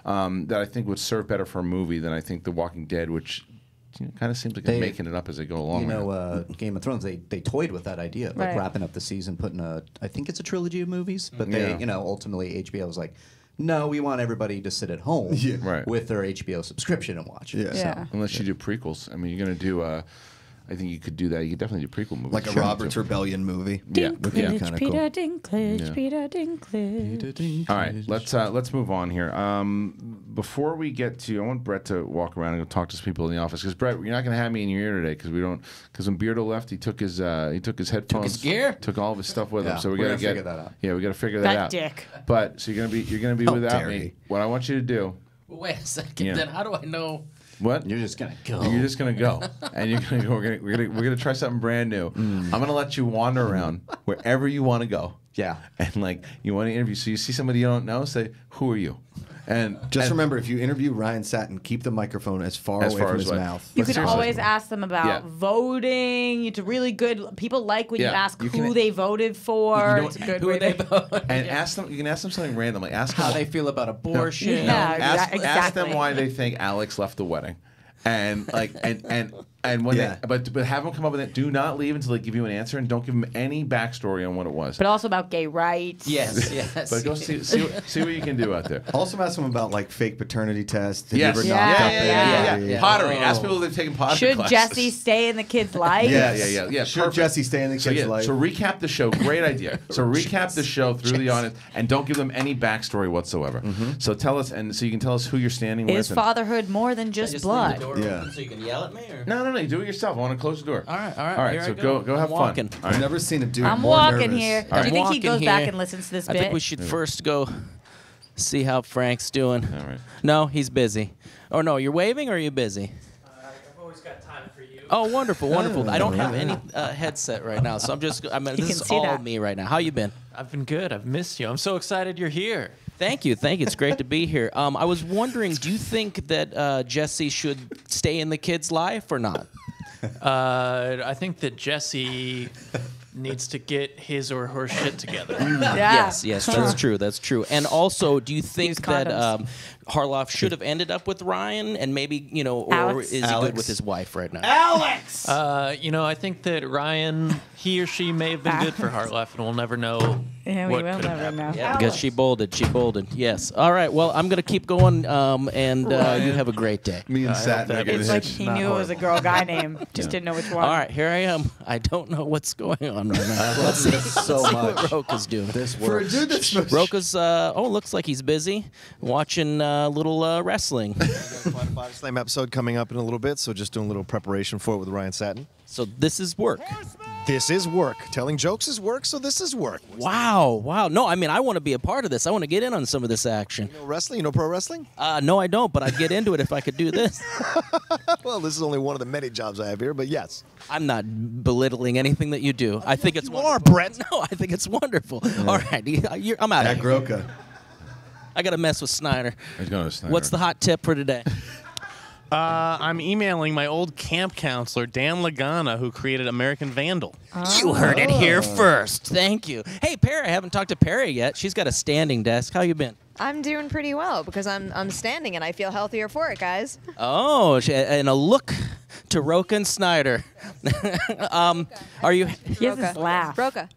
um, that I think would serve better for a movie than I think The Walking Dead, which you know, kind of seems like They- making it up as they go along. You know, uh, Game of Thrones, they, they toyed with that idea, like Right. wrapping up the season, putting a, I think it's a trilogy of movies, but they, Yeah. you know, ultimately HBO was like, no, we want everybody to sit at home Right. with their HBO subscription and watch. it." Yeah. Yeah. Unless you do prequels. I mean, you're going to do. Uh, I think you could do that. You could definitely do prequel movies. Like a Sure. Robert's Rebellion movie. Yeah. Would be Yeah. kind of Peter cool. Dinklage, Yeah. Peter Dinklage. All right, let's uh, let's move on here. Um, before we get to, I want Brett to walk around and go talk to some people in the office because Brett, you're not going to have me in your ear today because we don't. Because when Beardo left, he took his uh, he took his headphones, his gear? took all of his stuff with Yeah, him. So we we're got to gonna get figure that out. Yeah, we got to figure that, That out. dick. But so you're gonna be you're gonna be How without dare me. he. What I want you to do. Wait a second. Yeah. Then how do I know? What? You're just to go. You're just gonna go, and you're gonna go. We're gonna we're gonna, we're gonna try something brand new. Mm. I'm gonna let you wander around wherever you want to go. Yeah. And like you want to interview, so you see somebody you don't know, say, "Who are you?" And Just and- remember, if you interview Ryan Satin, keep the microphone as far As away far from as his away. mouth. You But can always ask them about Yeah. voting. It's really good. People like when you ask you who can- they voted for. You know it's a good Who way they to- voting? and ask them. You can ask them something random, like ask How them they feel about abortion? Yeah, ask, exa- ask them why they think Alex left the wedding, and like and and and when Yeah. they but but have them come up with it. Do not leave until they give you an answer, and don't give them any backstory on what it was. But also about gay rights. Yes, yes. But go see see, what- see what you can do out there. Also, ask them about like fake paternity tests. Have Yes. you Yeah, yeah, yeah, yeah, yeah, yeah. Pottery. Oh. Ask people if they've taken pottery Should classes. Jesse stay in the kid's life? Yeah, yeah, yeah, yeah. Should perfect. Jesse stay in the So kid's yeah, life? so recap the show. Great idea. So recap the show through the audience, and don't give them any backstory whatsoever. Mm-hmm. So tell us, and so you can tell us who you're standing Is with. and- fatherhood more than just, just blood? leave the door Yeah. open so you can yell at me? Or? no, no, no. You do it yourself. I want to close the door. All right, all right. All right. here I So go. go, go I'm have walking. fun. All I've never seen a dude I'm more walking nervous. here. All Do you right. think he goes Walking back and listens to this I bit? think we should first go see how Frank's doing. All right. No, he's busy. Oh no, you're waving or are you busy? I've always got time for you. Oh, wonderful, wonderful. I don't have any uh, headset right now, so I'm just. I mean, You this is all that. me right now. How you been? I've been good. I've missed you. I'm so excited you're here. Thank you, thank you. It's great to be here. Um, I was wondering, do you think that uh, Jesse should stay in the kid's life or not? Uh, I think that Jesse needs to get his or her shit together. yeah. Yes, yes, that's true. That's true. And also, do you Use think that condoms. um, Harloff should have ended up with Ryan, and maybe you know, or Alex? is he Alex. good with his wife right now? Alex. Uh, you know, I think that Ryan, he or she may have been good for Harloff, and we'll never know yeah, we what will have never happened. know. Yeah, because she bolded. She bolded. Yes. All right. Well, I'm gonna keep going, um, and uh, you have a great day. Me and I Satin hope that making It's like he Not knew it was a girl guy name, just didn't know which one. All right, here I am. I don't know what's going on right now. Let's see, so let's see much. what Rocha's doing. This For a dude that's supposed Rocha's, uh, oh, looks like he's busy watching uh, little uh, wrestling. Quite a Body Slam episode coming up in a little bit, so just doing a little preparation for it with Ryan Satin. So this is work. This is work. Telling jokes is work, so this is work. Wow, wow. No, I mean, I want to be a part of this. I want to get in on some of this action. You know wrestling? You know pro wrestling? Uh, no, I don't, but I'd get into it if I could do this. Well, this is only one of the many jobs I have here, but yes. I'm not belittling anything that you do. I think it's You wonderful. are, Brett. No, I think it's wonderful. All right, you- you're- I'm out of At. Groka. I got to mess with Sneider. He's going to Sneider. What's the hot tip for today? Uh, I'm emailing my old camp counselor, Dan Lagana, who created American Vandal. You heard it here first. Thank you. Hey, Perri, I haven't talked to Perri yet. She's got a standing desk. How you been? I'm doing pretty well because I'm I'm standing and I feel healthier for it, guys. Oh, and a look to Rocha and Sneider. um, are you? He has this laugh. Rocha,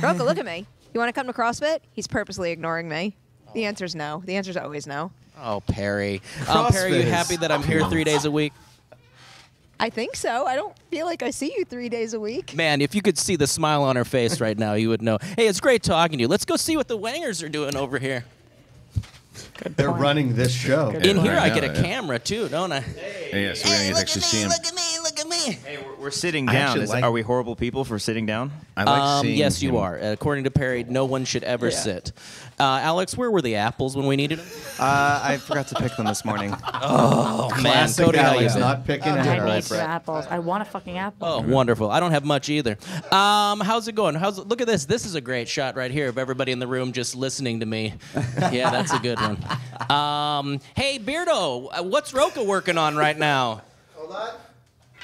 Rocha, look at me. You want to come to CrossFit? He's purposely ignoring me. The answer's no. The answer's always no. Oh, Perri. Um, Perri, you happy that I'm here three days a week? I think so. I don't feel like I see you three days a week. Man, if you could see the smile on her face right now, you would know. Hey, it's great talking to you. Let's go see what the Wangers are doing over here. They're running this show. In here, I Yeah, get a yeah. camera too, don't I? Yeah, so we're going to actually see him. at me! Look at me! Hey, we're, we're sitting I down. actually Is- like- are we horrible people for sitting down? I like Um, seeing yes, you him. are. According to Perri, no one should ever sit. Uh, Alex, where were the apples when we needed them? Uh, I forgot to pick them this morning. Oh man, Classic Cody, how you Alex, been? not picking I apples. need some apples. I want a fucking apple. Oh, wonderful. I don't have much either. Um, how's it going? How's look at this. This is a great shot right here of everybody in the room just listening to me. Yeah, that's a good one. Um, hey, Beardo, uh, what's Rocha working on right now?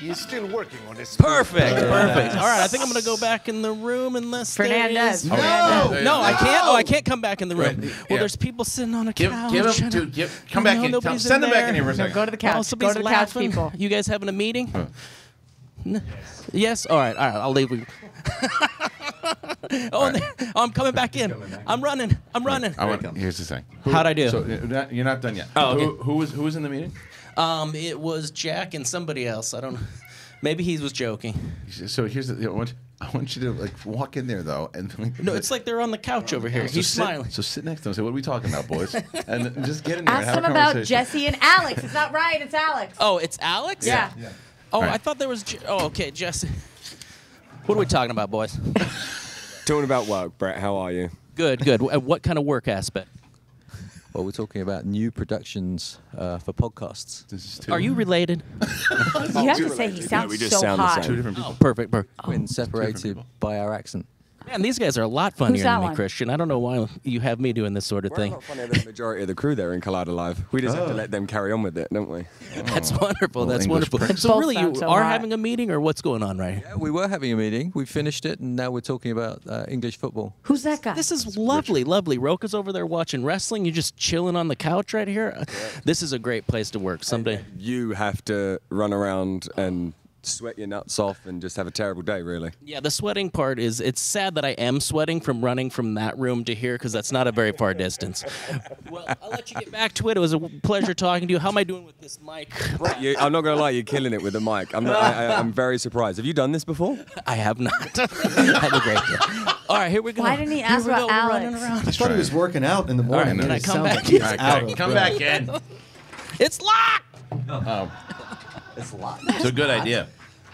He's still working on his Perfect, perfect. All right, I think I'm gonna go back in the room unless there Fernandez. is- No! no, I can't. Oh, I can't come back in the room. Right, Well, yeah. there's people sitting on a Give, couch. give him, and- dude, give, come back know, in. Tell, nobody's send him back in here for a No, second. go to the couch. Oh, Go to the couch, people. You guys having a meeting? N- Yes. All right. All right. I'll leave. you. oh, and there- oh, I'm coming back in. I'm running. I'm running. I want, here's the thing. How'd I do? So uh, you're not done yet. Oh, okay. who, who was who was in the meeting? Um, it was Jack and somebody else. I don't know. Maybe he was joking. So here's the. I want, I want you to like walk in there though, and like, No, it's like they're on the couch over here. so He's sit, smiling. So sit next to him. and Say, what are we talking about, boys? and just get in there. and Ask have them a about. Jesse and Alex. It's not Ryan, it's Alex. Oh, it's Alex. Yeah. yeah. Oh, All right. I thought there was. Je- oh, okay, Jesse. What are we talking about, boys? Talking about work, Brett. How are you? Good, good. What kind of work aspect? Well, we're talking about new productions uh, for podcasts. This is Are you related? You have to say he sounds we just so sound the hot. same. Two different people. Oh, perfect. perfect. Been separated by our accent. Man, these guys are a lot funnier that than me, one? Kristian. I don't know why you have me doing this sort of We're thing. a lot funnier than the majority of the crew there in Collider Live. We just have Oh. to let them carry on with it, don't we? That's wonderful. Little That's English wonderful. prick. So really, you so are hot. having a meeting, or what's going on right here? Yeah, we were having a meeting. We finished it, and now we're talking about uh, English football. Who's that guy? This is lovely, lovely. Rocha's over there watching wrestling. You're just chilling on the couch right here. Yeah. This is a great place to work. Someday. You have to run around and sweat your nuts off and just have a terrible day, really. Yeah, the sweating part is it's sad that I am sweating from running from that room to here because that's not a very far distance. Well, I'll let you get back to it. It was a pleasure talking to you. How am I doing with this mic? You, I'm not going to lie, you're killing it with the mic. I'm, not, I, I, I'm very surprised. Have you done this before? I have not. have a great day. All right, here we go. Why didn't he ask we about go. Alex? I thought he was working out in the right, morning. can It I come back like he's in? All right, out come- come back in. It's locked. Oh, It's a lot. it's a good idea.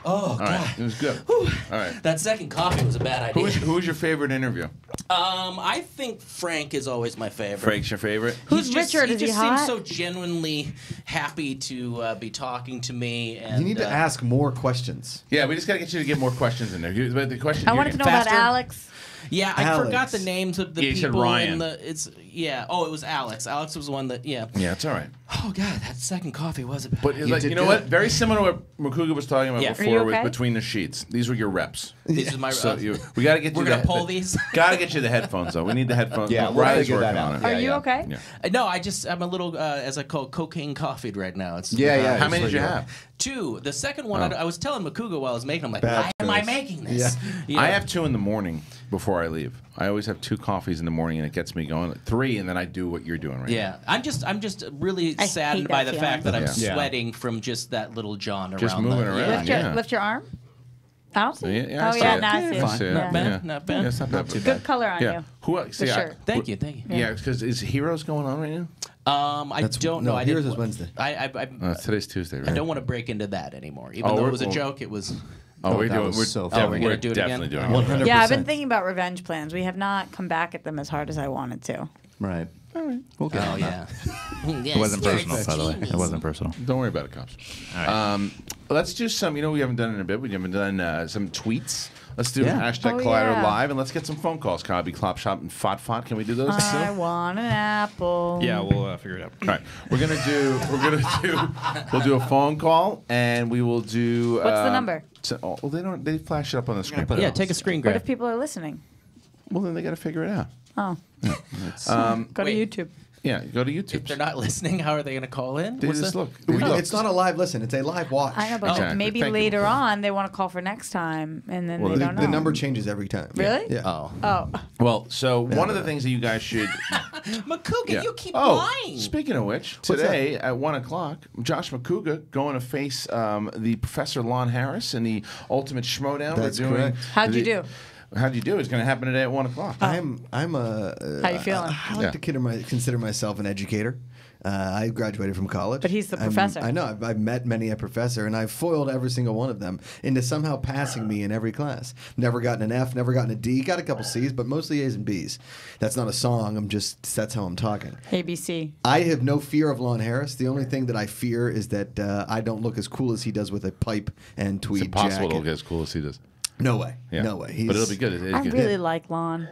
Oh, All right, it was good. All right. That second coffee was a bad Who idea. was, who was your favorite interview? Um, I think Frank is always my favorite. Frank's your favorite? Who's He's just, Richard? He Is he just hot? seems so genuinely happy to uh, be talking to me. And, You need to uh, ask more questions. Yeah, we just got to get you to get more questions in there. You- But the question I you're wanted to know getting- about Faster? Alex. Yeah, I Alex. forgot the names of the Yeah, you said people Ryan. in the. It's yeah. Oh, it was Alex. Alex was the one that yeah. Yeah, it's all right. Oh God, that second coffee was a bad. But it's You like, you know good. what? Very similar to what Macuga was talking about Yeah. Before you with between the sheets. These were your reps. These are my. reps. So uh, you, we got to get We're you gonna the, pull the- these? Got to get you the headphones though. We need the headphones. Yeah, we'll Reilly's figure working that on it. Are Yeah, you yeah. okay? Yeah. Uh, no, I just I'm a little uh, as I call cocaine coffeed right now. It's Yeah, yeah. How many did you have? Two. The second one I, I was telling Macuga while I was making. I'm like, why am I making this? You know? I have two in the morning before I leave. I always have two coffees in the morning, and it gets me going. Three, and then I do what you're doing right now. Yeah, I'm just I'm just really I saddened by that the fact that I'm. Yeah. sweating from just that little John around. Just the, moving around, Lift your yeah. lift your arm. I don't see. Yeah, yeah, I oh see yeah, it. now I see I see it. Not bad, not bad. Yeah, it's not bad. Good color on Yeah. you. Who? See, The I- Thank you, thank you. Yeah, because is Heroes going on right now? Um, I That's- don't no, know. I Heroes didn't, is Wednesday. I I, I, Uh, today's Tuesday, right? I don't want to break into that anymore. Even Oh, though it was a joke, it was. Oh, we're doing. We're, so definitely- We're gonna do it definitely again? doing. One it. hundred Yeah, I've been thinking about revenge plans. We have not come back at them as hard as I wanted to. Right. We'll get Oh on that. yeah. It wasn't personal, by the way. It wasn't personal. Don't worry about it, cops. Um, let's do some. You know, we haven't done it in a bit. We haven't done uh, some tweets. Let's do Yeah. hashtag Oh, Collider yeah. Live, and let's get some phone calls. Cobby, Clop Shop, and Fot Fot. Can we do those? I still? want an apple. Yeah, we'll uh, figure it out. All right, we're gonna do. We're gonna do. We'll do a phone call, and we will do. What's the um, number? So, oh, well, they don't. They flash it up on the screen. Yeah, take a screen grab. What if people are listening? Well, then they got to figure it out. Oh, Um, go Wait. to YouTube. Yeah, go to If YouTube. they're not listening, how are they going to call in? They What's just that? look. No, Look. it's not a live listen. It's a live watch. I know, but Exactly. maybe Thank you. later on they want to call for next time, and then Well, they the, don't know. the number changes every time. Really? Yeah. Oh, Oh, Well, so one of the things that you guys should. Macuga, Yeah. you keep oh, lying. speaking of which, today at one o'clock, Josh Macuga going to face um, the Professor Lon Harris in the Ultimate Schmoedown. That's We're doing. correct. How'd you the- do? How'd you do? It's going to happen today at one o'clock. I'm I'm a. Uh, How you feeling? I, I like Yeah. to consider, my, consider myself an educator. Uh, I graduated from college. But he's the I'm- professor. I know. I've, I've met many a professor, and I've foiled every single one of them into somehow passing me in every class. Never gotten an F, never gotten a D. Got a couple C's, but mostly A's and B's. That's not a song. I'm just. That's how I'm talking. ABC. I have no fear of Lon Harris. The only thing that I fear is that uh, I don't look as cool as he does with a pipe and tweed It's impossible jacket. to get as cool as he does. No way. Yeah. No way. but it'll be good. It- I it- really like Lon.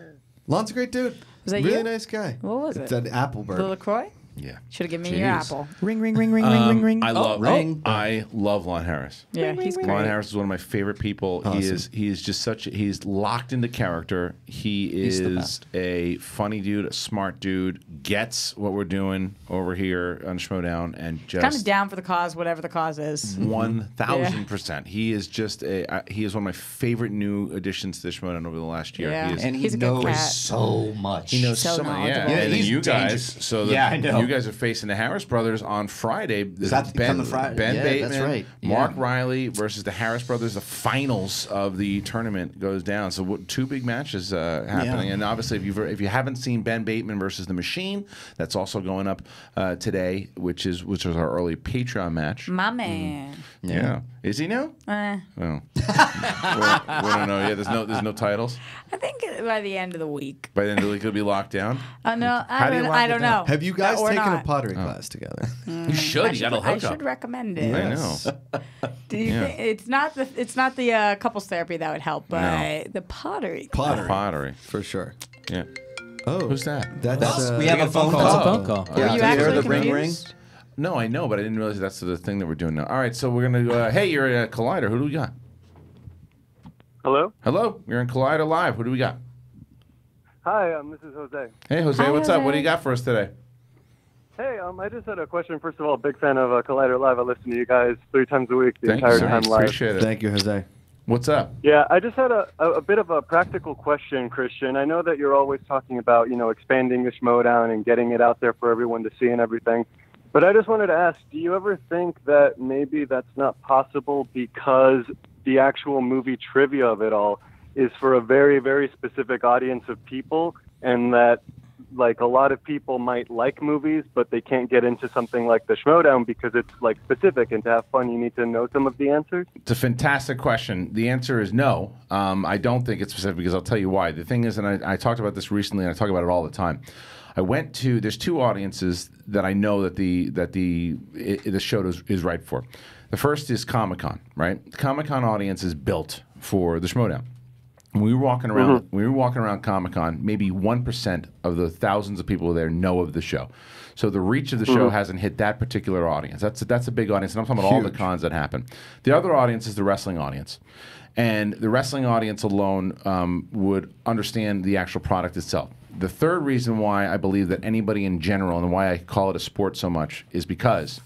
Lon's a great dude. Was that really you? nice guy. What was It's it? It's an Appleberg. The LaCroix. Yeah. Should have given me your Jeez. apple. Ring, ring, ring, ring, Um, ring, ring, I ring. love ring. I love Lon Harris. Yeah, he's Lon great. Harris is one of my favorite people. He is he is just such a, he's locked into character. He He's the is best. a funny dude, a smart dude, gets what we're doing over here on Schmoedown and just Kind of down for the cause, whatever the cause is. one thousand percent. He is just a uh, he is one of my favorite new additions to the Schmoedown over the last year. Yeah. He is, And he He's a good knows cat. so much. he knows So so, much. Yeah. Yeah, and then he's you guys. dangerous. So the, Yeah, I know. you guys are facing the Harris brothers on Friday. Is that coming Friday? Ben Yeah, Bateman, that's right. Mark Yeah. Reilly versus the Harris brothers. The finals of the tournament goes down. So two big matches uh, happening, Yeah. and obviously if you if you haven't seen Ben Bateman versus the Machine, that's also going up uh, today, which is which was our early Patreon match. My man. Yeah. Is he now? Eh, Oh, we, we don't know. Yeah, there's no there's no titles. I think by the end of the week. By then, it could be locked down. Uh, no, How I do don't, lock I it don't down? know. Have you guys Or taken a not. pottery class together? You should. I You got to I hook should recommend it. I know. Do you Yeah. think it's not the it's not the uh, couples therapy that would help, but No. the pottery. Pottery. Pottery. For sure. Yeah. Oh. Who's that? That's, uh, we have a phone That's call. a phone call. Were you Do you hear actually the ring ring? confused? No, I know, but I didn't realize that's the thing that we're doing now. All right, so we're gonna. go, Uh, hey, you're at Collider. Who do we got? Hello. Hello, you're in Collider Live. Who do we got? Hi, um, this is Jose. Hey, Jose, Hi, what's up? What do you got for us today? Hey, um, I just had a question. First of all, big fan of uh, Collider Live. I listen to you guys three times a week, the Thank you, entire sir. time live. Appreciate it. Thank you, Jose. What's up? Yeah, I just had a, a, a bit of a practical question, Kristian. I know that you're always talking about, you know, expanding the Schmoedown and getting it out there for everyone to see and everything. But I just wanted to ask, do you ever think that maybe that's not possible because the actual movie trivia of it all is for a very, very specific audience of people and that like a lot of people might like movies, but they can't get into something like the Schmoedown because it's like specific, and to have fun, you need to know some of the answers. It's a fantastic question. The answer is no. Um, I don't think it's specific because I'll tell you why. The thing is, and I, I talked about this recently, and I talk about it all the time. I went to. There's two audiences that I know that the that the the show is, is right for. The first is Comic Con, right? The Comic Con audience is built for the Schmoedown. When we were walking around, when we were walking around Comic Con, maybe one percent of the thousands of people there know of the show. So the reach of the show Mhm. hasn't hit that particular audience. That's that's a big audience, and I'm talking about all the cons that happen. The other audience is the wrestling audience, and the wrestling audience alone um, would understand the actual product itself. The third reason why I believe that anybody in general and why I call it a sport so much is because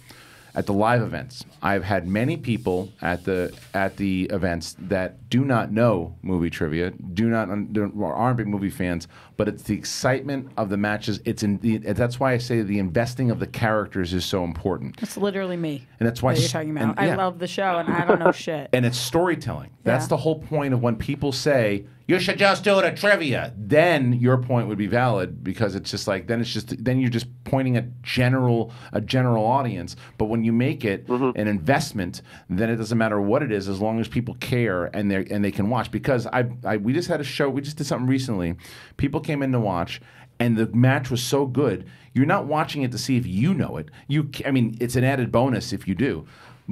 at the live events. I've had many people at the at the events that do not know movie trivia, do not aren't big movie fans, but it's the excitement of the matches. It's in the, that's why I say the investing of the characters is so important, It's literally me. and that's why that you're talking and- about. I love the show, and I don't know shit. And it's storytelling. That's Yeah. the whole point of when people say you should just do it at trivia. Then your point would be valid because it's just like then it's just then you're just pointing at general a general audience. But when you make it mm-hmm. an investment, then it doesn't matter what it is as long as people care and they and they can watch. Because I, I we just had a show. We just did something recently. People came in to watch. And the match was so good. You're not watching it to see if you know it. You, I mean, it's an added bonus if you do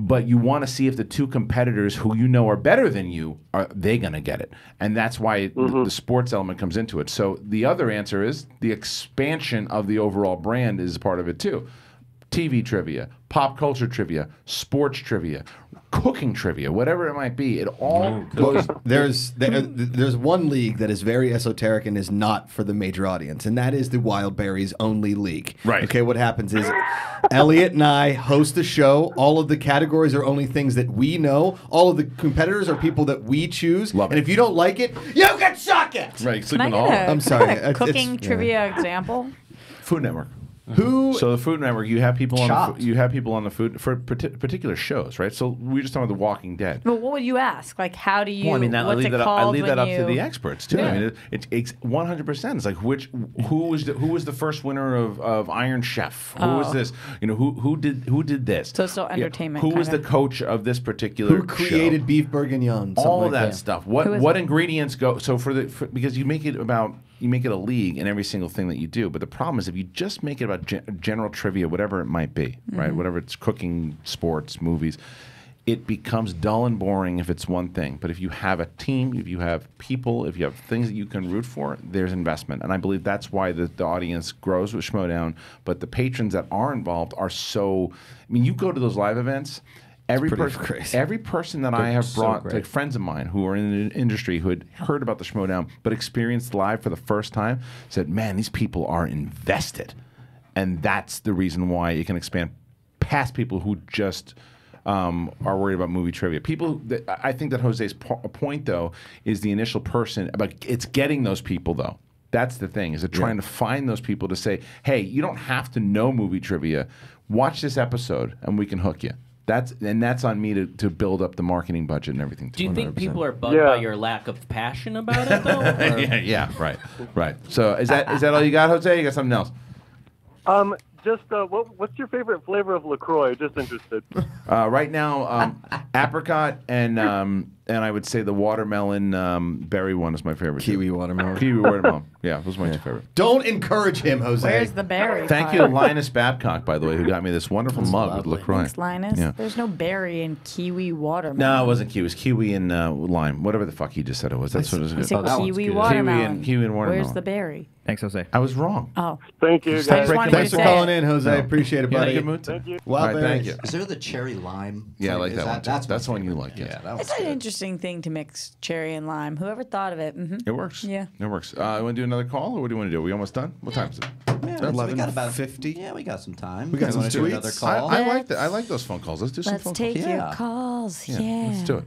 but you want to see if the two competitors who you know are better than you are they going to get it. And that's why th- the mm-hmm. sports element comes into it. So the other answer is the expansion of the overall brand is part of it too. Tv trivia pop culture trivia sports trivia cooking trivia whatever it might be it all mm, goes there's there, uh, there's one league that is very esoteric and is not for the major audience, and that is the Wildberries only league. Right. Okay. What happens is Elliot and I host the show. All of the categories are only things that we know. All of the competitors are people that we choose. Love and if you don't like it, you can suck it. right Can I get a, I'm sorry. a cooking it's- trivia example? food network Who? So the Food Network, you have people on the, Chopped. you have people on the food for parti- particular shows, right? So we were just talking about The Walking Dead. But what would you ask? Like, how do you? Well, I mean, that, I what's leave it that, up, I called leave when that up you? to the experts too. Yeah. I mean, it, it's one hundred percent. It's like which who was the, who was the first winner of, of Iron Chef? Who was Oh. this? You know, who who did who did this? So it's still Yeah, entertainment, Who was the kinda. coach of this particular? Who created show? beef bourguignon? all something of like that stuff. What Who is what it? ingredients go? So for the for, because you make it about you make it a league in every single thing that you do. But the problem is if you just make it about gen- general trivia, whatever it might be, right? Mhm. Whatever it's cooking, sports, movies. it becomes dull and boring if it's one thing. But if you have a team, if you have people, if you have things that you can root for, there's investment. And I believe that's why the, the audience grows with Schmoedown. But the patrons that are involved are so. I mean, you go to those live events. Every person, crazy. every person that They're I have so brought, great. like friends of mine who are in the industry who had heard about the Schmoedown but experienced live for the first time, said, "Man, these people are invested," and that's the reason why it can expand past people who just um, are worried about movie trivia. People, that, I think that Jose's po- point though is the initial person, but it's getting those people though. That's the thing is it trying to find those people to say, "Hey, you don't have to know movie trivia. Watch this episode, and we can hook you." That's and that's on me to, to build up the marketing budget and everything. Do you think 100%. people are bugged by your lack of passion about it, though? yeah, yeah, right, right. So is that is that all you got, Jose? You got something else? Um, just uh, what, what's your favorite flavor of LaCroix? Just interested. Uh, right now, um, apricot and um, and I would say the watermelon um, berry one is my favorite. Kiwi watermelon. Kiwi watermelon. Yeah, those are my two favorite. Don't encourage him, Jose. Where's the berry? Thank part? you, to Linus Babcock, by the way, who got me this wonderful mug with LaCroix. Thanks, Linus. Yeah. There's no berry in kiwi watermelon. No, it wasn't kiwi. It was kiwi and uh, lime. Whatever the fuck he just said it was. That's what it was. He said good. kiwi watermelon. Kiwi and, kiwi and watermelon. Where's the berry? Thanks, Jose. I was wrong. Oh. Thank you, guys. Thanks for calling in, Jose. No. Appreciate it, You're buddy. good mood today? Thank you. Wild All right, thank you. Is there the cherry lime? Yeah, I like Is that, one. too. That's, That's the one you like. Yes. Yeah, that was It's an interesting thing to mix cherry and lime. Whoever thought of it? hmm It works. Yeah. It works. Uh, you want to do another call, or what do you want to do? Are we almost done? What time is it? Yeah, so we got about 50. Yeah, we got some time. We got some wanna do tweets. another I, call. I like that. I like those phone calls. Let's do some Let's phone take calls. your Yeah. calls. Yeah. Yeah, let's do it.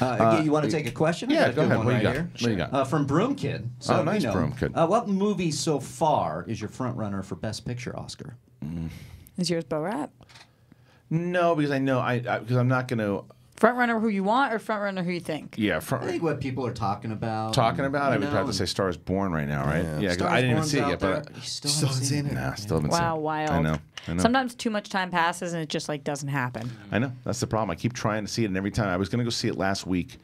Uh, Uh, you want to take a question? Yeah, go ahead. What do you got? here. What do you got? Uh, from Broom Kid. Oh, you nice, know, Broom Kid. Uh, what movie so far is your front runner for Best Picture Oscar? Is yours Bo Rap? No, because I know I, I because I'm not going to. Front runner who you want or front runner who you think? Yeah, I think what people are talking about. talking about. I would know, probably say Star is Born right now, right? Yeah. Yeah, 'cause Star I didn't even see it yet, there. but You still Still haven't seen it. nah, still haven't Wow, seen. it. wild. I know. I know. Sometimes too much time passes and it just like doesn't happen. I know. That's the problem. I keep trying to see it, and every time I was going to go see it last week,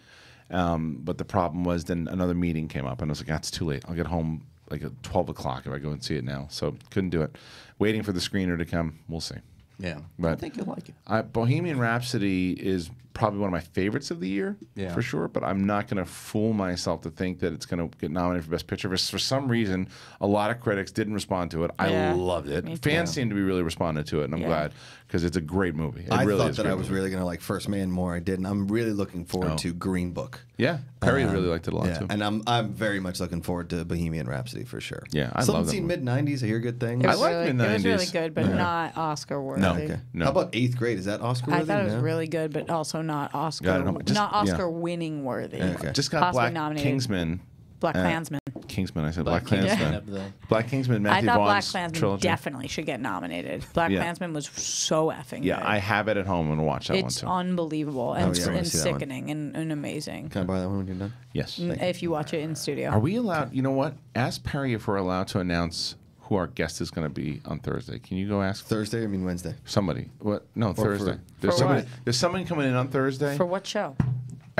um, but the problem was then another meeting came up, and I was like, "That's too late. I'll get home like at twelve o'clock if I go and see it now." So couldn't do it. Waiting for the screener to come. We'll see. Yeah, I think you'll like it. I, Bohemian Rhapsody is probably one of my favorites of the year, Yeah. for sure. But I'm not going to fool myself to think that it's going to get nominated for Best Picture. For, for some reason, a lot of critics didn't respond to it. I loved it. Fans seem to be really responding to it, and I'm Yeah. glad because it's a great movie. It I really thought is that I was movie. really gonna like First Man more. I didn't. I'm really looking forward Oh. to Green Book. Yeah, Perri Um, really liked it a lot yeah, too. and I'm I'm very much looking forward to Bohemian Rhapsody for sure. Yeah, I Still love haven't that seen movie. mid '90s. I hear good things. It I was like really, the It was really good, but Yeah. not Oscar worthy. No, Okay. No. How about Eighth Grade? Is that Oscar? I thought it was No? really good, but also not Oscar. Got it home. Just- not yeah. Oscar winning worthy. Okay. Just got Possibly Black nominated. Kingsman. Black uh, Klansman. Kingsman. I said Black, Black Kingsman Klansman. Black Kingsman. I Matthew thought Black Vaughn's Klansman trilogy. definitely should get nominated. Black Yeah. Klansman was so effing Yeah, good. I have it at home. I'm watch that it's one too. It's unbelievable Oh, and, yeah, I wanna and see that one. sickening and, and amazing. Can I borrow that one when you're done? yes. N- If you watch it in studio. Are we allowed? You know what? Ask Perri if we're allowed to announce who our guest is going to be on Thursday. Can you go ask Thursday? I mean Wednesday. somebody? What? No, for- Thursday. there's for somebody. what? There's someone coming in on Thursday. For what show?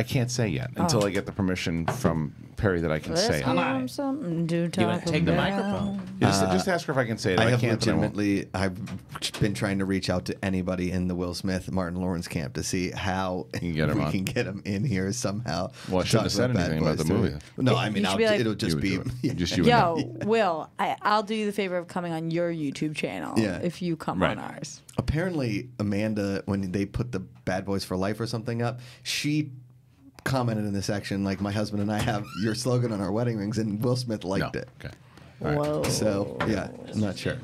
I can't say yet until Oh. I get the permission from Perri that I can Let's say. give it. him something to talk wanna take the about. microphone? Yeah, just, uh, just ask her if I can say it. If I I, have can't. then I won't. legitimately. I've been trying to reach out to anybody in the Will Smith, Martin Lawrence camp to see how can get we on. can get him in here somehow. Well, I to shouldn't talk have said Bad anything about Boys the 2. movie. No, I mean should I'll, be like- it'll just You be. would do it. yeah. Just you Yo, Will, I, I'll do you the favor of coming on your YouTube channel Yeah. if you come Right. on ours. Apparently, Amanda, when they put the Bad Boys for Life or something up, she commented in the section like, "My husband and I have your slogan on our wedding rings," and Will Smith liked No. it. Okay. Whoa. So yeah, I'm not sure.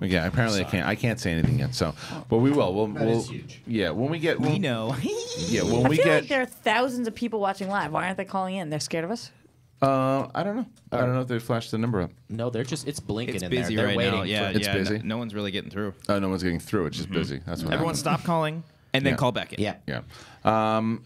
Yeah, apparently I can't. I can't say anything yet. So, but we will. We'll. we'll Yeah, when we get. We know. Yeah, when I we feel get. like there are thousands of people watching live. Why aren't they calling in? They're scared of us? uh, I don't know. I don't know if they flashed the number up. No, they're just it's blinking It's in busy there. They're right waiting now. Yeah, It's yeah. busy? No, no one's really getting through. Oh, no one's getting through. It's just busy. That's what. Everyone happens. stop calling and then Yeah. call back in. Yeah. Yeah. Um,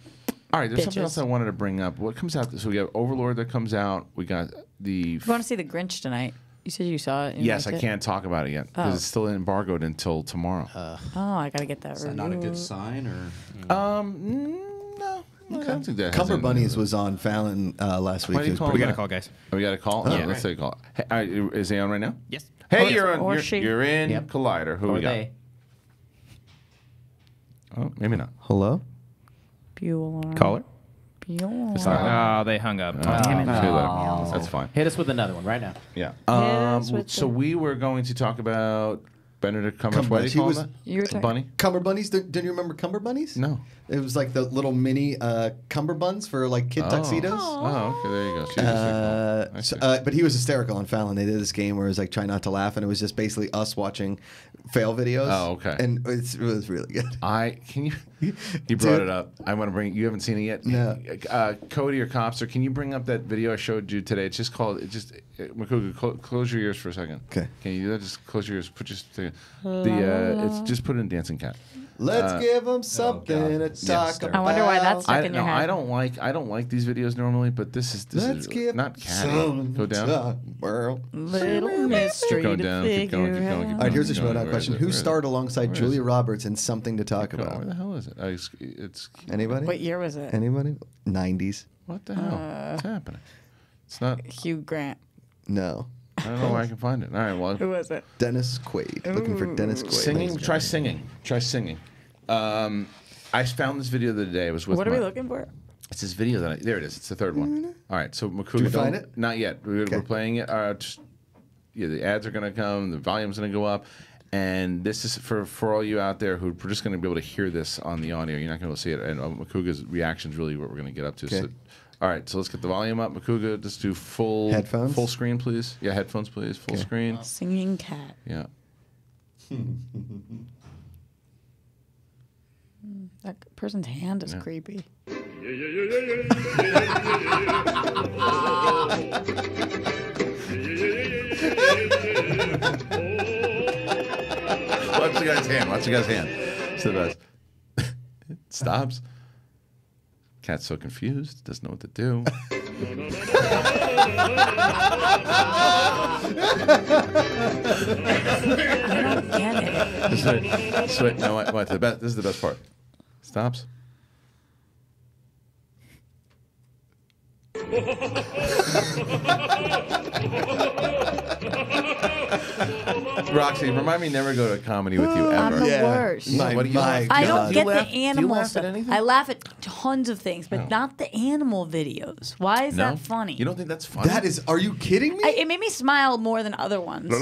all right. There's something else I wanted to bring up. What comes out? So we got Overlord that comes out. We got the. You want to see The Grinch tonight? You said you saw it. you Yes, I it? can't talk about it yet because Oh. it's still embargoed until tomorrow. Oh, I gotta get that. Is that not a good sign, or um, no. I don't think that has Bunnies was on Fallon uh, last week. Why do He you was call pretty him We got good. a call, guys. Oh, we got a call. Oh, yeah, yeah. let's take a call. Hey, uh, is he on right now? Yes. Hey, Or- you're on. or You're, she. you're in Yep. Collider. Who or we got? they. Oh, maybe not. Hello. Bueller. Caller? Bueller. Oh, they hung up. Oh, Damn it. too late. That's fine. Hit us with another one right now. Yeah. us Um, with so the- we were going to talk about Benedict Cumberbatch. Cumberbatch. What do He you call was- that? You were talking- Bunny. Cumber bunnies? Did, did you remember Cumber bunnies? No. It was like the little mini uh, Cumber buns for like kid Oh. tuxedos. Oh, okay. There you go. Seriously. Uh, I so- see. uh, but he was hysterical on Fallon. They did this game where it was like try not to laugh, and it was just basically us watching fail videos. Oh, okay. And it's, it was really good. I can you. You brought Dude. it up. I want to bring. You haven't seen it yet. No. Uh, Cody or Cobbster, can you bring up that video I showed you today? It's just called. It just. Uh, Macuga, clo- close your ears for a second. Okay. Can you do that? Just close your ears. Put just the. the uh, it's just put in Dancing Cat. Let's Uh, give them something to talk there. about. I wonder why that's stuck I, in your no, head. I don't like I don't like these videos normally, but this is this Let's is give not catty. Go down. to world. Little mystery Keep going to down. Keep going. Keep figure going. Out. All right, here's a Keep going. showdown question. Who Where is it? starred alongside Julia? Roberts in Something to Talk Keep going. Where the hell is it? I, it's, it's Anybody? What year was it? Anybody? 90s? what the hell? Uh, What's happening? It's not. Hugh Grant. No. I don't know where I can find it. All right. Well, Who was it? Dennis Quaid. Looking for Dennis Quaid. singing. Try singing. Try singing. Um, I found this video the other day. I was with. What are we looking for? It's this video that I, there it is. It's the third one. All right, so Macuga, Did you find it? Not yet. We're, Okay. we're playing it. Uh, just, yeah, the ads are gonna come. The volume's gonna go up, and this is for for all you out there who are just gonna be able to hear this on the audio. You're not gonna be able to see it. And uh, Macuga's reaction is really what we're gonna get up to. So, Okay. all right, so let's get the volume up. Macuga, just do full Headphones? full screen, please. Yeah, headphones, please. Full Okay. screen. Singing cat. Yeah. That person's hand is Yeah. creepy. Watch the guy's hand. Watch the guy's hand. It's the best. it stops. Cat's so confused, doesn't know what to do. I don't get it. This is- so wait, no, what, what, the best, this is the best part. Stops. Roxy, remind me never go to a comedy with you ever. I'm the Yeah. worst. My, what do you my laugh- I do you don't get do you laugh- the do you animal laugh stuff. at anything? I laugh at tons of things, but not the animal videos. Why is no? that funny? You don't think that's funny? That is, are you kidding me? I, it made me smile more than other ones.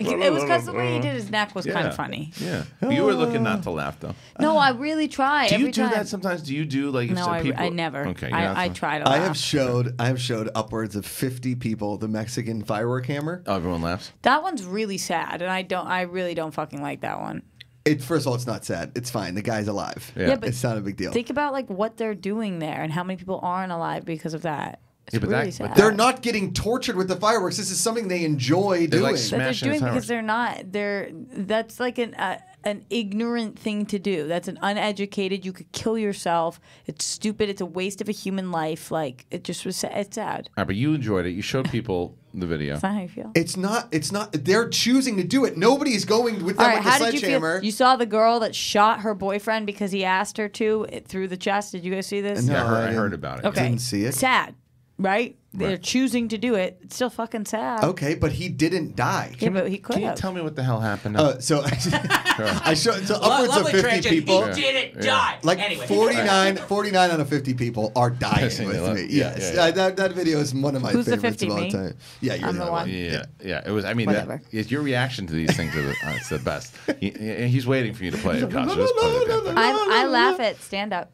It was because the way he did his neck was kind Yeah. of funny. Yeah. You were looking not to laugh though. No, I really try. Do you every do time. that sometimes? Do you do like if No, some I, people? I never. Okay. you're not I, I so- try to I have showed I have showed upwards of 50 people the Mexican firework hammer. Oh, everyone laughs. That one's really sad, and I don't. I really don't fucking like that one. It first of all, it's not sad. It's fine. The guy's alive. Yeah. Yeah, but it's not a big deal. Think about like what they're doing there and how many people aren't alive because of that. It's Yeah, but really that- sad. but They're not getting tortured with the fireworks. This is something they enjoy They like doing. that they're smashing doing the because they're not. They're that's like an uh, an ignorant thing to do. That's an uneducated. You could kill yourself. It's stupid. It's a waste of a human life. Like it just was. It's sad. All right, but you enjoyed it. You showed people the video. That's not how you feel. It's not. It's not. They're choosing to do it. Nobody's going with All them right, with how the did you sledgehammer. feel? You saw the girl that shot her boyfriend because he asked her to it, through the chest. Did you guys see this? No, Yeah, I heard, I didn't- heard about it. Okay. Didn't see it. Sad, right? They're Right. choosing to do it. It's still fucking sad. Okay, but he didn't die. Yeah, but he could Can you have. tell me what the hell happened? now? Uh, so I showed so Lo- upwards of lovely 50 transition. people. He didn't Yeah. die. Like anyway. 49, 49 out of 50 people are dying Yes, they with love- me. yeah, Yes, yeah, yeah. Uh, that, that video is one of my Who's the favorites 50, of all me? time. Yeah, you're I'm the the one. one. yeah, yeah. It was. I mean, that, it's your reaction to these things are the, uh, it's the best. He, he- he's waiting for you to play it, Costa. Just play the damn thing. I, I laugh at stand up.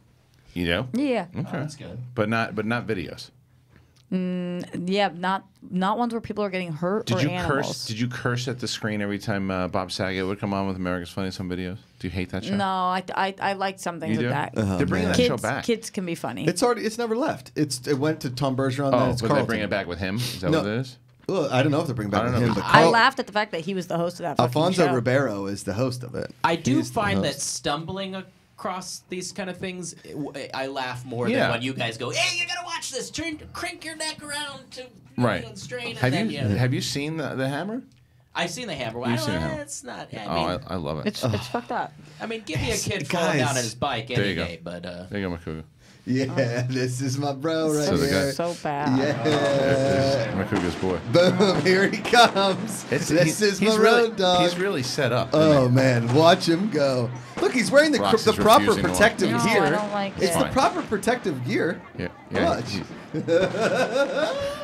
You know? Yeah. Okay. That's good. But not, but not videos. Yeah, not not ones where people are getting hurt Did or you animals. curse? Did you curse at the screen every time uh, Bob Saget would come on with America's Funniest Home Videos? Do you hate that show? No, I, I, I like some things with do? that. Oh, They're bringing man. that kids, show back. kids can be funny. It's already. It's never left. It's it went to Tom Bergeron. then oh, it's but Carlton. they bring it back with him. Is that No. what it is? Well, I don't know if they're bringing I back don't know. him, but I laughed at the fact that he was the host of that. fucking Alfonso show. Ribeiro is the host of it. I do He's find that stumbling across these kind of things, I laugh more Yeah. than when you guys go, "Hey, you gotta watch this. Turn, crank your neck around to Right. and strain." And Have then, you yeah. have you seen the, the Hammer? I've seen the hammer. I You've don't, seen the Hammer. It's not. I oh, I, I love it. It's, it's fucked up. I mean, give me a kid falling down on his bike any day, but uh, there you go, Macuga. Yeah, oh. this is my bro right So the guy- here. So bad. Yeah. Macuga's boy. Boom, here he comes. It's- this he's- is he's my really- road dog. he's really set up, Oh man, watch him go. Look, he's wearing the, Rox the proper protective. No, gear. I don't like it's it. the proper protective gear. Yeah, yeah. Watch.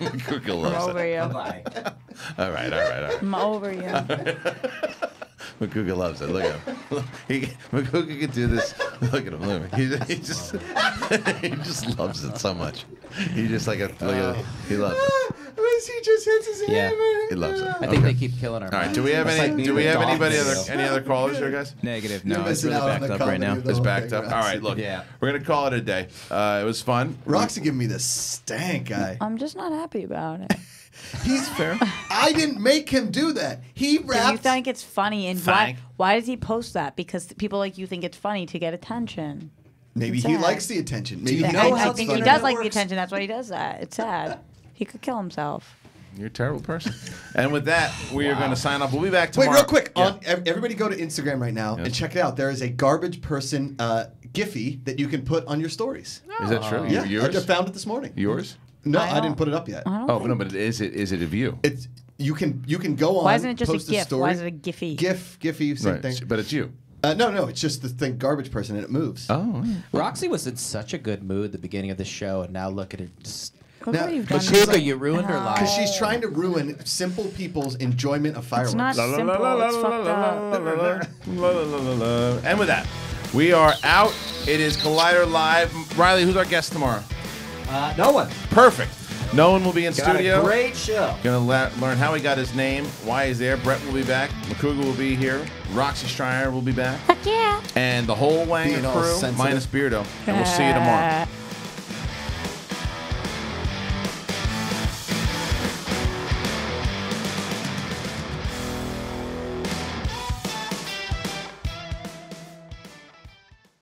Macuga I'm over it. you. All right, all right, all right. I'm over you. Macuga loves it. Look at him. He, Macuga can do this. Look at him. Look at him. He, he just he just loves it so much. He just like a look at him. he loves it. he just hits his Yeah. hammer. He loves it. I think Okay. they keep killing our. All right. Do we have any? like do we have anybody other any other callers here, guys? Negative. No, it's missing really out on backed the up right comedy now. of the It's whole backed thing, up. All Roxy. right. Look, Yeah. we're gonna call it a day. Uh, it was fun. Roxy giving me the stank eye. I'm just not happy about it. He's fair. I didn't make him do that. He Do you think it's funny? And why, why does he post that? Because people like you think it's funny to get attention. Maybe It's he sad. likes the attention. Maybe Yeah, he I, knows I it's think he does like the attention. That's why he does that. It's sad. He could kill himself. You're a terrible person. and with that, we are going to sign off. We'll be back tomorrow. Wait, real quick. Yeah. On everybody, go to Instagram right now and check it out. There is a garbage person uh, Giphy that you can put on your stories. Is that true? Yeah, Yours? I just found it this morning. Yours? No, I I, didn't put it up yet. Oh, but no, but is it is it a view? It's you can you can go on. Why isn't it just a post GIF? story. Why is it a Giphy? GIF, Giphy, same Right, thing. But it's you. Uh, no, no, it's just the thing, garbage person, and it moves. Oh, Roxy was in such a good mood at the beginning of the show, and now look at her. Just Look what you've done to Macuga, her. you ruined her life. Because she's trying to ruin simple people's enjoyment of fireworks. not simple. It's fucked up. And with that, we are out. It is Collider Live. Reilly, who's our guest tomorrow? Uh, no one. Perfect. No one will be in Got a studio. great show. Gonna la- learn how he got his name, why he's there. Brett will be back. Macuga will be here. Roxy Striar will be back. Heck yeah. And the whole Wang Being all crew, sensitive. minus Beardo. And we'll see you tomorrow.